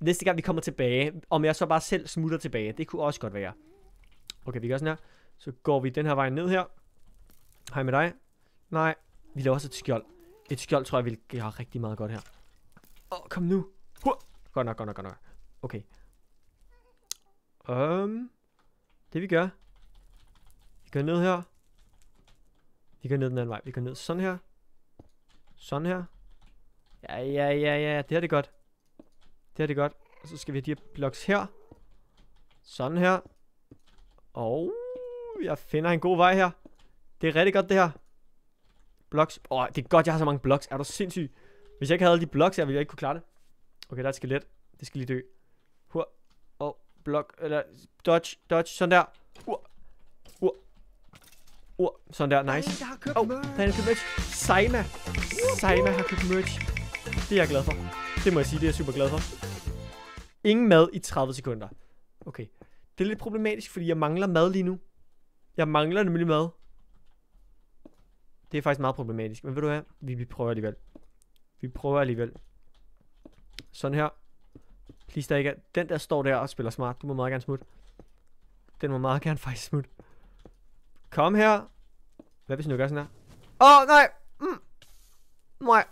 næste gang vi kommer tilbage, om jeg så bare selv smutter tilbage, det kunne også godt være. Okay, vi gør sådan her. Så går vi den her vej ned her. Hej med dig. Nej, vi laver også et skjold. Et skjold tror jeg vi har rigtig meget godt her. Åh, oh, kom nu. Huh! Godt nok, godt nok, godt nok. Okay. Um, det vi gør. Vi går ned her. Vi går ned den anden vej. Vi går ned sådan her. Sådan her. Ja, ja, ja, ja. Det her det er godt. Det her det er godt. Og så skal vi have de her blocks her. Sådan her. Og jeg finder en god vej her. Det er rigtig godt det her. Blocks. Åh, oh, det er godt, jeg har så mange blocks. Er du sindssyg? Hvis jeg ikke havde alle de blocks her, ville jeg ikke kunne klare det. Okay, der er et skelet. Det skal lige dø. Hur. Og oh, blok. Eller dodge, dodge. Sådan der. Ur. Ur. Ur. Sådan der. Er Nice. en, der har købt oh, merch. der er købt merch. Har købt merch. Det er jeg glad for. Det må jeg sige, det er jeg super glad for. Ingen mad i 30 sekunder. Okay. Det er lidt problematisk, fordi jeg mangler mad lige nu. Jeg mangler nemlig mad. Det er faktisk meget problematisk. Men ved du hvad? Vi, vi prøver alligevel. Vi prøver alligevel. Sådan her. Please, der ikke er... Den der står der og spiller smart. Du må meget gerne smutte. Den må meget gerne faktisk smutte. Kom her. Hvad hvis nu gør sådan her? Åh, oh, nej! Mm. Nej.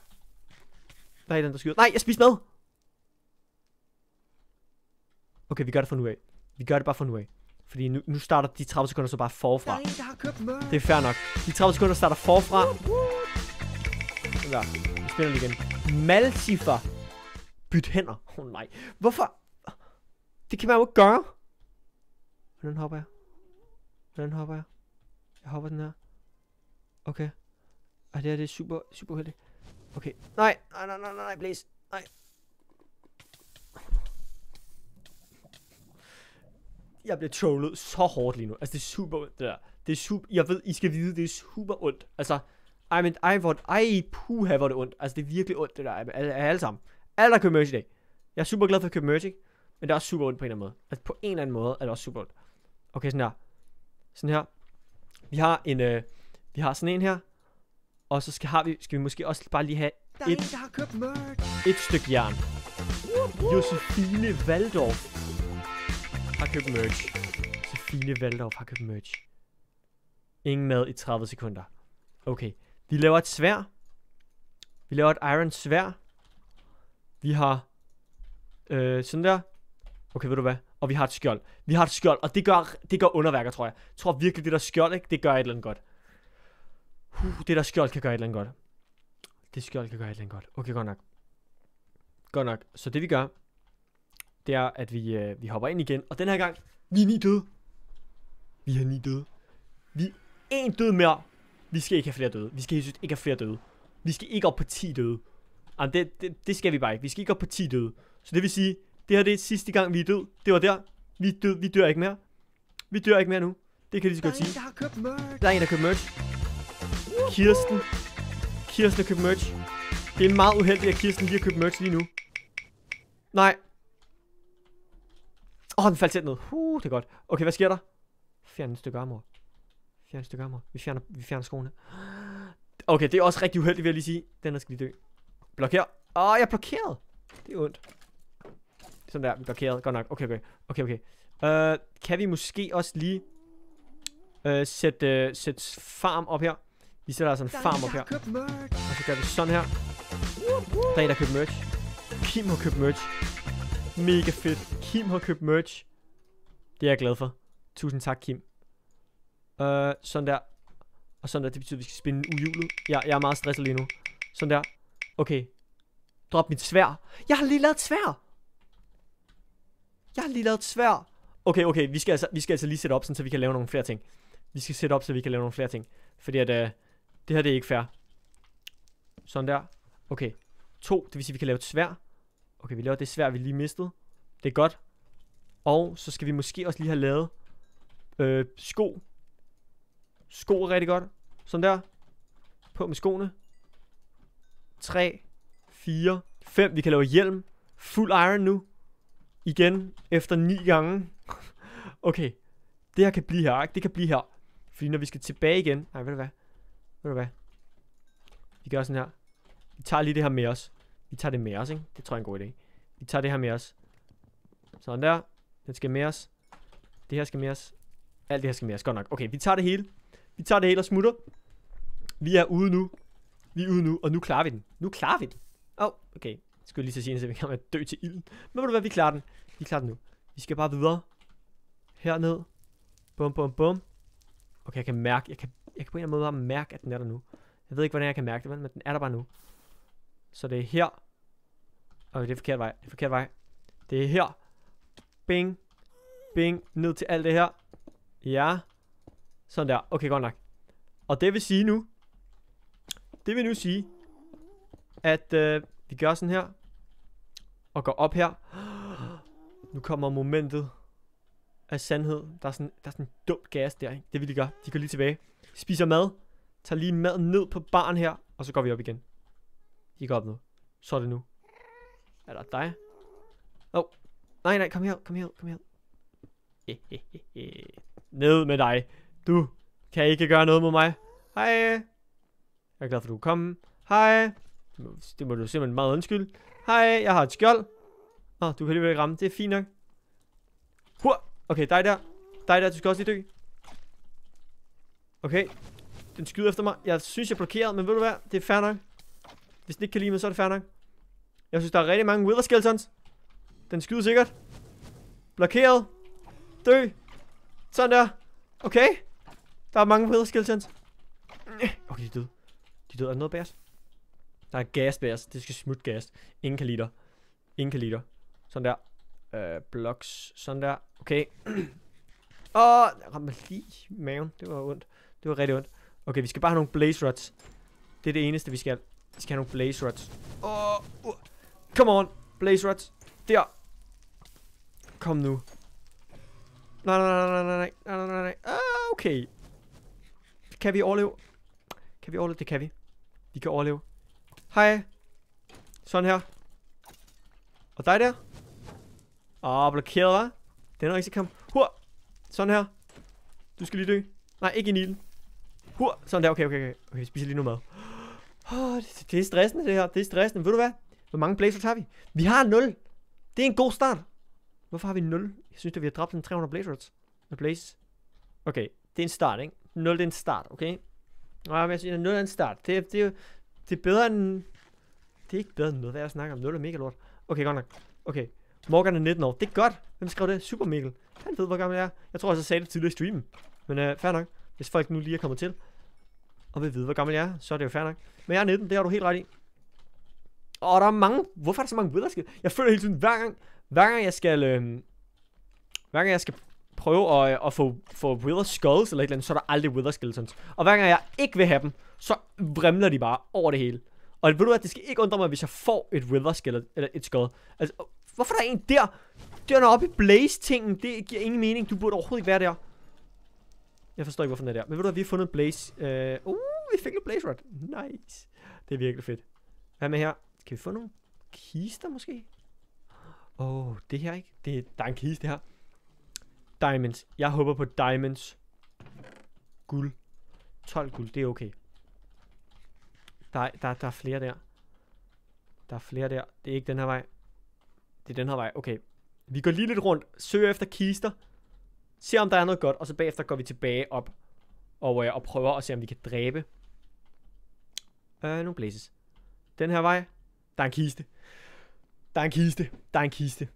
Hvad er den, der skyder? Nej, jeg spiser mad. Okay, vi gør det fra nu af. Vi gør det bare fra nu af. Fordi nu, nu starter de 30 sekunder så bare Der forfra. er en, der har købt mørk. Det er fair nok. De 30 sekunder starter forfra. Ja, vi spiller lige igen. Malciffer. Byt hænder. Åh oh, nej. Hvorfor? Det kan man jo ikke gøre. Hvordan hopper jeg? Hvordan hopper jeg? Jeg hopper den her. Okay. Og det her det er super, super heldigt. Okay. Nej, nej, nej, nej, nej, please. Nej. Jeg bliver trollet så hårdt lige nu. Altså, det er super ondt, det der. Det er super... Jeg ved, I skal vide, det er super ondt. Altså, ej, men, ej, hvor... Ej, puha, hvor det ondt. Altså, det er virkelig ondt, det der. Alle, alle sammen. Alle, der køber merch i dag. Jeg er super glad for at købe merch, ikke? Men det er også super ondt på en eller anden måde. Altså, på en eller anden måde er det også super ondt. Okay, sådan her. Sådan her. Vi har en... Øh, vi har sådan en her. Og så skal, har vi, skal vi måske også bare lige have Der er et en, der har købt mørk. et stykke jern. Josefine Waldorf har købt merch. Josefine Waldorf har købt merch. Ingen mad i 30 sekunder. Okay. Vi laver et svær. Vi laver et iron svær. Vi har øh, sådan der. Okay, ved du hvad? Og vi har et skjold. Vi har et skjold, og det gør, det gør underværker, tror jeg. Jeg tror virkelig, det der skjold, ikke? Det gør et eller andet godt. Uh, det der skjold kan gøre et eller andet godt. Det skjold kan gøre et eller andet godt. Okay, godt nok. Godt nok. Så det vi gør, det er, at vi, øh, vi hopper ind igen. Og den her gang, vi er ni døde. Vi er ni døde. Vi er én død mere. Vi skal ikke have flere døde. Vi skal helt ikke have flere døde. Vi skal ikke op på 10 døde. Jamen, det, det, det skal vi bare ikke. Vi skal ikke op på 10 døde. Så det vil sige, det her det er sidste gang, vi er død. Det var der. Vi, død. vi dør ikke mere. Vi dør ikke mere nu. Det kan lige så Der godt er en, sige. der har købt mørk. Der er en, der køber merch. Kirsten. Kirsten har købt merch. Det er meget uheldigt, at Kirsten lige har købt merch lige nu. Nej. Åh, oh, den faldt selv ned. Uh, det er godt. Okay, hvad sker der? Fjern et stykke armor. Fjern et stykke armor. Vi fjerner, vi fjerner skoene. Okay, det er også rigtig uheldigt, vil jeg lige sige. Den her skal lige dø. Blokér. Åh, oh, jeg er blokeret. Det er ondt. Sådan der, vi er blokeret. Godt nok. Okay, okay. Okay, okay. Uh, kan vi måske også lige uh, sætte, uh, sætte farm op her? Vi sætter altså en farm op her. Og så gør vi sådan her. Der er en, der købt merch. Kim har købt merch. Mega fedt. Kim har købt merch. Det er jeg glad for. Tusind tak, Kim. Øh, sådan der. Og sådan der, det betyder, at vi skal spinde uhjulet. Ja, jeg er meget stresset lige nu. Sådan der. Okay. Drop mit svær. Jeg har lige lavet et svær. Jeg har lige lavet et svær. Okay, okay. Vi skal altså, vi skal altså lige sætte op, sådan, så vi kan lave nogle flere ting. Vi skal sætte op, så vi kan lave nogle flere ting. Fordi at, øh, det her det er ikke fair. Sådan der. Okay. To, det vil sige, at vi kan lave et svær. Okay, vi laver det svær, vi lige mistede. Det er godt. Og så skal vi måske også lige have lavet øh, sko. Sko er rigtig godt. Sådan der. På med skoene. 3, 4, 5. Vi kan lave hjelm. Fuld iron nu. Igen. Efter 9 gange. [LAUGHS] okay. Det her kan blive her, ikke? Det kan blive her. Fordi når vi skal tilbage igen. Nej, ved du hvad? Ved du hvad? Vi gør sådan her. Vi tager lige det her med os. Vi tager det med os, ikke? Det tror jeg er en god idé. Vi tager det her med os. Sådan der. Den skal med os. Det her skal med os. Alt det her skal med os. Godt nok. Okay, vi tager det hele. Vi tager det hele og smutter. Vi er ude nu. Vi er ude nu, og nu klarer vi den. Nu klarer vi den. Åh, oh, okay. Jeg skulle lige så sige, at vi kan dø til ilden. Men ved du hvad, vi klarer den. Vi klarer den nu. Vi skal bare videre. Herned. Bum, bum, bum. Okay, jeg kan mærke, jeg kan, jeg kan på en eller anden måde bare mærke, at den er der nu. Jeg ved ikke, hvordan jeg kan mærke det, men den er der bare nu. Så det er her. Og det er forkert vej. Det er forkert vej. Det er her. Bing. Bing. Ned til alt det her. Ja. Sådan der. Okay, godt nok. Og det vil sige nu. Det vil nu sige. At øh, vi gør sådan her. Og går op her. Nu kommer momentet af sandhed. Der er sådan, der er sådan en dumt gas der, ikke? Det vil de gøre. De går lige tilbage. Spiser mad. Tager lige mad ned på baren her. Og så går vi op igen. De går op nu. Så er det nu. Er der dig? Åh. Oh. Nej, nej, kom her, kom her, kom her. Ned med dig. Du kan ikke gøre noget mod mig. Hej. Jeg er glad for, at du er komme. Hej. Det må, du simpelthen meget undskylde. Hej, jeg har et skjold. Åh, oh, du kan alligevel ikke ramme. Det er fint nok. Hur. Okay, dig der. Dig der, du skal også lige dø. Okay. Den skyder efter mig. Jeg synes, jeg er blokeret, men ved du hvad? Det er fair nok. Hvis den ikke kan lide mig, så er det fair nok. Jeg synes, der er rigtig mange Wither Skeletons. Den skyder sikkert. Blokeret. Dø. Sådan der. Okay. Der er mange Wither Skeletons. Okay, de er døde. De døde. Er noget bærs? Der er gasbærs. Det skal smutte gas. Ingen kan lide dig. Ingen kan lide. Sådan der. Øh, blocks. Sådan der. Okay. [CLEARS THROAT] Åh, oh, jeg ramte lige maven. Det var ondt. Det var rigtig ondt. Okay, vi skal bare have nogle blaze rods. Det er det eneste, vi skal. Vi skal have nogle blaze rods. Åh, oh, uh. Come on. Blaze rods. Der. Kom nu. Nej, nej, nej, nej, nej, nej, nej, nej. Ah, okay. Kan vi overleve? Kan vi overleve? Det kan vi. I kan overleve. Hej. Sådan her. Og dig der. Åh, oh, blokeret, hva'? Den er ikke kom. Hur. Sådan her. Du skal lige dø. Nej, ikke i nilen. Hur. Sådan der. Okay, okay, okay. Okay, vi spiser lige noget mad. Oh, det, det, er stressende, det her. Det er stressende. Ved du hvad? Hvor mange blazers har vi? Vi har 0. Det er en god start. Hvorfor har vi 0? Jeg synes, at vi har dræbt en 300 blazers. Med blaze. Okay, det er en start, ikke? 0 det er en start, okay? Nej, men jeg synes, at 0 er en start. Det, det, det er bedre end... Det er ikke bedre end noget, hvad jeg snakker om. 0 er mega lort. Okay, godt nok. Okay. Morgan er 19 år. Det er godt. Hvem skrev det? Super Mikkel. Han ved, hvor gammel jeg er. Jeg tror også, jeg sagde det tidligere i streamen. Men øh, fair nok. Hvis folk nu lige er kommet til. Og vil vide, hvor gammel jeg er, så er det jo fair nok. Men jeg er 19, det har du helt ret i. Og der er mange... Hvorfor er der så mange witherskill? Jeg føler hele tiden, hver gang, hver gang jeg skal... Øh, hver gang jeg skal prøve at, øh, at få, få wither skulls eller et eller andet, så er der aldrig wither skeletons. Og hver gang jeg ikke vil have dem, så vrimler de bare over det hele. Og ved du hvad, det skal ikke undre mig, hvis jeg får et wither skeleton, eller et skull. Altså, hvorfor er der en der? Den er oppe i blaze-tingen. Det giver ingen mening. Du burde overhovedet ikke være der. Jeg forstår ikke, hvorfor den er der. Men ved du hvad, vi har fundet blaze. Uh, uh vi fik en blaze rod. Nice. Det er virkelig fedt. Hvad med her? Kan vi få nogle kister måske? Åh, oh, det her ikke? Det, der er en kiste her. Diamonds. Jeg håber på diamonds. Guld. 12 guld, det er okay. Der, der, der er flere der. Der er flere der. Det er ikke den her vej. Det er den her vej. Okay. Vi går lige lidt rundt. Søger efter kister. Ser om der er noget godt. Og så bagefter går vi tilbage op. Og, øh, og prøver at se om vi kan dræbe. Øh, nogle blazes. Den her vej. Der er en kiste. Der er en kiste. Der er en kiste.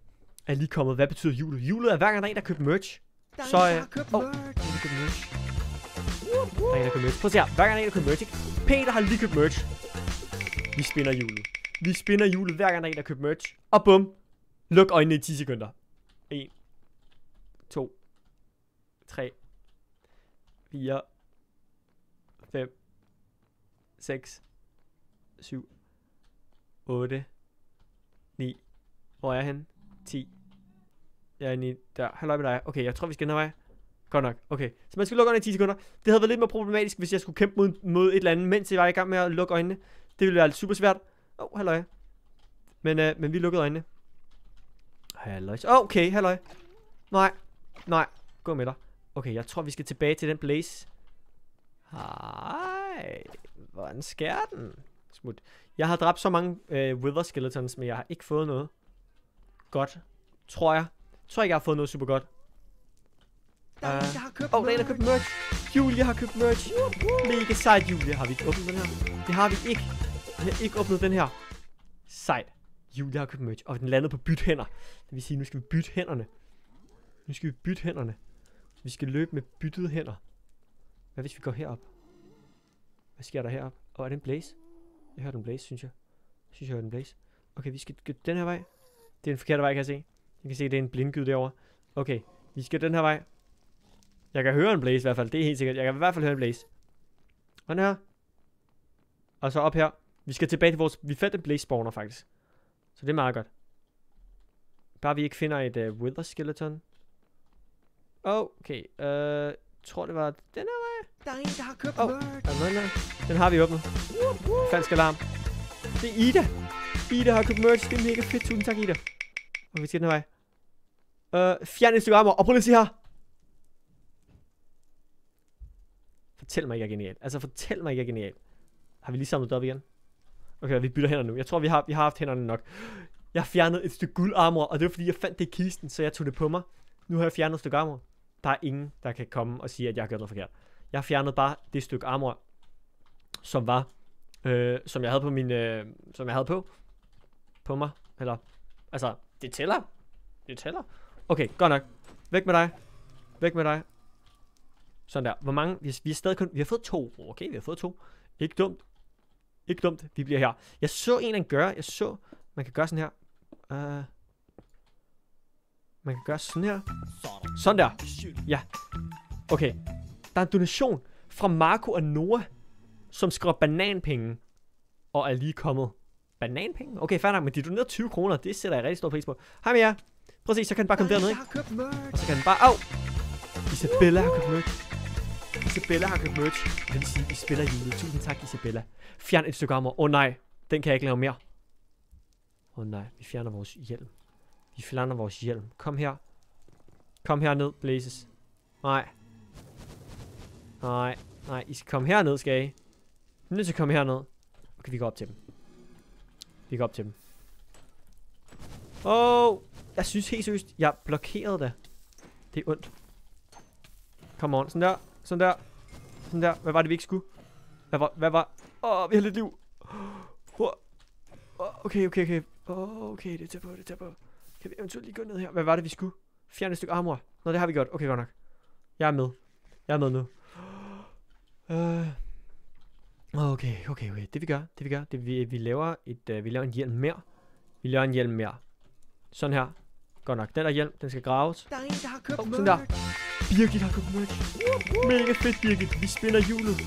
Er lige kommet. Hvad betyder julet? Julet er hver gang der er en, der køber merch. Der er Så, en, øh, der købt merch. Der er en, der køber merch. Der er en, der merch. Prøv at se her. Hver gang der er en, der køber merch, ikke? Peter har lige købt merch. Vi spinner hjulet. Vi spinner hjulet hver gang der er en, der køber merch. Og bum. Luk øjnene i 10 sekunder. 1. 2. 3. 4. 5. 6. 7. 8. 9. Hvor er han? 10. Jeg er inde i der. Halløj med dig. Okay, jeg tror, vi skal den her vej. Godt nok. Okay. Så man skal lukke øjnene i 10 sekunder. Det havde været lidt mere problematisk, hvis jeg skulle kæmpe mod, mod et eller andet, mens jeg var i gang med at lukke øjnene. Det ville være super svært. Åh, oh, halløj. Men, øh, men vi lukkede øjnene. Halløj. Oh, okay, halløj. Nej. Nej. Gå med dig. Okay, jeg tror, vi skal tilbage til den blaze. Hej. Hvordan sker den? Smut. Jeg har dræbt så mange øh, wither skeletons, men jeg har ikke fået noget godt. Tror jeg. Tror ikke, jeg har fået noget super godt. Der er en, Øh, der har købt oh, har købt merch. Julie har købt merch. Mega sejt, Julie. Har vi ikke åbnet den her? Det har vi ikke. Vi har ikke åbnet den her. Sejt. Julie har købt merch. Og den landede på byt hænder. Det vil sige, nu skal vi bytte hænderne. Nu skal vi bytte hænderne. Vi skal løbe med byttede hænder. Hvad hvis vi går herop? Hvad sker der herop? Åh, oh, er det en blaze? Jeg hørte en blaze, synes jeg. Jeg synes, jeg hørte en blaze. Okay, vi skal gå den her vej. Det er den forkerte vej, kan jeg se. Jeg kan se, det er en blindgyd derovre. Okay, vi skal den her vej. Jeg kan høre en blaze i hvert fald. Det er helt sikkert. Jeg kan i hvert fald høre en blaze. Og den her. Og så op her. Vi skal tilbage til vores... Vi fandt en blaze spawner faktisk. Så det er meget godt. Bare vi ikke finder et uh, wither skeleton. Okay. Øh, tror det var den her vej. Der er en, der har købt Åh. merch. Er? Den har vi åbnet. Falsk alarm. Det er Ida. Ida har købt merch. Det er mega fedt. Tusind tak, Ida. Og vi skal den her vej. Øh, fjern et stykke armor. Og prøv lige at se her. Fortæl mig ikke, jeg er genial. Altså, fortæl mig ikke, jeg er genial. Har vi lige samlet det op igen? Okay, vi bytter hænder nu. Jeg tror, vi har, vi har haft hænderne nok. Jeg fjernede et stykke guldarmor, og det var fordi, jeg fandt det i kisten, så jeg tog det på mig. Nu har jeg fjernet et stykke armor. Der er ingen, der kan komme og sige, at jeg har gjort noget forkert. Jeg fjernede bare det stykke armor, som var øh, som jeg havde på min, øh, som jeg havde på, på mig, eller, altså, det tæller, det tæller. Okay, godt nok. Væk med dig. Væk med dig. Sådan der. Hvor mange? Vi vi har stadig kun... Vi har fået to. Okay, vi har fået to. Ikke dumt. Ikke dumt. Vi bliver her. Jeg så en af gøre. Jeg så... Man kan gøre sådan her. Uh, man kan gøre sådan her. Sådan der. Ja. Okay. Der er en donation fra Marco og Noah, som skriver bananpenge. Og er lige kommet. Bananpenge? Okay, fair nok, men de donerede 20 kroner. Det sætter jeg rigtig stor pris på. Hej med jer. Se, så kan den bare komme derned, ikke? Og så kan den bare... Au! Isabella har købt merch. Isabella har købt merch. Det vil sige, vi spiller julet. Tusind tak, Isabella. Fjern et stykke armor. Åh oh, nej, den kan jeg ikke lave mere. Åh oh, nej, vi fjerner vores hjelm. Vi fjerner vores hjelm. Kom her. Kom her ned, Blazes. Nej. Nej, nej, I skal komme herned, skal I? I er nødt til at komme herned. Okay, vi går op til dem. Vi går op til dem. Åh, oh, jeg synes helt seriøst, jeg blokerede det. Det er ondt. Come on, sådan der, sådan der, sådan der. Hvad var det, vi ikke skulle? Hvad var, hvad var? Åh, oh, vi har lidt liv. Oh, okay, okay, okay. Oh, okay, det er på, det er på. Kan vi eventuelt lige gå ned her? Hvad var det, vi skulle? Fjerne et stykke armor. Nå, det har vi gjort. Okay, godt nok. Jeg er med. Jeg er med nu. Øh. Okay, okay, okay. Det vi gør, det vi gør, det vi, vi laver et, uh, vi laver en hjelm mere. Vi laver en hjelm mere. Sådan her. Godt nok. Den der hjelm, den skal graves. Der er en, der har købt Oh, sådan der. Birgit har købt merch. Mega fedt, Birgit. Vi spinner hjulet.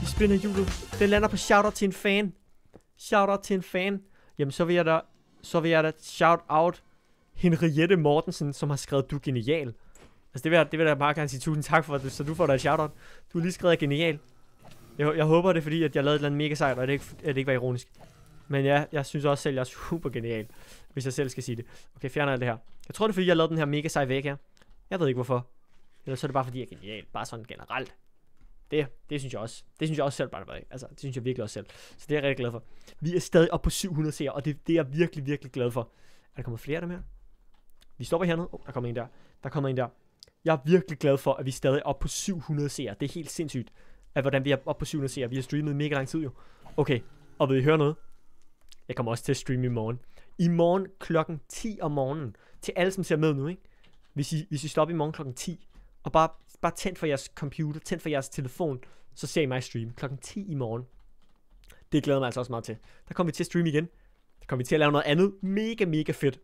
Vi spinner hjulet. Den lander på shoutout til en fan. Shoutout til en fan. Jamen, så vil jeg da, så vil jeg da shout out Henriette Mortensen, som har skrevet, du er genial. Altså, det vil jeg, det vil jeg bare gerne sige tusind tak for, så du får da et shoutout. Du har lige skrevet genial. Jeg, jeg håber det, er fordi at jeg lavede et eller andet mega sejt, og det ikke, at det ikke var ironisk. Men ja, jeg synes også selv, jeg er super genial, hvis jeg selv skal sige det. Okay, jeg fjerner alt det her. Jeg tror, det er fordi, jeg lavede den her mega sej væg her. Jeg ved ikke hvorfor. Eller så er det bare fordi, jeg er genial. Bare sådan generelt. Det, det synes jeg også. Det synes jeg også selv, bare det Altså, det synes jeg virkelig også selv. Så det er jeg rigtig glad for. Vi er stadig oppe på 700 seere, og det, det er jeg virkelig, virkelig glad for. Er der kommet flere af dem her? Vi stopper hernede. Åh, oh, der kommer en der. Der kommer en der. Jeg er virkelig glad for, at vi er stadig oppe på 700 seere. Det er helt sindssygt, af hvordan vi er oppe på 700 seere. Vi har streamet mega lang tid jo. Okay, og vil I høre noget? Jeg kommer også til at streame i morgen. I morgen klokken 10 om morgenen. Til alle, som ser med nu, ikke? Hvis I, hvis I stopper i morgen klokken 10, og bare, bare tænd for jeres computer, tænd for jeres telefon, så ser I mig stream klokken 10 i morgen. Det glæder mig altså også meget til. Der kommer vi til at streame igen. Der kommer vi til at lave noget andet mega, mega fedt.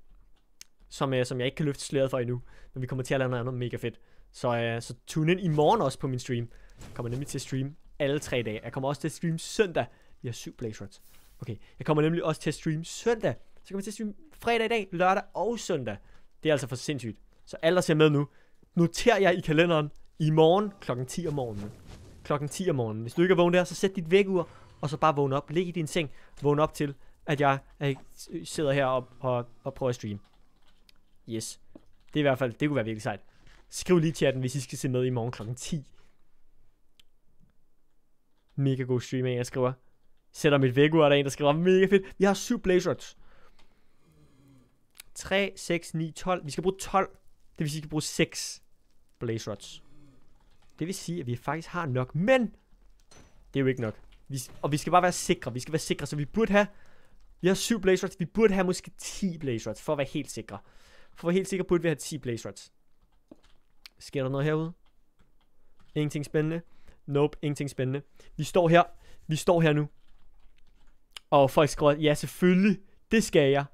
Som, uh, som jeg ikke kan løfte sløret for endnu. Men vi kommer til at lave noget andet mega fedt. Så, uh, så tune ind i morgen også på min stream. Kommer nemlig til at streame alle tre dage. Jeg kommer også til at streame søndag. Vi har syv blaze rods. Okay, jeg kommer nemlig også til at streame søndag. Så kommer jeg til at streame fredag i dag, lørdag og søndag. Det er altså for sindssygt. Så alle, der ser med nu, noter jeg i kalenderen i morgen klokken 10 om morgenen. Klokken 10 om morgenen. Hvis du ikke er vågen der, så sæt dit vækkeur, og så bare vågn op. Læg i din seng. Vågn op til, at jeg, jeg sidder her og, og, og prøver at streame. Yes. Det er i hvert fald, det kunne være virkelig sejt. Skriv lige i chatten, hvis I skal se med i morgen klokken 10. Mega god stream, jeg skriver. Sætter mit vækkeur, der er en, der skriver, mega fedt. Vi har syv blazers. 3, 6, 9, 12. Vi skal bruge 12. Det vil sige, at vi skal bruge 6 blaze rods. Det vil sige, at vi faktisk har nok, men det er jo ikke nok. Vi, og vi skal bare være sikre. Vi skal være sikre, så vi burde have... Vi har 7 blaze rods. Vi burde have måske 10 blaze rods, for at være helt sikre. For at være helt sikre burde vi have 10 blaze rods. Sker der noget herude? Ingenting spændende. Nope, ingenting spændende. Vi står her. Vi står her nu. Og folk skriver, ja selvfølgelig, det skal jeg.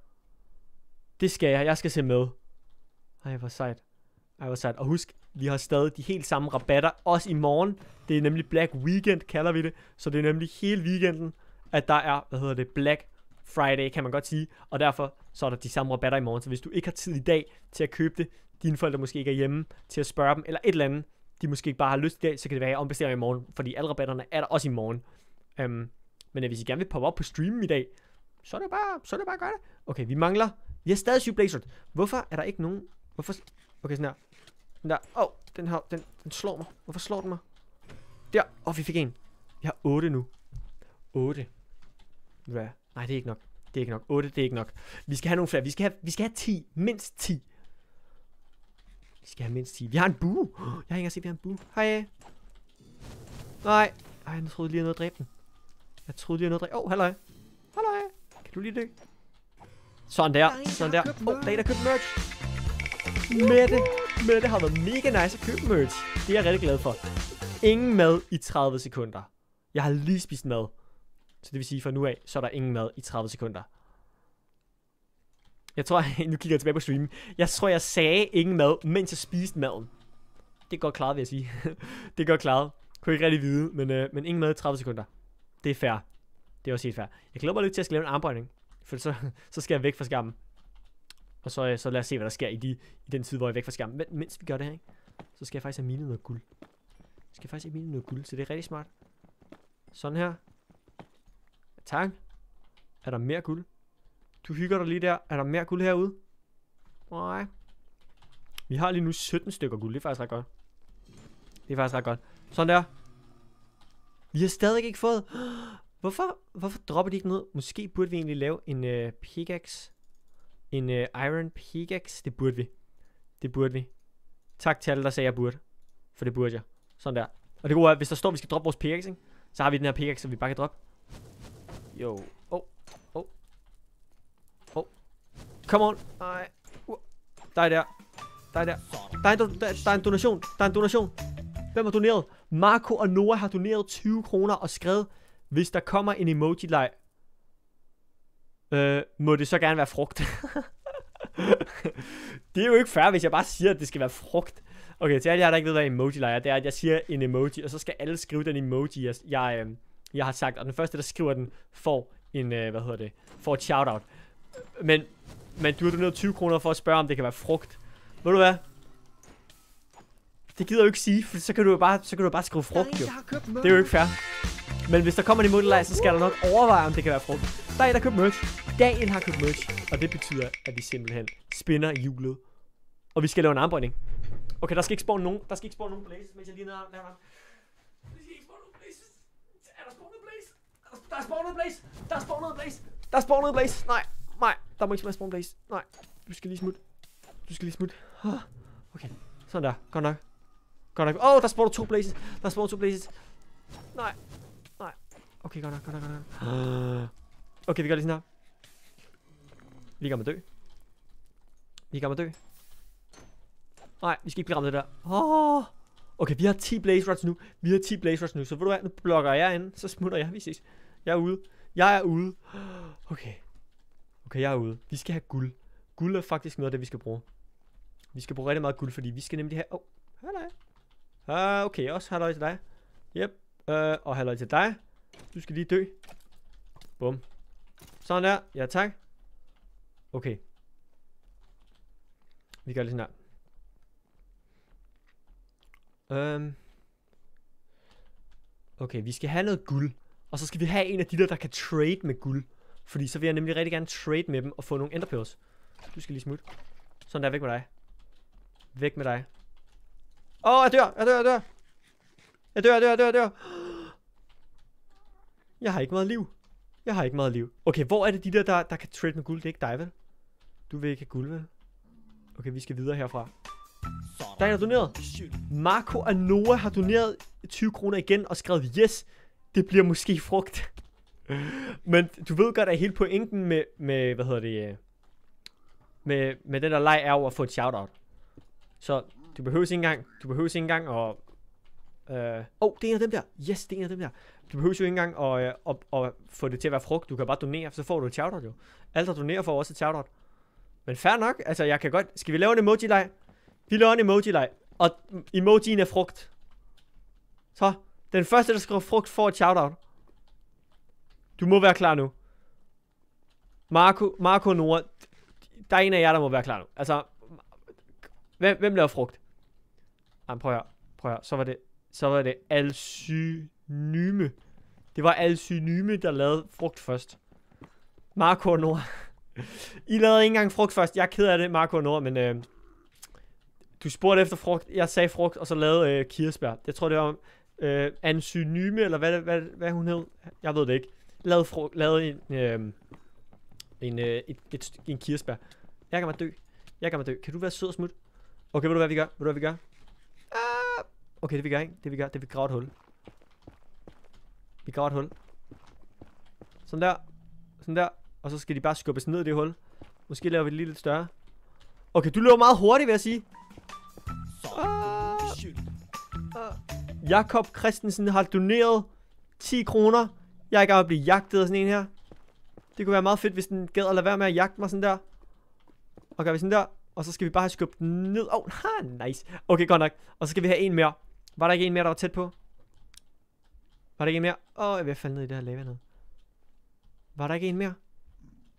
Det skal jeg, jeg skal se med. Ej, hvor sejt. Ej, hvor sejt. Og husk, vi har stadig de helt samme rabatter, også i morgen. Det er nemlig Black Weekend, kalder vi det. Så det er nemlig hele weekenden, at der er, hvad hedder det, Black Friday, kan man godt sige. Og derfor så er der de samme rabatter i morgen. Så hvis du ikke har tid i dag til at købe det, dine forældre måske ikke er hjemme til at spørge dem, eller et eller andet, de måske ikke bare har lyst i dag, så kan det være, at jeg ombestiller i morgen. Fordi alle rabatterne er der også i morgen. Um, men øh, hvis I gerne vil poppe op på streamen i dag, så er det bare, så er det bare at gøre det. Okay, vi mangler, vi har stadig syv blazers. Hvorfor er der ikke nogen, hvorfor, okay sådan her. Den der, åh, oh, den her, den, den slår mig. Hvorfor slår den mig? Der, åh, oh, vi fik en. Vi har 8 nu. 8. Hvad? Nej, det er ikke nok. Det er ikke nok. 8, det er ikke nok. Vi skal have nogle flere. Vi skal have, vi skal have 10. Mindst 10. Vi skal have mindst 10. Vi har en bue. Jeg har ikke engang set, vi har en bue. Hej. Nej. Ej, jeg troede lige, jeg nåede at dræbe den. Jeg troede, de havde noget at drikke. Åh, oh, halløj. Halløj. Kan du lige dø? Sådan der. Er der Sådan der. Åh, oh, der er en, der har købt merch. Mette. Mette har været mega nice at købe merch. Det er jeg rigtig glad for. Ingen mad i 30 sekunder. Jeg har lige spist mad. Så det vil sige, fra nu af, så er der ingen mad i 30 sekunder. Jeg tror, [LAUGHS] nu kigger jeg tilbage på streamen. Jeg tror, jeg sagde ingen mad, mens jeg spiste maden. Det er godt klaret, vil jeg sige. [LAUGHS] det er godt klaret. Kunne ikke rigtig vide, men, øh, men ingen mad i 30 sekunder. Det er fair. Det er også helt fair. Jeg glæder mig lidt til at skal lave en armbøjning. For så, [LAUGHS] så skal jeg væk fra skærmen. Og så, øh, så lad os se, hvad der sker i, de, i den tid, hvor jeg er væk fra skærmen. Men mens vi gør det her, ikke? så skal jeg faktisk have minet noget guld. Jeg skal faktisk have minet noget guld, så det er rigtig smart. Sådan her. Tak. Er der mere guld? Du hygger dig lige der. Er der mere guld herude? Nej. Vi har lige nu 17 stykker guld. Det er faktisk ret godt. Det er faktisk ret godt. Sådan der. Vi har stadig ikke fået... Hvorfor, hvorfor dropper de ikke noget? Måske burde vi egentlig lave en uh, pickaxe. En uh, iron pickaxe. Det burde vi. Det burde vi. Tak til alle, der sagde, jeg burde. For det burde jeg. Sådan der. Og det gode er, hvis der står, at vi skal droppe vores pickaxe, så har vi den her pickaxe, som vi bare kan droppe. Jo. Oh. Oh. Oh. Come on. Nej. Uh. Der er der. Der er der. Der er, en, der, der er en donation. Der er en donation. Hvem har doneret? Marco og Noah har doneret 20 kroner og skrevet, hvis der kommer en emoji-leg, øh, må det så gerne være frugt. [LAUGHS] det er jo ikke fair, hvis jeg bare siger, at det skal være frugt. Okay, til alle jer, der ikke ved, hvad emoji-leg er, det er, at jeg siger en emoji, og så skal alle skrive den emoji, jeg, jeg, øh, jeg har sagt. Og den første, der skriver den, får en, øh, hvad hedder det, får et shout-out. Men, men du har doneret 20 kroner for at spørge, om det kan være frugt. Ved du hvad? Det gider jeg jo ikke sige, for så kan du jo bare, så kan du bare skrive frugt, jo. Det er jo ikke fair. Men hvis der kommer en emoji så skal der nok overveje, om det kan være frugt. Der er en, der købt merch. Daniel har købt merch. Og det betyder, at vi simpelthen spinner hjulet. Og vi skal lave en armbøjning. Okay, der skal ikke spawne nogen. Der skal ikke spawne nogen blazes, mens jeg lige nede laver. Der skal ikke spawne nogen blazes. Er der spawnet blaze? Er Der der er spawnet blaze. Der er spawnet blaze. Der er spawnet blaze. Nej, nej. Der må ikke være spawn place. Nej, du skal lige smutte. Du skal lige smutte. Okay, sådan der. Godt nok. Godt nok. Åh, oh, der spawner to places. Der spawner to places. Nej. Nej. Okay, godt nok, godt nok, godt nok. [GASPS] Okay, vi gør lige sådan her. Vi er med dø. Vi er med dø. Nej, vi skal ikke blive ramt af det der. Oh. Okay, vi har 10 blaze rods nu. Vi har 10 blaze rods nu. Så ved du hvad, nu blokker jeg ind. Så smutter jeg. Vi ses. Jeg er ude. Jeg er ude. [GASPS] Okay. Okay, jeg er ude. Vi skal have guld. Guld er faktisk noget af det, vi skal bruge. Vi skal bruge rigtig meget guld, fordi vi skal nemlig have... Åh, oh, halløj. Uh, okay, også halløj til dig. Yep. Uh, øh, og halløj til dig. Du skal lige dø. Bum. Sådan der. Ja, tak. Okay. Vi gør lige sådan her. Um. Okay, vi skal have noget guld. Og så skal vi have en af de der, der kan trade med guld. Fordi så vil jeg nemlig rigtig gerne trade med dem og få nogle enderpearls. Du skal lige smutte. Sådan der, væk med dig. Væk med dig. Åh, oh, jeg dør, jeg dør, jeg dør. Jeg dør, jeg dør, jeg dør, jeg dør. Jeg har ikke meget liv. Jeg har ikke meget liv. Okay, hvor er det de der, der, der kan trade med guld? Det er ikke dig, vel? Du vil ikke have guld, vel? Okay, vi skal videre herfra. Der er doneret. Marco og Noah har doneret 20 kroner igen og skrevet, yes, det bliver måske frugt. Men du ved godt, at hele pointen med, med hvad hedder det, øh, med, med den der leg er over at få et shoutout. Så du behøver ikke engang, du behøver ikke engang at, øh, oh, det er en af dem der. Yes, det er en af dem der. Du behøver jo ikke engang at, øh, at, at, få det til at være frugt. Du kan bare donere, så får du et shoutout jo. Alt, der donerer, får også et shoutout. Men fair nok, altså jeg kan godt, skal vi lave en emoji-leg? Vi laver en emoji-leg, og emojien er frugt. Så, den første, der skriver frugt, får et shoutout. Du må være klar nu. Marco, Marco og Nora, der er en af jer, der må være klar nu. Altså, hvem, hvem laver frugt? Jamen, prøv at høre, prøv at høre. Så var det, så var det Alcynyme. Det var Alcynyme, der lavede frugt først. Marco og Nora. I lavede ikke engang frugt først. Jeg er ked af det, Marco og Nora, men øh, du spurgte efter frugt. Jeg sagde frugt, og så lavede øh, kirsebær. Jeg tror, det var øh, Ansynyme, eller hvad, hvad, hvad hun hed. Jeg ved det ikke. Lavede, frugt, lavede en, øh, en, øh, et, et, en kirsebær. Jeg kan mig dø. Jeg kan mig dø. Kan du være sød og smut? Okay, ved du hvad vi gør? Ved du hvad vi gør? Ah, okay, det vi gør ikke. Det vi gør, det vi graver et hul. Vi graver et hul. Sådan der. Sådan der. Og så skal de bare skubbes ned i det hul. Måske laver vi det lige lidt større. Okay, du løber meget hurtigt, vil jeg sige. Ah, ah. Jakob Christensen har doneret 10 kroner. Jeg er i gang med at blive jagtet af sådan en her. Det kunne være meget fedt, hvis den gad at lade være med at jagte mig sådan der. Og gør vi sådan der. Og så skal vi bare have skubbet den ned. Åh, [LAUGHS] oh, nice. Okay, godt nok. Og så skal vi have en mere. Var der ikke en mere, der var tæt på? Var der ikke en mere? Åh, oh, jeg vil falde ned i det her lava ned. Var der ikke en mere?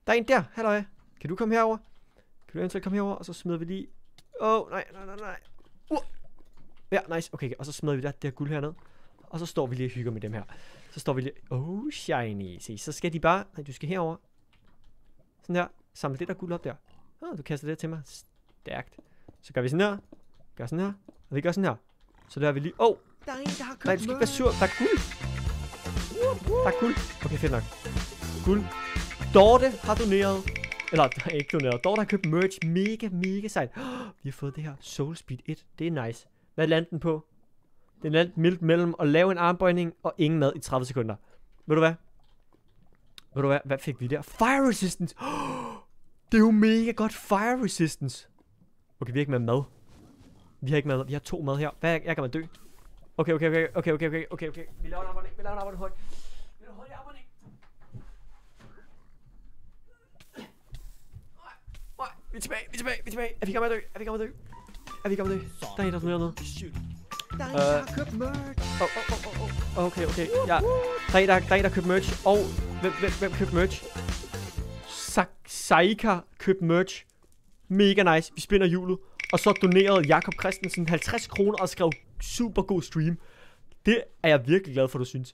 Der er en der. Halløj. Kan du komme herover? Kan du eventuelt komme herover? Og så smider vi lige... Åh, oh, nej, nej, nej, nej. Uh. Ja, nice. Okay, og så smider vi der, det her guld herned. Og så står vi lige og hygger med dem her. Så står vi lige... Oh, shiny. Se, så skal de bare... Nej, du skal herover. Sådan her. Samle det der guld op der. Oh, du kaster det til mig. Stærkt. Så gør vi sådan her. Gør sådan her. Og vi gør sådan her. Så laver vi lige... Åh, oh, Der er en, der har købt Nej, du skal ikke være sur. Der er guld. Der er guld. Okay, fedt nok. Guld. Dorte har doneret. Eller, der [LAUGHS] er ikke doneret. Dorte har købt merch. Mega, mega sejt. [GASPS] Vi har fået det her Soul Speed 1. Det er nice. Hvad landte den på? Den alt mildt mellem at lave en armbøjning og ingen mad i 30 sekunder. Ved du hvad? Ved du hvad? Hvad fik vi der? Fire resistance. [GASPS] Det er jo mega godt fire resistance. Okay, vi har ikke med mad. Vi har ikke mad. Vi har to mad her. Hvad er, jeg kan man dø? Okay, okay, okay, okay, okay, okay, okay, okay. Vi laver en armbøjning. Vi laver en armbøjning hurtigt. Vi laver hurtigt arbejde. Vi er tilbage, vi er tilbage, vi er tilbage. Er vi kommet at dø? Er vi kommet at dø? Er vi kommet at dø? Der er en, der smider noget. Der er en, der har købt merch. Oh, oh, oh, oh, oh. Okay, okay. Ja. Der er en, der, der, er en, der købte merch. Og hvem, hvem, hvem købte merch? Sa- Saika købte merch. Mega nice. Vi spinder hjulet. Og så donerede Jakob Christensen 50 kroner og skrev super god stream. Det er jeg virkelig glad for, du synes.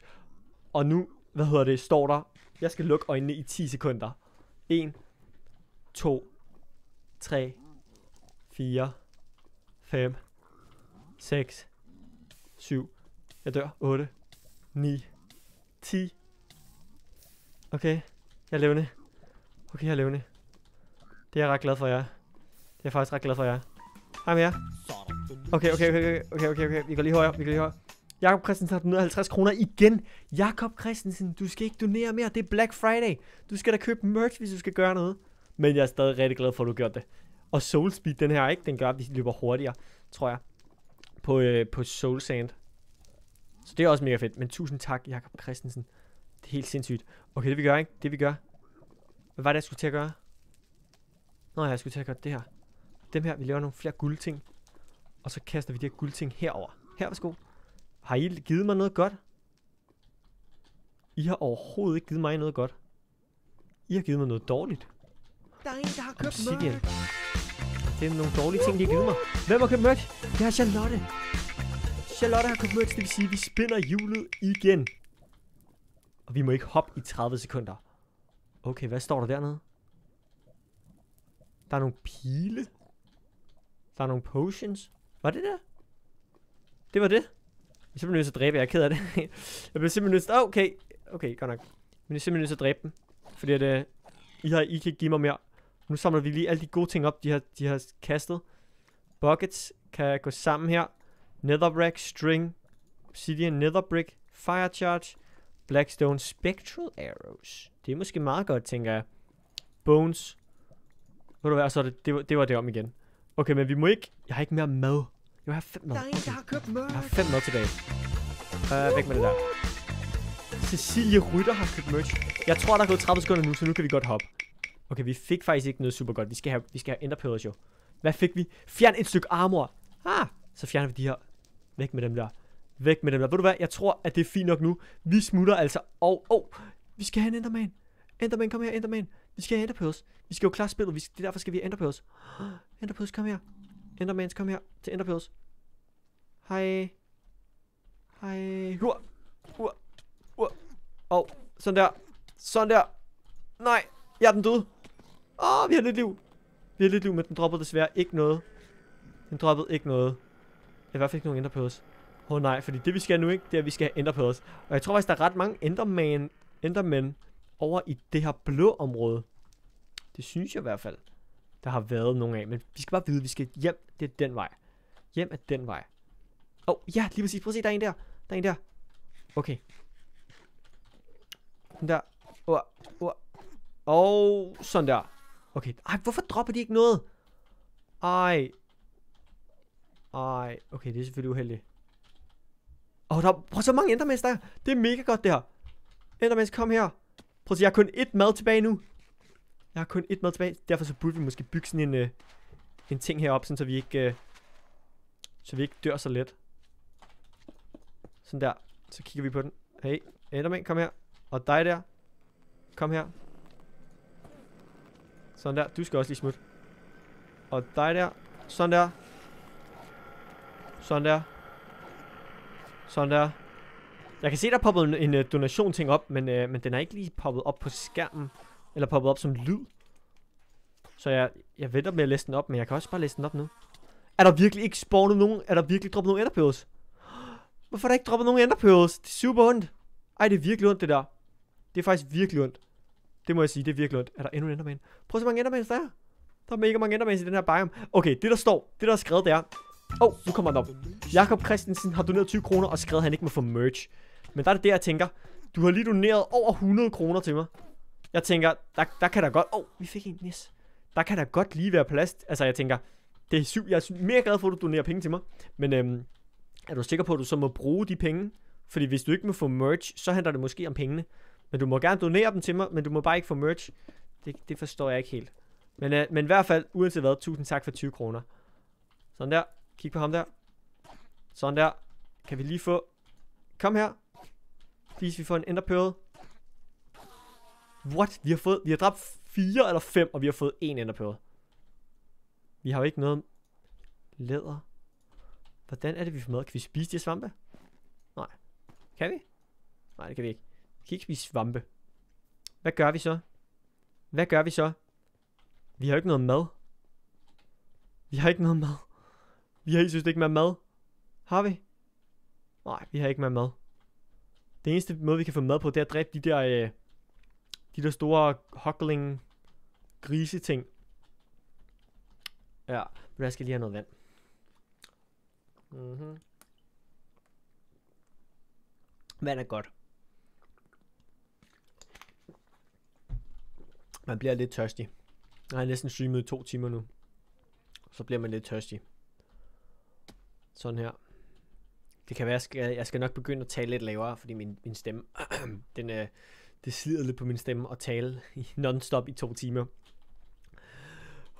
Og nu, hvad hedder det, står der. Jeg skal lukke øjnene i 10 sekunder. 1, 2, 3, 4, 5, 6, 7, jeg dør, 8, 9, 10. Okay, jeg er levende. Okay, jeg er levende. Det er jeg ret glad for, jeg er. Det er jeg faktisk ret glad for, jeg er. Hej med jer. Okay, okay, okay, okay, okay, okay, okay. Vi går lige højere, vi går lige højere. Jakob Christensen har doneret 50 kroner igen. Jakob Christensen, du skal ikke donere mere. Det er Black Friday. Du skal da købe merch, hvis du skal gøre noget. Men jeg er stadig rigtig glad for, at du gjorde det. Og Soul Speed, den her ikke, den gør, at vi løber hurtigere, tror jeg. På, øh, på Soul Sand. Så det er også mega fedt. Men tusind tak, Jakob Christensen. Det er helt sindssygt. Okay, det vi gør, ikke? Det vi gør. Hvad var det, jeg skulle til at gøre? Nå, jeg skulle til at gøre det her. Dem her, vi laver nogle flere guldting. Og så kaster vi de her guldting herover. Her, værsgo. Har I givet mig noget godt? I har overhovedet ikke givet mig noget godt. I har givet mig noget dårligt. Der er en, der har købt Obsidian. Det er nogle dårlige ting, de har givet mig. Hvem har købt merch? Det er Charlotte. Charlotte har købt merch, det vil sige, at vi spinner hjulet igen. Og vi må ikke hoppe i 30 sekunder. Okay, hvad står der dernede? Der er nogle pile. Der er nogle potions. Var det der? Det var det? Jeg er simpelthen nødt til at dræbe jer. Jeg er ked af det. [LAUGHS] jeg bliver simpelthen nødt til... Okay. Okay, godt nok. Men jeg er simpelthen nødt til at dræbe dem. Fordi at, øh, I, har, I kan ikke give mig mere. Nu samler vi lige alle de gode ting op, de har, de har kastet. Buckets kan gå sammen her. Netherrack, string, obsidian, netherbrick, fire charge, blackstone, spectral arrows. Det er måske meget godt, tænker jeg. Bones. Ved du hvad, så det, det, var, det var det om igen. Okay, men vi må ikke... Jeg har ikke mere mad. Jeg har fem mad. En, der har købt Jeg har fem mad tilbage. Uh, væk med det der. Cecilie Rytter har købt merch. Jeg tror, der er gået 30 sekunder nu, så nu kan vi godt hoppe. Okay, vi fik faktisk ikke noget super godt. Vi skal have, vi skal have enderpearls jo. Hvad fik vi? Fjern et stykke armor. Ah, så fjerner vi de her. Væk med dem der. Væk med dem der. Ved du hvad? Jeg tror, at det er fint nok nu. Vi smutter altså. Og, oh, vi skal have en enderman. Enderman, kom her, enderman. Vi skal have enderpearls. Vi skal jo klare spillet. Vi skal, det er derfor skal vi have enderpearls. [GASPS] Enderpearls, kom her. Endermans, kom her til enderpearls. Hej. Hej. Hur. Hur. Hur. Og sådan der. Sådan der. Nej. Jeg er den døde. Åh, oh, vi har lidt liv. Vi har lidt liv, men den droppede desværre ikke noget. Den droppede ikke noget. Jeg har i hvert fald ikke nogen os. Åh oh, nej, fordi det vi skal nu ikke, det er at vi skal have os. Og jeg tror faktisk, der er ret mange enderman, endermænd over i det her blå område. Det synes jeg i hvert fald, der har været nogle af. Men vi skal bare vide, at vi skal hjem. Det er den vej. Hjem er den vej. Åh, oh, ja, lige præcis. Prøv at se, der er en der. Der er en der. Okay. Den der. Åh, oh, oh. oh, sådan der. Okay. Ej, hvorfor dropper de ikke noget? Ej. Ej. Okay, det er selvfølgelig uheldigt. Åh, oh, der er prøv, så mange endermænd der er. Det er mega godt, det her. Endermænd, kom her. Prøv at se, jeg har kun ét mad tilbage nu. Jeg har kun ét mad tilbage. Derfor så burde vi måske bygge sådan en, uh, en ting heroppe, sådan så vi ikke... Uh, så vi ikke dør så let. Sådan der. Så kigger vi på den. Hey, endermænd, kom her. Og dig der. Kom her. Sådan der. Du skal også lige smutte. Og dig der. Sådan der. Sådan der. Sådan der. Jeg kan se, der er poppet en, en øh, uh, donation ting op, men, uh, men den er ikke lige poppet op på skærmen. Eller poppet op som lyd. Så jeg, jeg venter med at læse den op, men jeg kan også bare læse den op nu. Er der virkelig ikke spawnet nogen? Er der virkelig droppet nogen enderpearls? Hvorfor er der ikke droppet nogen enderpearls? Det er super ondt. Ej, det er virkelig ondt, det der. Det er faktisk virkelig ondt. Det må jeg sige, det er virkelig ondt. Er der endnu en enderman? Prøv at se, hvor mange endermans der er. Der er mega mange endermans i den her biome. Okay, det der står, det der er skrevet, der. Åh, oh, nu kommer han op. Jakob Christensen har doneret 20 kroner og skrevet, at han ikke må få merch. Men der er det der, jeg tænker. Du har lige doneret over 100 kroner til mig. Jeg tænker, der, der kan der godt... Åh, oh, vi fik en nis. Der kan der godt lige være plads. Altså, jeg tænker, det er syv. Jeg er mere glad for, at du donerer penge til mig. Men øhm, er du sikker på, at du så må bruge de penge? Fordi hvis du ikke må få merch, så handler det måske om pengene. Men du må gerne donere dem til mig, men du må bare ikke få merch. Det, det forstår jeg ikke helt. Men, øh, men i hvert fald, uanset hvad, tusind tak for 20 kroner. Sådan der. Kig på ham der. Sådan der. Kan vi lige få... Kom her. Please, vi får en ender pearl. What? Vi har fået... Vi har dræbt fire eller fem, og vi har fået en ender pearl. Vi har jo ikke noget læder. Hvordan er det, vi får mad? Kan vi spise de svampe? Nej. Kan vi? Nej, det kan vi ikke. Kan ikke spise svampe. Hvad gør vi så? Hvad gør vi så? Vi har ikke noget mad. Vi har ikke noget mad. Vi har helt synes ikke mere mad. Har vi? Nej, vi har ikke mere mad. Det eneste måde, vi kan få mad på, det er at dræbe de der, øh, de der store huckling grise ting. Ja, men jeg skal lige have noget vand. Mhm. Vand er godt. Man bliver lidt tørstig. Jeg har næsten streamet i to timer nu. Så bliver man lidt tørstig. Sådan her. Det kan være, jeg skal, jeg skal nok begynde at tale lidt lavere, fordi min, min stemme, [CLEARS THROAT] den, øh, det slider lidt på min stemme at tale [LAUGHS] non-stop i to timer.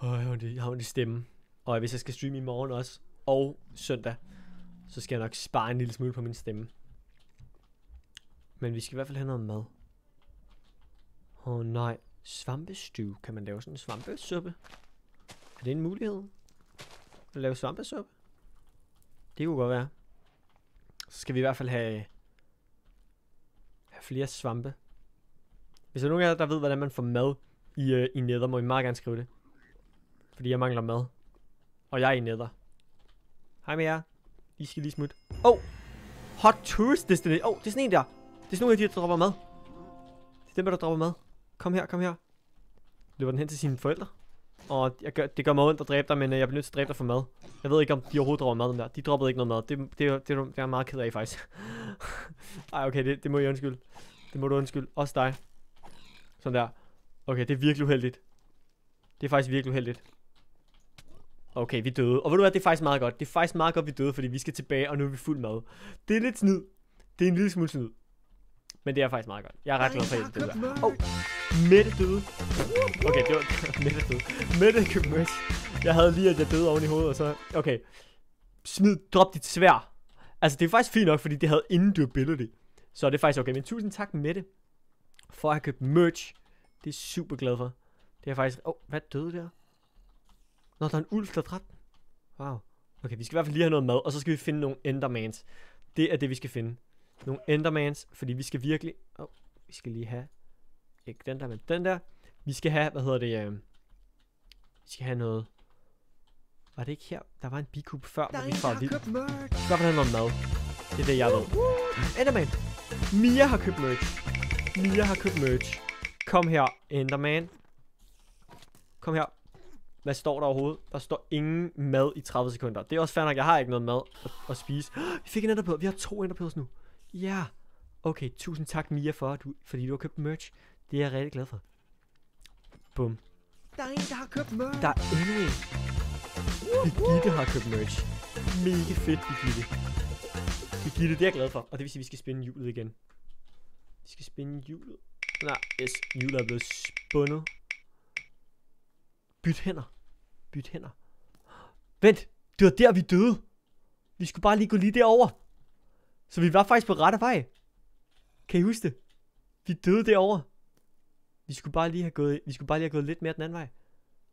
Åh, jeg har ondt i- har ondt i stemme. Og hvis jeg skal streame i morgen også, og søndag, så skal jeg nok spare en lille smule på min stemme. Men vi skal i hvert fald have noget mad. Åh oh, nej. Svampestyv. Kan man lave sådan en svampesuppe? Er det en mulighed? At lave svampesuppe? Det kunne godt være. Så skal vi i hvert fald have, have flere svampe. Hvis der er nogen af jer, der ved, hvordan man får mad i, uh, i nether, må I meget gerne skrive det. Fordi jeg mangler mad. Og jeg er i nether. Hej med jer. I skal lige smutte. Oh! Hot Tourist Destination. Oh, det er sådan en der. Det er sådan nogle af de, der dropper mad. Det er dem, der dropper mad. Kom her, kom her. Løber den hen til sine forældre. Og jeg gør, det gør mig ondt at dræbe dig, men øh, jeg bliver nødt til at dræbe dig for mad. Jeg ved ikke, om de overhovedet dropper mad, dem der. De droppede ikke noget mad. Det, det, det, det, det er jeg meget ked af, faktisk. [LAUGHS] Ej, okay, det, det må jeg undskylde. Det må du undskylde. Også dig. Sådan der. Okay, det er virkelig uheldigt. Det er faktisk virkelig uheldigt. Okay, vi døde. Og ved du hvad, det er faktisk meget godt. Det er faktisk meget godt, vi døde, fordi vi skal tilbage, og nu er vi fuld mad. Det er lidt snyd. Det er en lille smule snyd. Men det er faktisk meget godt. Jeg er ret glad for, at døde. der. Oh, Mette døde. Okay, det var [LAUGHS] Mette døde. Mette købte merch. Jeg havde lige, at jeg døde oven i hovedet, og så... Okay. Smid, drop dit svær. Altså, det er faktisk fint nok, fordi det havde indurability. Så det er faktisk okay. Men tusind tak, Mette, for at have købt merch. Det er jeg super glad for. Det er jeg faktisk... Åh, oh, hvad døde der? Nå, der er en ulv, der dræbte den. Wow. Okay, vi skal i hvert fald lige have noget mad, og så skal vi finde nogle endermans. Det er det, vi skal finde. Nogle endermans, fordi vi skal virkelig... Åh, oh, vi skal lige have... Ikke den der, men den der. Vi skal have, hvad hedder det... Øh... Vi skal have noget... Var det ikke her? Der var en bikub før, Der hvor vi får der i hvert fald have noget mad. Det er det, jeg ved. Enderman. Mia har købt merch. Mia har købt merch. Kom her, Enderman. Kom her. Hvad står der overhovedet? Der står ingen mad i 30 sekunder. Det er også fair nok, jeg har ikke noget mad at, at spise. [GASPS] Vi fik en enderpæd. Vi har to enderpæds nu. Ja. Okay, tusind tak Mia for, at du, fordi du har købt merch. Det er jeg rigtig glad for. Bum. Der er en, der har købt merch. Der er endnu en. Birgitte har købt merch. Mega fedt, Birgitte. Birgitte, det er jeg glad for. Og det vil sige, at vi skal spænde hjulet igen. Vi skal spænde hjulet. Nej, yes, hjulet er blevet spundet. Byt hænder. Byt hænder. Vent, det var der, vi døde. Vi skulle bare lige gå lige derover. Så vi var faktisk på rette vej. Kan I huske det? Vi døde derover. Vi skulle bare lige have gået, vi skulle bare lige have gået lidt mere den anden vej.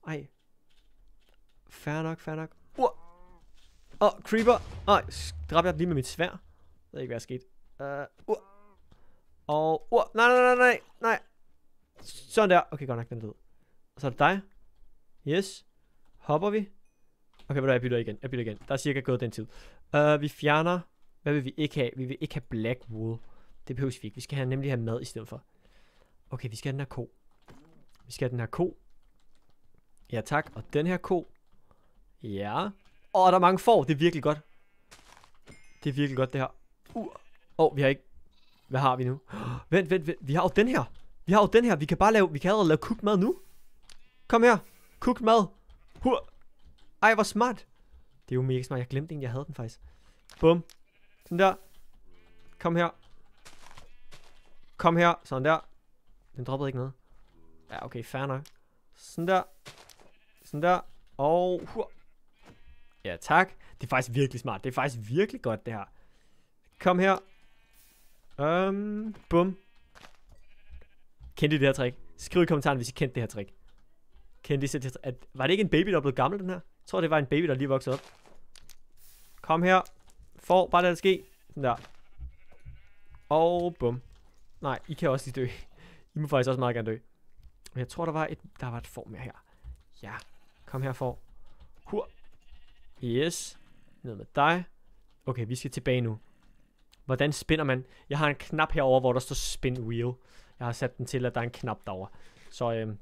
Ej. Fair nok, fair nok. Åh, uh. oh, creeper. Ej, dræb jeg lige med mit svær. Jeg ved ikke, hvad der skete. Uh, øh, uh. Og, uh. nej, nej, nej, nej, nej. Sådan der. Okay, godt nok, den er død. Og så er det dig. Yes. Hopper vi. Okay, hvad jeg bytter igen. Jeg bytter igen. Der er cirka gået den tid. Uh, vi fjerner. Hvad vil vi ikke have? Vi vil ikke have black wool. Det behøver vi ikke. Vi skal have, nemlig have mad i stedet for. Okay, vi skal have den her ko. Vi skal have den her ko. Ja, tak. Og den her ko. Ja. Åh, der er mange får. Det er virkelig godt. Det er virkelig godt, det her. Uh. Åh, oh, vi har ikke... Hvad har vi nu? Vent, vent, vent. Vi har jo den her. Vi har jo den her. Vi kan bare lave... Vi kan allerede lave cooked mad nu. Kom her. Cooked mad. Hur. Ej, hvor smart. Det er jo mega smart. Jeg glemte egentlig, jeg havde den faktisk. Bum. Sådan der. Kom her. Kom her. Sådan der. Den droppede ikke noget. Ja, okay, fair nok. Sådan der. Sådan der. Og... Hur. Ja, tak. Det er faktisk virkelig smart. Det er faktisk virkelig godt, det her. Kom her. Um, bum. Kendte I det her trick? Skriv i kommentaren, hvis I kendte det her trick. Kendte I det her at, Var det ikke en baby, der er blevet gammel, den her? Jeg tror, det var en baby, der lige voksede op. Kom her. For, bare lad det ske. Sådan der. Og bum. Nej, I kan også lige dø. I må faktisk også meget gerne dø. Men jeg tror, der var et, der var et form mere her. Ja. Kom her for. Hur. Yes. Ned med dig. Okay, vi skal tilbage nu. Hvordan spinder man? Jeg har en knap herover, hvor der står spin wheel. Jeg har sat den til, at der er en knap derover. Så, øhm,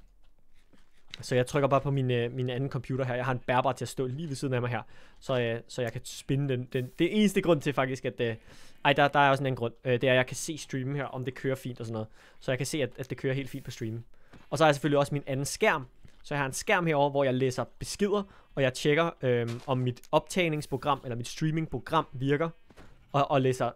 så jeg trykker bare på min, øh, min anden computer her. Jeg har en bærbar til at stå lige ved siden af mig her. Så, øh, så jeg kan spinde den, den. Det eneste grund til faktisk, at... Øh, ej, der, der er også en anden grund. Øh, det er, at jeg kan se streamen her, om det kører fint og sådan noget. Så jeg kan se, at, at det kører helt fint på streamen. Og så har jeg selvfølgelig også min anden skærm. Så jeg har en skærm herover, hvor jeg læser beskeder, og jeg tjekker, øh, om mit optagningsprogram, eller mit streamingprogram virker, og, og læser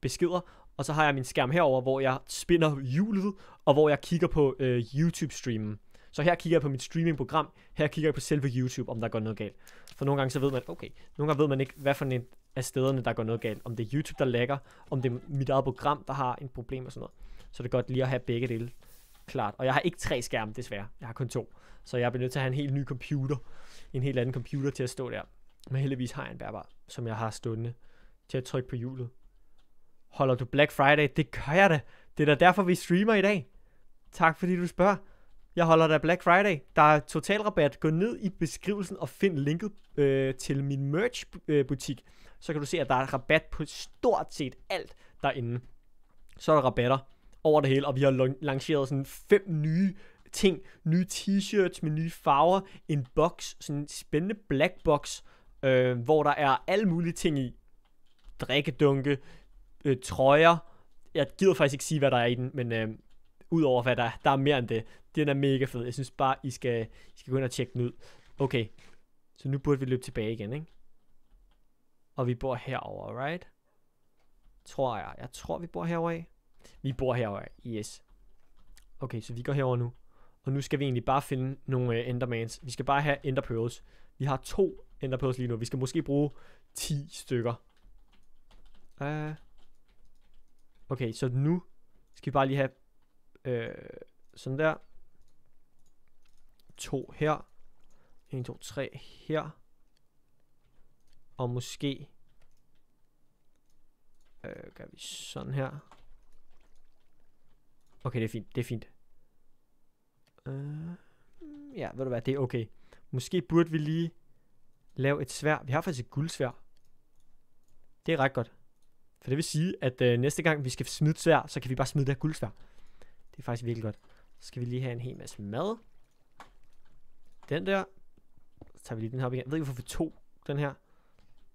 beskeder. Og så har jeg min skærm herover, hvor jeg spinder hjulet, og hvor jeg kigger på øh, YouTube-streamen. Så her kigger jeg på mit streamingprogram, her kigger jeg på selve YouTube, om der går noget galt. For nogle gange så ved man, okay, nogle gange ved man ikke, hvad for en af stederne, der går noget galt. Om det er YouTube, der lægger, om det er mit eget program, der har en problem og sådan noget. Så det er godt lige at have begge dele klart. Og jeg har ikke tre skærme, desværre. Jeg har kun to. Så jeg bliver nødt til at have en helt ny computer. En helt anden computer til at stå der. Men heldigvis har jeg en bærbar, som jeg har stående til at trykke på hjulet. Holder du Black Friday? Det gør jeg da. Det er da derfor, vi streamer i dag. Tak fordi du spørger. Jeg holder da Black Friday. Der er total rabat. Gå ned i beskrivelsen og find linket øh, til min merch øh, butik. Så kan du se, at der er rabat på stort set alt derinde. Så er der rabatter over det hele, og vi har lanceret sådan fem nye ting. Nye t-shirts med nye farver. En box, sådan en spændende black box, øh, hvor der er alle mulige ting i. Drikkedunke, øh, trøjer. Jeg gider faktisk ikke sige, hvad der er i den, men øh, udover hvad der er, der er mere end det. Den er mega fed. Jeg synes bare, I skal, I skal gå ind og tjekke den ud. Okay, så nu burde vi løbe tilbage igen, ikke? Og vi bor herover, right? Tror jeg. Jeg tror, vi bor herover af. Vi bor herover af. Yes. Okay, så vi går herover nu. Og nu skal vi egentlig bare finde nogle uh, endermans. Vi skal bare have ender pearls. Vi har to ender pearls lige nu. Vi skal måske bruge 10 stykker. Uh, okay, så nu skal vi bare lige have uh, sådan der. To her. 1, 2, 3 her. Og måske øh, gør vi sådan her. Okay, det er fint. Det er fint. Øh, ja, ved du hvad, det er okay. Måske burde vi lige lave et svær. Vi har faktisk et guldsvær. Det er ret godt. For det vil sige, at øh, næste gang vi skal smide et svær, så kan vi bare smide det her guldsvær. Det er faktisk virkelig godt. Så skal vi lige have en hel masse mad. Den der. Så tager vi lige den her op igen. Jeg ved ikke, hvorfor vi to den her.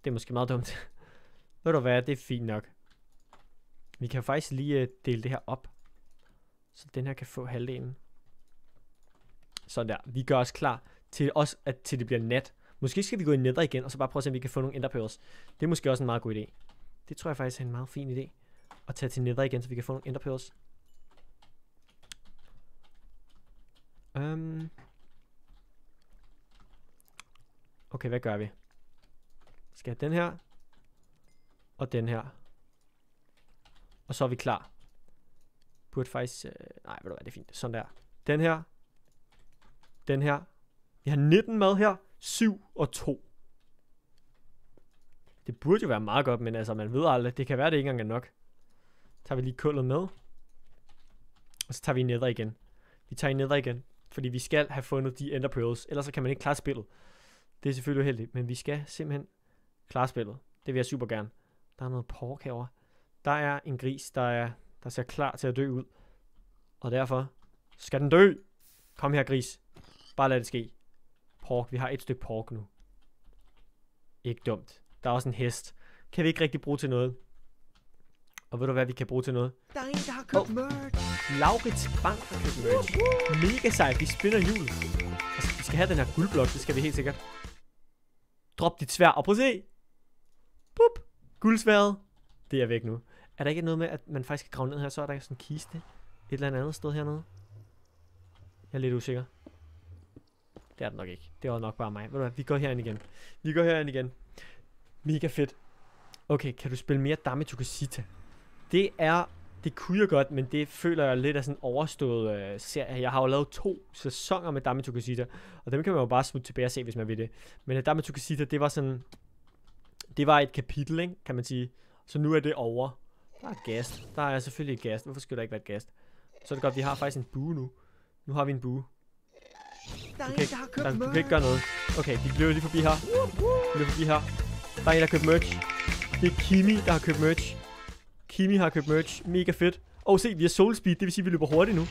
Det er måske meget dumt. [LAUGHS] ved du hvad, det er fint nok. Vi kan faktisk lige uh, dele det her op. Så den her kan få halvdelen. Sådan der. Vi gør os klar til, også at, til det bliver nat. Måske skal vi gå i nether igen, og så bare prøve at se, om vi kan få nogle ender pearls. Det er måske også en meget god idé. Det tror jeg faktisk er en meget fin idé. At tage til nether igen, så vi kan få nogle ender pearls. Um. Okay, hvad gør vi? Skal jeg have den her. Og den her. Og så er vi klar. Burde faktisk... Øh, nej, ved du hvad, det er fint. Sådan der. Den her. Den her. Vi har 19 mad her. 7 og 2. Det burde jo være meget godt, men altså, man ved aldrig. Det kan være, det ikke engang er nok. Så tager vi lige kullet med. Og så tager vi nether igen. Vi tager i nether igen. Fordi vi skal have fundet de ender pearls. Ellers så kan man ikke klare spillet. Det er selvfølgelig uheldigt. Men vi skal simpelthen klare spillet. Det vil jeg super gerne. Der er noget pork herovre. Der er en gris, der, er, der ser klar til at dø ud. Og derfor skal den dø. Kom her, gris. Bare lad det ske. Pork. Vi har et stykke pork nu. Ikke dumt. Der er også en hest. Kan vi ikke rigtig bruge til noget. Og ved du hvad, vi kan bruge til noget? Der er en, der har købt oh. merch. Laurits Bank har købt merch. Mega sejt. Vi spinner hjulet. Altså, vi skal have den her guldblok. Det skal vi helt sikkert. Drop dit svær. Og prøv at se. Pup. Guldsværet. Det er væk nu. Er der ikke noget med, at man faktisk kan grave ned her, så er der sådan en kiste et eller andet sted hernede? Jeg er lidt usikker. Det er det nok ikke. Det var nok bare mig. Ved du hvad, vi går herind igen. Vi går herind igen. Mega fedt. Okay, kan du spille mere Dame Tukasita? Det er, det kunne jeg godt, men det føler jeg lidt af sådan en overstået øh, serie. Jeg har jo lavet to sæsoner med Dame Tukasita, og dem kan man jo bare smutte tilbage og se, hvis man vil det. Men uh, Dame Tukasita, det var sådan, det var et kapitel, ikke, kan man sige. Så nu er det over. Der er et gas. Der er selvfølgelig et gas. Hvorfor skulle der ikke være et gas? Så er det godt, vi har faktisk en bue nu. Nu har vi en bue. Der er en, der har ikke, købt der, du kan ikke gøre noget. Okay, vi løber lige forbi her. Vi løber forbi her. Der er en, der har købt merch. Det er Kimi, der har købt merch. Kimi har købt merch. Mega fedt. Og se, vi har soul speed. Det vil sige, at vi løber hurtigt nu.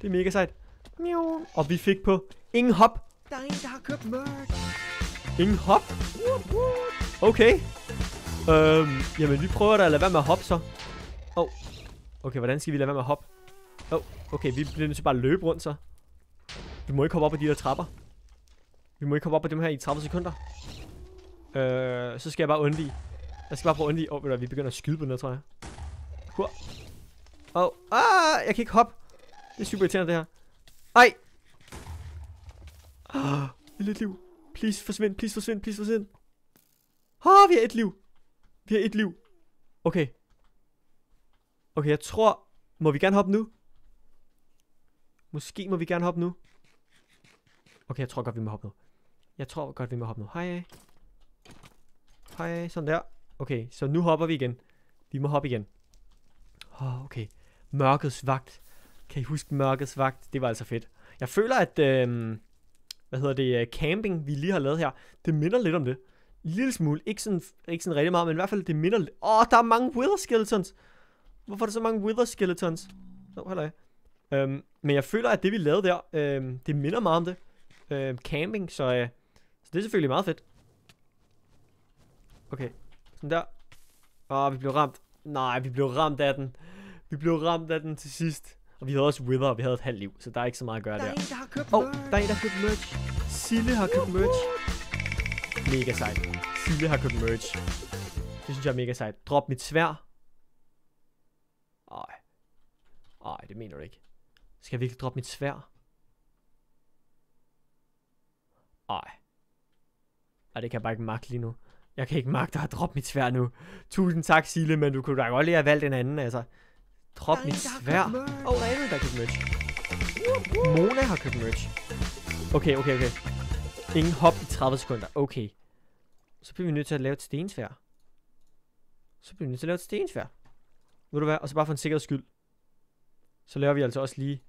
Det er mega sejt. Miau. Og vi fik på ingen hop. Der er en, der har købt merch. Ingen hop. Okay. Øhm, jamen, vi prøver da at lade være med at hoppe så. Åh. Oh. Okay, hvordan skal vi lade være med at hoppe? Oh. okay, vi bliver nødt til bare at løbe rundt så. Vi må ikke hoppe op på de der trapper. Vi må ikke hoppe op på dem her i 30 sekunder. Øh, så skal jeg bare undvige. Jeg skal bare prøve at undvige. Åh, oh, ved du hvad, vi begynder at skyde på noget, tror jeg. Hur. Åh, ah, jeg kan ikke hoppe. Det er super irriterende, det her. Ej. Ah, et lidt liv. Please, forsvind, please, forsvind, please, forsvind. Ah, vi har et liv. Vi har et liv. Okay. Okay, jeg tror... Må vi gerne hoppe nu? Måske må vi gerne hoppe nu. Okay, jeg tror godt, vi må hoppe nu. Jeg tror godt, vi må hoppe nu. Hej. Hej, sådan der. Okay, så nu hopper vi igen. Vi må hoppe igen. Åh, oh, okay. Mørkets vagt. Kan I huske mørkets vagt? Det var altså fedt. Jeg føler, at... Øh, hvad hedder det? Øh, camping, vi lige har lavet her. Det minder lidt om det. En lille smule. Ikke sådan, ikke sådan rigtig meget, men i hvert fald, det minder lidt. Åh, oh, der er mange wither skeletons. Hvorfor er der så mange wither skeletons? Nå, oh, halløj. Øhm, men jeg føler, at det vi lavede der, øhm, det minder meget om det. Øhm, camping, så, øh, så det er selvfølgelig meget fedt. Okay, sådan der. Åh, oh, vi blev ramt. Nej, vi blev ramt af den. Vi blev ramt af den til sidst. Og vi havde også wither, og vi havde et halvt liv, så der er ikke så meget at gøre Der der. er en, der har købt Åh, oh, merch. der er en, der har købt merch. Sille har købt merch. Mega sejt. Sille har købt merch. Det synes jeg er mega sejt. Drop mit svær. Ej. Ej, det mener du ikke. Skal jeg virkelig droppe mit svær? Ej. Ej, det kan jeg bare ikke magte lige nu. Jeg kan ikke magte at droppe mit svær nu. Tusind tak, Sille, men du kunne da godt lige have valgt en anden, altså. Drop mit svær. Åh, oh, der er en, der købt merch. Mona har købt merch. Okay, okay, okay. Ingen hop i 30 sekunder. Okay. Så bliver vi nødt til at lave et stensvær. Så bliver vi nødt til at lave et stensvær. Ved du hvad? Og så bare for en sikkerheds skyld. Så laver vi altså også lige...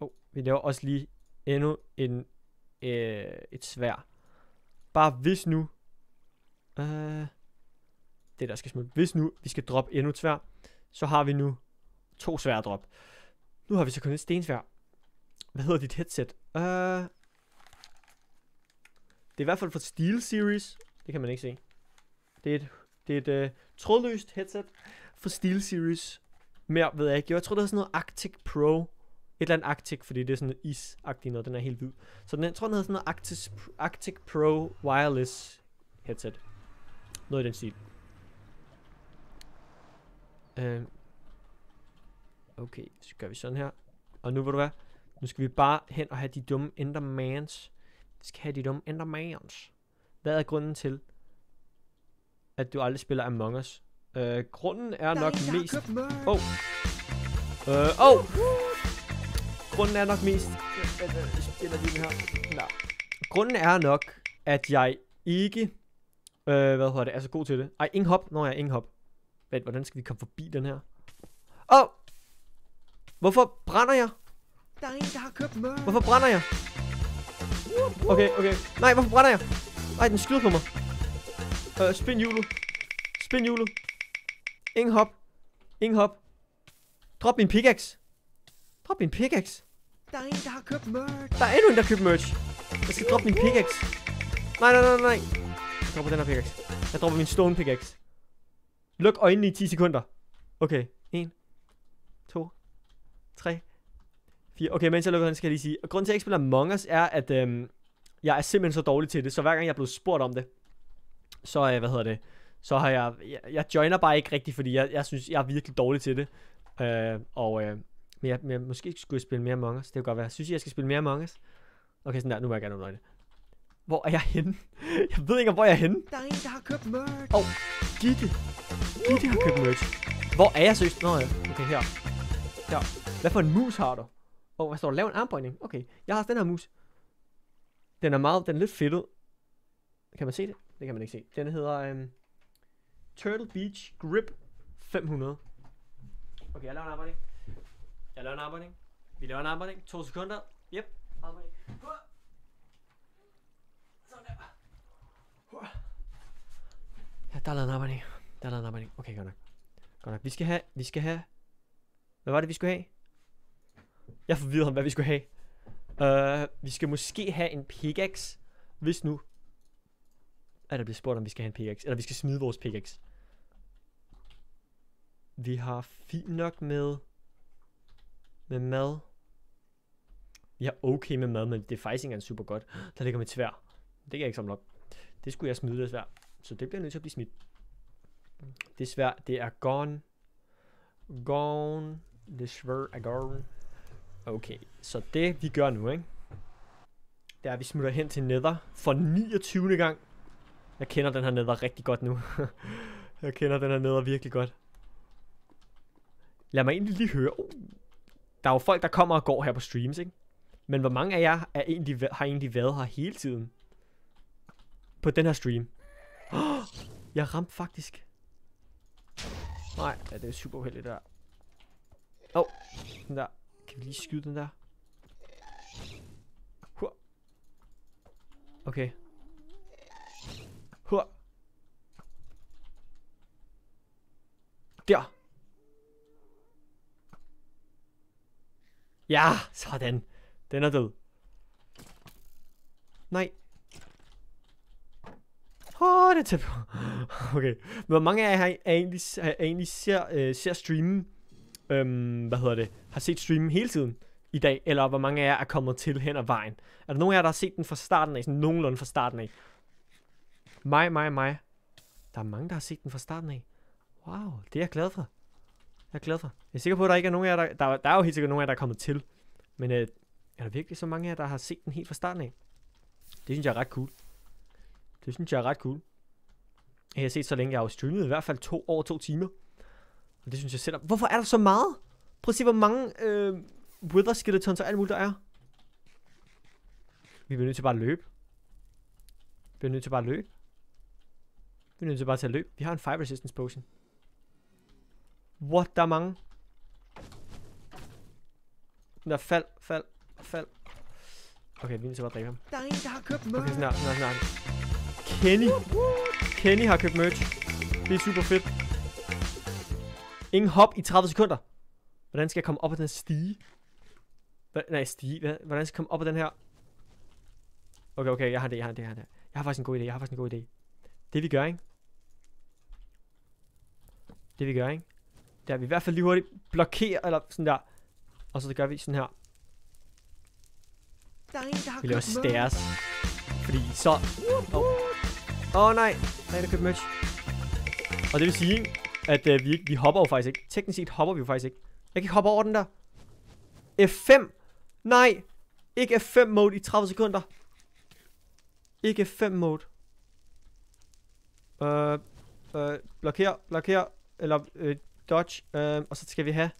Oh, vi laver også lige endnu en, øh, et svær. Bare hvis nu... Øh, det der skal smutte. Hvis nu vi skal droppe endnu tvær, så har vi nu to svære drop. Nu har vi så kun et stensvær. Hvad hedder dit headset? Øh, det er i hvert fald fra Steel Series. Det kan man ikke se. Det er et, det er et uh, trådløst headset fra Steel Series. Mere ved jeg ikke. Jeg tror, det er sådan noget Arctic Pro. Et eller andet Arctic, fordi det er sådan isagtigt noget. Den er helt hvid. Så den, jeg tror, den hedder sådan noget Arctis, Arctic Pro Wireless headset. Noget i den stil. Øh, okay, så gør vi sådan her. Og nu vil du hvad? Nu skal vi bare hen og have de dumme Endermans. Vi skal have de dumme Endermans. Hvad er grunden til, at du aldrig spiller Among Us? Øh, grunden er nok mest... Åh. Øh, åh! Grunden er nok mest... Jeg spiller lige her. Nå. Grunden er nok, at jeg ikke... Øh, hvad hedder det? Er så god til det. Ej, ingen hop. Nå ja, ingen hop. Vent, hvordan skal vi komme forbi den her? Åh! Oh! Hvorfor brænder jeg? Der er en, der har købt merch. Hvorfor brænder jeg? Okay, okay. Nej, hvorfor brænder jeg? Nej, den skyder på mig. Øh, spin hjulet. Spin hjulet. Ingen hop. Ingen hop. Drop min pickaxe. Drop min pickaxe. Der er en, der har købt merch. Der er endnu en, der køber merch. Jeg skal droppe min pickaxe. Nej, nej, nej, nej. Jeg dropper den her pickaxe. Jeg dropper min stone pickaxe. Luk øjnene i 10 sekunder. Okay. 1, 2, 3, 4. Okay, mens jeg lukker øjnene, skal jeg lige sige. Og grunden til, at jeg ikke spiller Among Us, er, at øhm, jeg er simpelthen så dårlig til det. Så hver gang jeg er blevet spurgt om det, så, øh, hvad hedder det, så har jeg, jeg, jeg joiner bare ikke rigtigt, fordi jeg, jeg synes, jeg er virkelig dårlig til det. Øh, og, øh, men, jeg, men jeg, måske skulle jeg spille mere Among Us. Det kan godt være. Synes I, jeg skal spille mere Among Us? Okay, sådan der. Nu vil jeg gerne udløje det. Hvor er jeg henne? [LAUGHS] Jeg ved ikke, hvor jeg er henne. Der er en, der har købt merch. Åh, Gitte. Gitte har købt merch. Hvor er jeg seriøst? Nå ja, okay, her. Her. Hvad for en mus har du? Åh, oh, hvad står der? Lav en armbøjning. Okay, jeg har også den her mus. Den er meget, den er lidt fedtet. Kan man se det? Det kan man ikke se. Den hedder øhm, Turtle Beach Grip 500. Okay, jeg laver en armbøjning. Jeg laver en armbøjning. Vi laver en armbøjning. To sekunder. Yep. Armbøjning. Hua. Sådan der. Hua. Ja, der er lavet en armbøjning. Der er lavet en armbøjning. Okay, godt nok. Godt nok. Vi skal have, vi skal have... Hvad var det, vi skulle have? Jeg er forvirret om, hvad vi skulle have. Uh, vi skal måske have en pickaxe, hvis nu... Er der bliver spurgt, om vi skal have en pickaxe. Eller vi skal smide vores pickaxe. Vi har fint nok med... Med mad. Vi har okay med mad, men det er faktisk ikke engang super godt. Der ligger mit tvær. Det kan jeg ikke samle op. Det skulle jeg smide det svær. Så det bliver nødt til at blive smidt. Det det er gone. Gone. Det er gone. Okay, så det vi gør nu, ikke? Det er, at vi smutter hen til Nether for 29. gang. Jeg kender den her Nether rigtig godt nu. [LAUGHS] jeg kender den her Nether virkelig godt. Lad mig egentlig lige høre. Oh, der er jo folk, der kommer og går her på streams, ikke? Men hvor mange af jer er egentlig, har egentlig været her hele tiden? På den her stream. Oh, [GASPS] jeg ramte faktisk. Nej, ja, det er super uheldigt der. Åh, oh, den der. Kan vi lige skyde den der? Hur. Okay. Hur. Der. Ja, sådan. Den er død. Nej. Åh, det er tæt på. [LAUGHS] Okay. Men hvor mange af jer har- egentlig, har egentlig ser, øh, ser streamen, øhm, hvad hedder det, har set streamen hele tiden i dag? Eller hvor mange af jer er kommet til hen ad vejen? Er der nogen af jer, der har set den fra starten af, sådan nogenlunde fra starten af? Mig, mig, mig. Der er mange, der har set den fra starten af. Wow, det er jeg glad for. Jeg er glad for. Jeg er sikker på, at der ikke er nogen af jer, der... Der, der er jo helt sikkert nogen af jer, der er kommet til. Men øh, er der virkelig så mange af jer, der har set den helt fra starten af? Det synes jeg er ret cool. Det synes jeg er ret cool. Jeg har set så længe, jeg har jo streamet i hvert fald to over to timer. Og det synes jeg selv er... Hvorfor er der så meget? Prøv at se, hvor mange øh, wither skeletons og alt muligt der er. Vi bliver nødt til bare at løbe. Vi bliver nødt til bare at løbe. Vi er nødt til bare at tage at løbe. Vi har en fire resistance potion. What? Der er mange. Den der fald, fald, fald. Okay, vi er nødt til bare at dræbe ham. Der er en, der har købt Okay, merch. sådan her, Kenny. Kenny har købt merch. Det er super fedt. Ingen hop i 30 sekunder. Hvordan skal jeg komme op ad den stige? Hva- nej, stige. Hva- Hvordan skal jeg komme op ad den her? Okay, okay, jeg har det, jeg har det, jeg har det. Jeg har faktisk en god idé, jeg har faktisk en god idé. Det vi gør, ikke? Det vi gør, ikke? Det er, vi i hvert fald lige hurtigt blokerer, eller sådan der. Og så gør vi sådan her. Der er en, der har Vi laver stairs. Fordi så... Åh oh. nej. En, der købt merch. Og det vil sige, at øh, vi, ikke, vi hopper jo faktisk ikke. Teknisk set hopper vi jo faktisk ikke. Jeg kan ikke hoppe over den der. F5. Nej. Ikke F5 mode i 30 sekunder. Ikke F5 mode. Øh, øh, blokér, blokér, eller øh, dodge, øh, og så skal vi have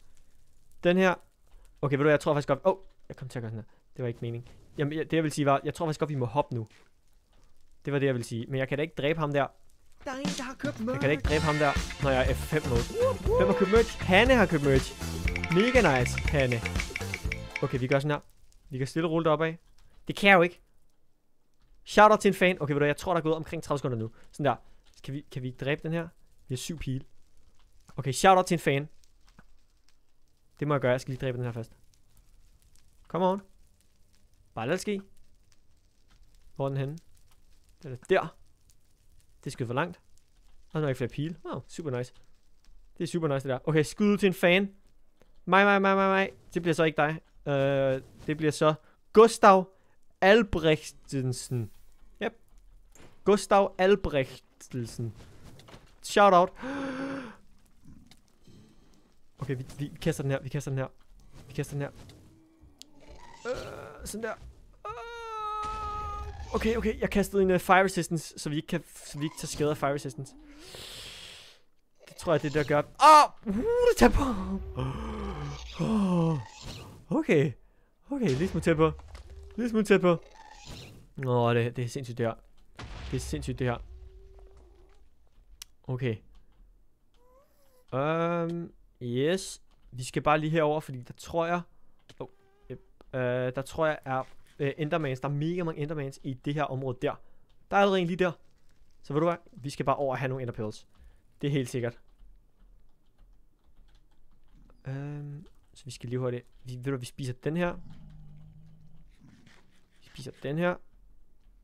den her. Okay, ved du jeg tror faktisk godt, åh, oh, jeg kom til at gøre sådan her. Det var ikke mening. Jamen, jeg, det jeg vil sige var, jeg tror faktisk godt, vi må hoppe nu. Det var det, jeg vil sige. Men jeg kan da ikke dræbe ham der. Der er en, der har købt merch. Jeg kan da ikke dræbe ham der, når jeg er F5 mode. Hvem har købt merch? Hanne har købt merch. Mega nice, Hanne. Okay, vi gør sådan her. Vi kan stille og rulle det opad. Det kan jeg jo ikke. Shout out til en fan. Okay, ved du, jeg tror, der er gået omkring 30 sekunder nu. Sådan der. Kan vi, kan vi dræbe den her? Vi har syv pile. Okay, shout out til en fan. Det må jeg gøre. Jeg skal lige dræbe den her først. Kom on. Bare lad det ske. Hvor er den henne? Den er der. Det skal for langt. Og der er ikke flere pile. Wow, super nice. Det er super nice det der. Okay, skud ud til en fan. Mig, mig, mig, mig, mig. Det bliver så ikke dig. Uh, det bliver så Gustav Albrechtsen. Yep. Gustav Albrechtsen. Shout out. [GASPS] Okay, vi, vi kaster den her. Vi kaster den her. Vi kaster den her. Uh, sådan der. Okay, okay. Jeg kastede en uh, fire resistance, så vi ikke kan, så vi ikke tager skade af fire resistance. Det tror jeg, det er det, der gør. Åh! Oh! Uh, det tager på! Oh. [GASPS] Okay. Okay, lige smule tæt på. Lige smule tæt på. Nå, oh, det, det er sindssygt det her. Det er sindssygt det her. Okay. Um, yes. Vi skal bare lige herover, fordi der tror jeg... Oh, yep. uh, der tror jeg er uh, Endermans. Der er mega mange Endermans i det her område der. Der er allerede en lige der. Så ved du hvad? Vi skal bare over og have nogle Enderpearls. Det er helt sikkert. Um, så vi skal lige hurtigt. Vi, ved du, vi spiser den her. Vi spiser den her.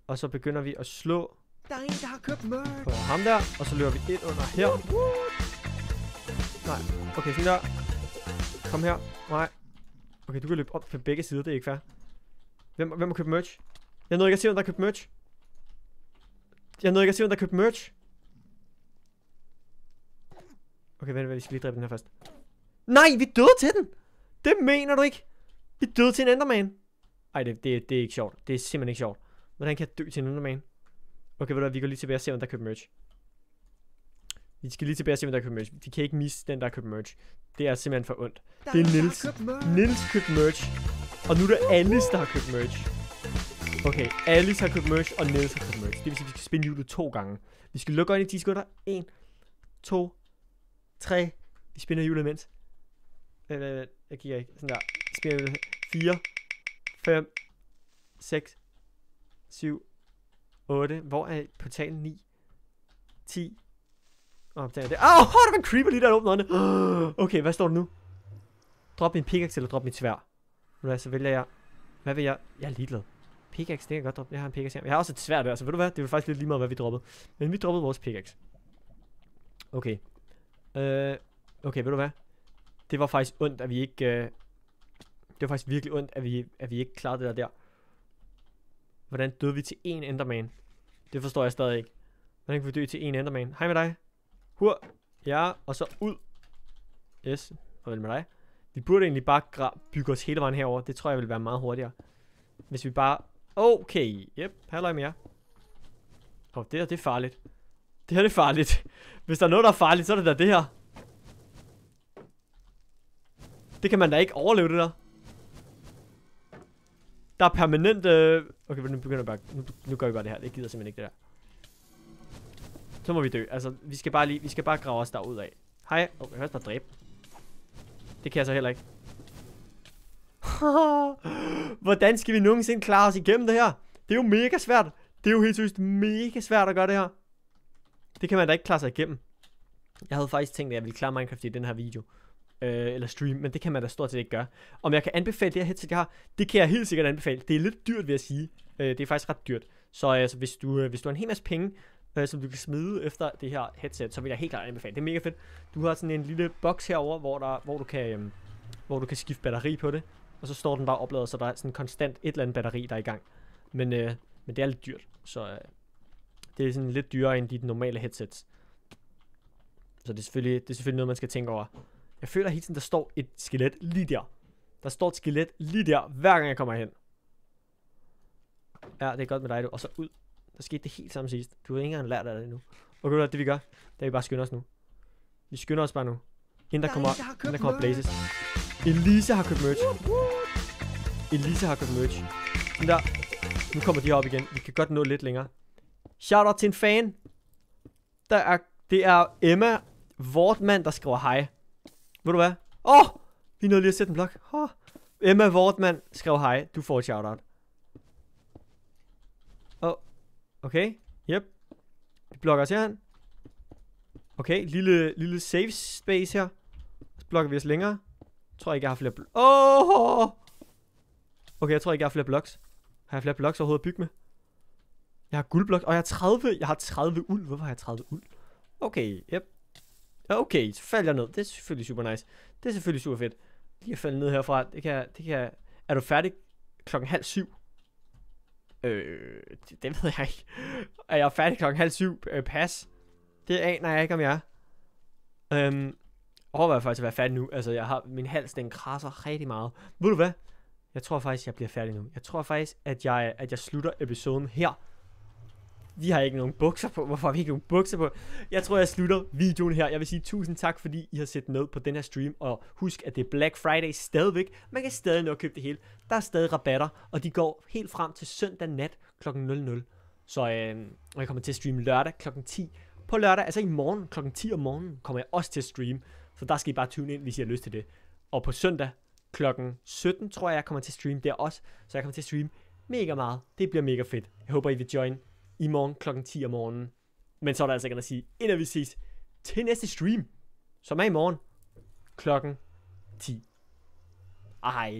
Og så begynder vi at slå Der er en, der har købt merch. på ham der. Og så løber vi ind under her. Nej. Okay, sådan der. Kom her. Nej. Okay, du kan løbe op på begge sider. Det er ikke fair. Hvem, hvem har købt merch? Jeg nåede ikke at se, hvem der har købt merch. Jeg nåede ikke at se, hvem der har købt merch. Okay, vent, vent, vi skal lige dræbe den her først. Nej, vi døde til den! Det mener du ikke! Vi døde til en Enderman! Ej, det, det, det er ikke sjovt. Det er simpelthen ikke sjovt. Hvordan kan jeg dø til en Enderman? Okay, ved du hvad, vi går lige tilbage og ser, om der køber købt merch. Vi skal lige tilbage og se, om der er købt merch. Vi kan ikke misse den, der er købt merch. Det er simpelthen for ondt. Der Det er har merch. Nils købt merch. Og nu er det Alice, der har købt merch. Okay, Alice har købt merch, og Niels har købt merch. Det vil sige, at vi skal spinde hjulet to gange. Vi skal lukke øjnene i 10 sekunder. 1, 2, 3. Vi spinder hjulet imens. Øh, øh, jeg kigger ikke. Sådan der. Hjulet. 4, 5, 6, 7, 8. Hvor er portalen? 9, 10. Åh, oh, der det. Åh, oh, der var en creeper lige der, der åbnede øjnene. [GASPS] Okay, hvad står der nu? Drop min pickaxe eller drop mit tvær. Nu hvad, så vælger jeg... Hvad vil jeg? Jeg er ligeglad. Pickaxe, det kan jeg godt droppe. Jeg har en pickaxe her. Jeg har også et svær der, så ved du hvad? Det er faktisk lidt lige meget, hvad vi droppede. Men vi droppede vores pickaxe. Okay. Øh, okay, ved du hvad? Det var faktisk ondt, at vi ikke... Øh, det var faktisk virkelig ondt, at vi, at vi ikke klarede det der der. Hvordan døde vi til en Enderman? Det forstår jeg stadig ikke. Hvordan kan vi dø til en Enderman? Hej med dig. Hur. Ja, og så ud. Yes, farvel med dig. Vi burde egentlig bare bygge os hele vejen herover. Det tror jeg vil være meget hurtigere. Hvis vi bare... Okay, yep, halløj med jer. Åh, oh, det her, det er farligt. Det her, det er farligt. Hvis der er noget, der er farligt, så er det da det her. Det kan man da ikke overleve, det der. Der er permanent... Øh... Okay, nu begynder jeg bare... Nu, nu gør vi bare det her. Det gider simpelthen ikke det der. Så må vi dø. Altså, vi skal bare lige... Vi skal bare grave os derud af. Hej. Åh, oh, jeg også bare dræbe. Det kan jeg så heller ikke. [LAUGHS] Hvordan skal vi nogensinde klare os igennem det her? Det er jo mega svært. Det er jo helt seriøst mega svært at gøre det her. Det kan man da ikke klare sig igennem. Jeg havde faktisk tænkt, at jeg ville klare Minecraft i den her video. Øh, eller stream, men det kan man da stort set ikke gøre. Om jeg kan anbefale det her headset, jeg har, det kan jeg helt sikkert anbefale. Det er lidt dyrt, vil jeg sige. Øh, det er faktisk ret dyrt. Så altså, hvis, du, øh, hvis du har en hel masse penge, øh, som du kan smide efter det her headset, så vil jeg helt klart anbefale. Det er mega fedt. Du har sådan en lille boks herover, hvor, der, hvor, du kan, øh, hvor du kan skifte batteri på det. og så står den bare opladet, så der er sådan konstant et eller andet batteri, der er i gang. Men, øh, men det er lidt dyrt, så øh, det er sådan lidt dyrere end de normale headsets. Så det er, selvfølgelig, det er selvfølgelig noget, man skal tænke over. Jeg føler hele tiden, der står et skelet lige der. Der står et skelet lige der, hver gang jeg kommer hen. Ja, det er godt med dig, du. Og så ud. Der skete det helt samme sidst. Du har ikke engang lært af det endnu. Okay, ved du det vi gør, det er vi bare skynder os nu. Vi skynder os bare nu. Inden der er kommer, der inden der kommer blazes. Elise har købt merch. Elise har købt merch. Sådan der. Nu kommer de op igen. Vi kan godt nå lidt længere. Shout out til en fan. Der er, det er Emma Wortmann, der skriver hej. Ved du hvad? Åh! Oh, vi nåede lige at sætte en blok. Oh. Emma Wortmann skrev hej. Du får et shout out. Oh. Okay. Yep. Vi blokker os herhen. Okay, lille, lille safe space her. Så blokker vi os længere. Jeg tror ikke, jeg har flere bl- Åh! Oh! Okay, jeg tror ikke, jeg har flere blocks. Har jeg flere blocks overhovedet at bygge med? Jeg har guldblok, og jeg har 30, jeg har 30 uld. Hvorfor har jeg 30 uld? Okay, yep. Okay, så falder jeg ned. Det er selvfølgelig super nice. Det er selvfølgelig super fedt. Lige at falde ned herfra. Det kan, det kan... Er du færdig klokken halv syv? Øh, det, det ved jeg ikke. Er jeg færdig klokken halv syv? Øh, pas. Det aner jeg ikke, om jeg er. Øhm, overvejer faktisk at være færdig nu. Altså, jeg har, min hals, den krasser rigtig meget. Ved du hvad? Jeg tror faktisk, jeg bliver færdig nu. Jeg tror faktisk, at jeg, at jeg slutter episoden her. Vi har ikke nogen bukser på. Hvorfor har vi ikke nogen bukser på? Jeg tror, jeg slutter videoen her. Jeg vil sige tusind tak, fordi I har set med på den her stream. Og husk, at det er Black Friday stadigvæk. Man kan stadig nå at købe det hele. Der er stadig rabatter, og de går helt frem til søndag nat kl. 00. Så øh, og jeg kommer til at streame lørdag kl. 10. På lørdag, altså i morgen kl. 10 om morgenen, kommer jeg også til at streame. Så der skal I bare tune ind, hvis I har lyst til det. Og på søndag klokken 17, tror jeg, jeg kommer til at streame der også. Så jeg kommer til at streame mega meget. Det bliver mega fedt. Jeg håber, I vil join i morgen klokken 10 om morgenen. Men så er der altså ikke at sige, inden vi ses til næste stream, som er i morgen klokken 10. Ej.